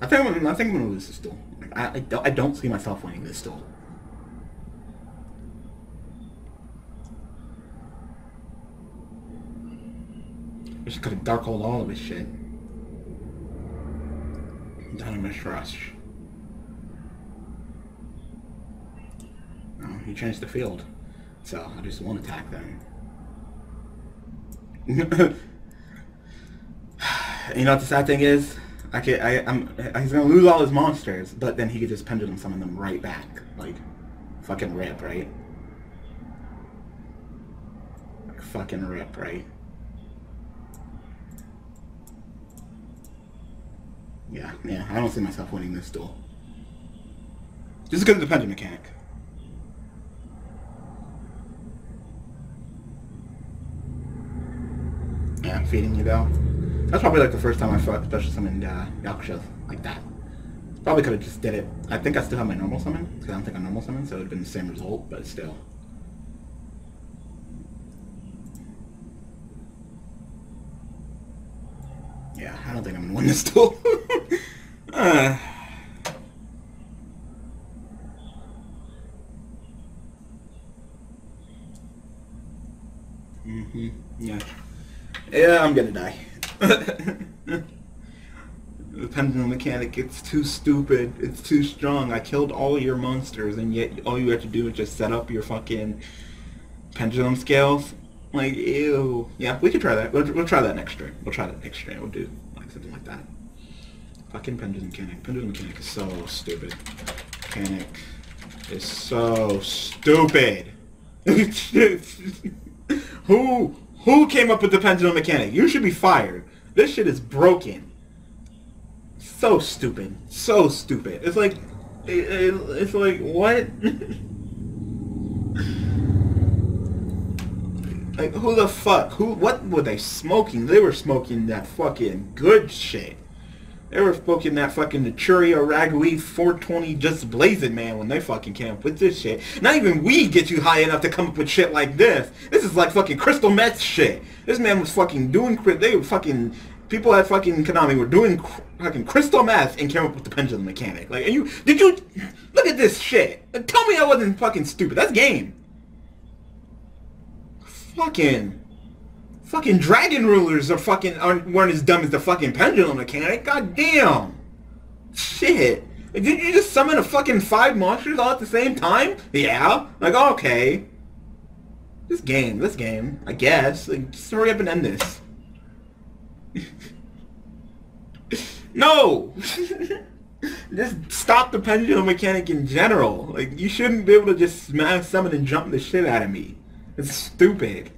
I think I'm, I think I'm gonna lose this duel. I, I, don't, I don't see myself winning this duel. I just could have dark hold all of his shit. Dinomist Rush. Oh, he changed the field. So I just won't attack them. [LAUGHS] you know what the sad thing is? I can, I, I'm, he's gonna lose all his monsters, but then he could just pendulum summon them right back, like, fucking rip, right? Like, fucking rip, right? Yeah, yeah, I don't see myself winning this duel. Just because of the pendulum mechanic. Yeah, I'm feeding you though. That's probably like the first time I fought special summoned uh, Yakusha like that. Probably could have just did it. I think I still have my normal summon, because I don't think I normal summon, so it would have been the same result, but still. Yeah, I don't think I'm to win this [LAUGHS] duel. uh. Mm-hmm. Yeah. Yeah, I'm gonna die [LAUGHS] the pendulum mechanic, it's too stupid. It's too strong. I killed all your monsters, and yet all you have to do is just set up your fucking pendulum scales. Like, ew. Yeah, we could try that. We'll, we'll try that next stream. We'll try that next stream. We'll do like something like that. Fucking pendulum mechanic. Pendulum mechanic is so stupid. Mechanic is so stupid. [LAUGHS] Who who came up with the pendulum mechanic? You should be fired. This shit is broken. So stupid. So stupid. It's like, it, it, it's like, what? [LAUGHS] like, who the fuck? Who, what were they smoking? They were smoking that fucking good shit. They were smoking that fucking Naturia Ragweed 420 just blazing man when they fucking came up with this shit. Not even we get you high enough to come up with shit like this. This is like fucking crystal meth shit. This man was fucking doing, they were fucking, people at fucking Konami were doing fucking crystal meth and came up with the pendulum mechanic. Like, you, did you, look at this shit. Tell me I wasn't fucking stupid. That's game. Fucking. Fucking dragon rulers are fucking aren't weren't as dumb as the fucking pendulum mechanic. God damn. Shit. Did you just summon a fucking five monsters all at the same time? Yeah. Like okay. This game, this game, I guess. Like, just hurry up and end this. [LAUGHS] no! [LAUGHS] just stop the pendulum mechanic in general. Like, you shouldn't be able to just smash summon and jump the shit out of me. It's stupid.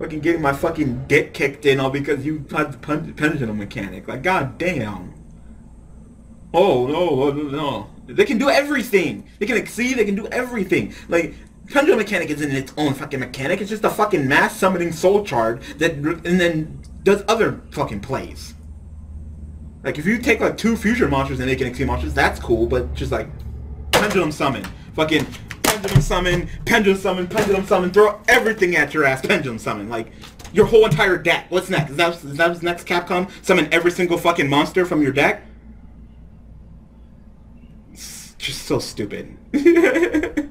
Fucking getting my fucking dick kicked in all because you had the pendulum mechanic. Like, god damn. Oh, no, no, no. They can do everything. They can exceed, they can do everything. Like, pendulum mechanic isn't its own fucking mechanic. It's just a fucking mass summoning soul shard that, and then does other fucking plays. Like, if you take, like, two fusion monsters and they can Xyz monsters, that's cool, but just, like, pendulum summon. Fucking pendulum summon, pendulum summon, pendulum summon, throw everything at your ass, pendulum summon. Like, your whole entire deck. What's next? Is that, is that next, Capcom? Summon every single fucking monster from your deck? It's just so stupid. [LAUGHS] it's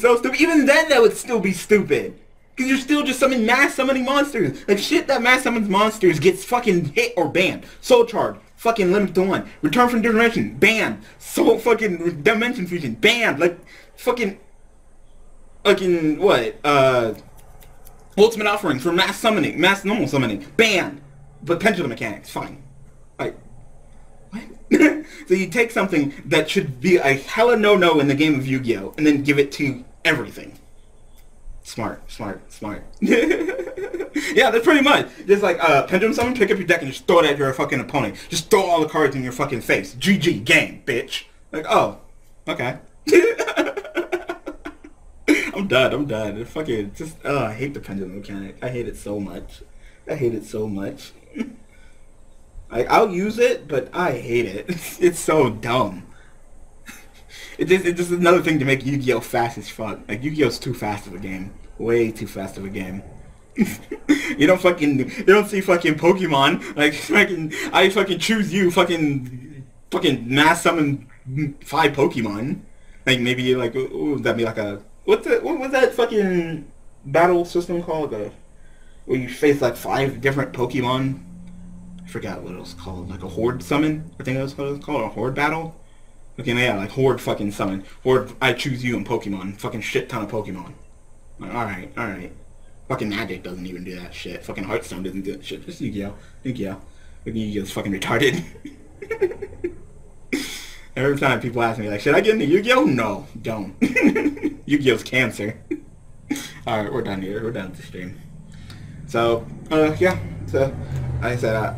so stupid. Even then, that would still be stupid. Because you're still just summoning mass summoning monsters. Like, shit that mass summons monsters gets fucking hit or banned. Soul Charge, fucking limit to one. Return from dimension, banned. Soul fucking dimension fusion, banned. Like fucking fucking what? Uh ultimate offering for mass summoning, mass normal summoning, banned. But pendulum mechanics, fine. Like what? [LAUGHS] so you take something that should be a hella no-no in the game of Yu-Gi-Oh! and then give it to everything. Smart, smart, smart. [LAUGHS] [LAUGHS] yeah, that's pretty much. Just like uh, pendulum summon, pick up your deck and just throw it at your fucking opponent. Just throw all the cards in your fucking face. GG, game, bitch. Like, oh, okay. [LAUGHS] I'm done. I'm done. Fucking just. Oh, I hate the pendulum mechanic. I hate it so much. I hate it so much. [LAUGHS] like, I'll use it, but I hate it. It's, it's so dumb. It just, it's just another thing to make Yu-Gi-Oh fast as fuck. Like Yu-Gi-Oh's too fast of a game. Way too fast of a game. You don't fucking you don't see fucking Pokemon like [LAUGHS] fucking I fucking choose you fucking fucking mass summon five Pokemon. Like maybe like ooh, that be like a what's the what was that fucking battle system called? The where you face like five different Pokemon. I forgot what it was called. Like a horde summon. I think that was what it was called. A horde battle. Okay, yeah, like Horde fucking summon. Horde, I choose you in Pokemon. Fucking shit ton of Pokemon. Like, alright, alright. Fucking Magic doesn't even do that shit. Fucking Hearthstone doesn't do that shit. Just Yu-Gi-Oh. Yu-Gi-Oh. Yu-Gi-Oh's fucking retarded. [LAUGHS] Every time people ask me, like, should I get into Yu-Gi-Oh? No, don't. [LAUGHS] Yu-Gi-Oh's cancer. [LAUGHS] alright, we're done here. We're done with the stream. So, uh, yeah. So, like I said, uh,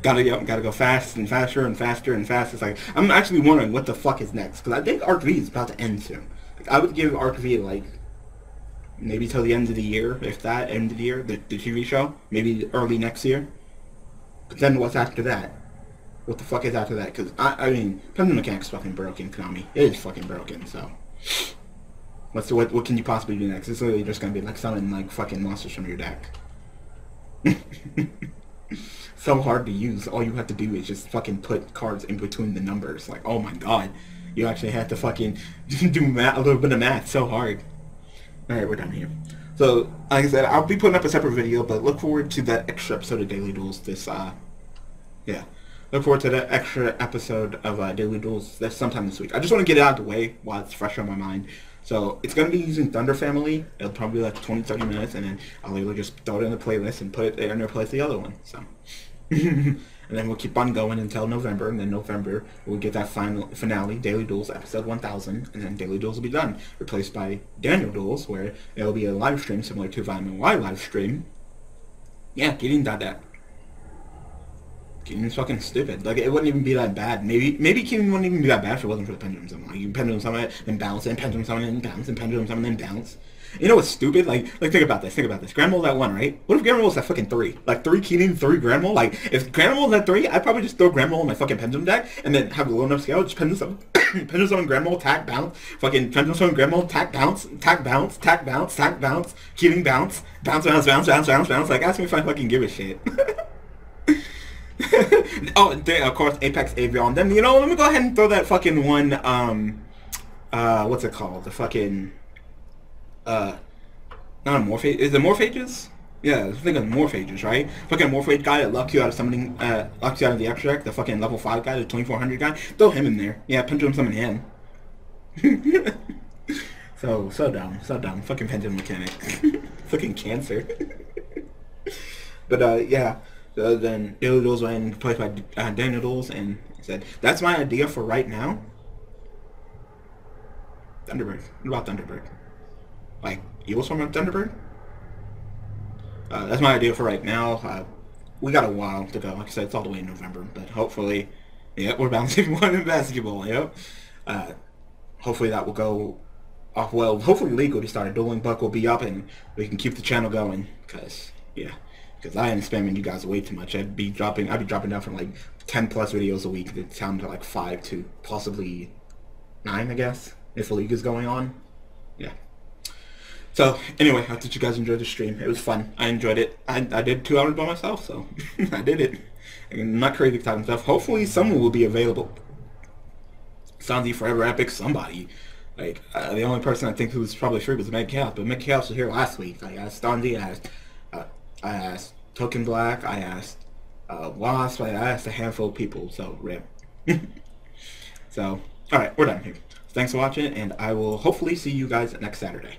gotta go, gotta go fast and faster and faster and fast. It's like I'm actually wondering what the fuck is next because I think Arc V is about to end soon. Like, I would give Arc V like maybe till the end of the year, if that end of the year, the, the TV show, maybe early next year. But then what's after that? What the fuck is after that? Because I, I mean, Pendulum Mechanic's fucking broken, Konami. It is fucking broken. So. What's what? What can you possibly do next? It's literally just gonna be like summoning like fucking monsters from your deck. [LAUGHS] so hard to use. All you have to do is just fucking put cards in between the numbers. Like, oh my god, you actually have to fucking [LAUGHS] do math, a little bit of math. So hard. All right, we're done here. So, like I said, I'll be putting up a separate video, but look forward to that extra episode of Daily Duels. This, uh, yeah, look forward to that extra episode of uh, Daily Duels. That's sometime this week. I just want to get it out of the way while it's fresh on my mind. So it's going to be using Thunder Family. It'll probably be like 20, 30 minutes, and then I'll literally just throw it in the playlist and put it there and replace the other one. So. [LAUGHS] and then we'll keep on going until November, and then November we'll get that final finale, Daily Duels episode 1000, and then Daily Duels will be done, replaced by Daniel Duels, where it'll be a live stream similar to Vitamin Y live stream. Yeah, getting that that. Kingdom's fucking stupid. Like it wouldn't even be that bad. Maybe maybe Kingdom wouldn't even be that bad if it wasn't for the pendulum summon. Like you pendulum summon it, then bounce, and pendulum summon it, and bounce, and pendulum summon, and bounce. You know what's stupid? Like, like think about this. Think about this. Grand Mole's at one, right? What if Grand Mole's at fucking three? Like three Keating, three Grand Mole? Like, if Grand Mole's at three, I'd probably just throw Grand Mole in my fucking Pendulum deck and then have a low enough scale, just Pendulum summon, [COUGHS] Pendulum summon Grand Mole, tack, bounce, fucking Pendulum summon Grand Mole, tack, bounce, tack, bounce, tack, bounce, tack, bounce, Keating, bounce, bounce, bounce, bounce, bounce, bounce, bounce. Like, ask me if I fucking give a shit. [LAUGHS] oh, then, of course, Apex Avian. Then, you know, let me go ahead and throw that fucking one, um, uh, what's it called? The fucking, uh, not a morphage. Is it morphages? Yeah, I think of morphages, right? Fucking morphage guy that locks you out of summoning, uh, locks you out of the extra deck, the fucking level 5 guy, the 2400 guy. Throw him in there. Yeah, pendulum summon him. [LAUGHS] so, so dumb. So dumb. Fucking pendulum mechanic. [LAUGHS] fucking cancer. [LAUGHS] but, uh, yeah. uh, then Dildos and played by uh, Daniel and said, "That's my idea for right now." Thunderbird. What about Thunderbird? Like Eagles from Thunderbird? Uh, that's my idea for right now. Uh, we got a while to go. Like I said, it's all the way in November, but hopefully, yeah, we're bouncing [LAUGHS] one in basketball. Yep. Uh, hopefully that will go off well. Hopefully League will start started. Dueling Book will be up, and we can keep the channel going. Cause yeah, because I am spamming you guys way too much. I'd be dropping. I'd be dropping down from like ten plus videos a week to down to like five to possibly nine, I guess, if the league is going on. So anyway, I hope you guys enjoyed the stream. It was fun. I enjoyed it. I, I did two hours by myself, so [LAUGHS] I did it. I'm not crazy exciting stuff. Hopefully someone will be available. Sanzi Forever Epic, somebody. Like, uh, the only person I think who was probably free was Meg Chaos, but Meg Chaos was here last week. I asked Stanzi, I asked, uh, I asked Token Black, I asked uh, Wasp, I asked a handful of people, so rip. [LAUGHS] so, alright, we're done here. Thanks for watching, and I will hopefully see you guys next Saturday.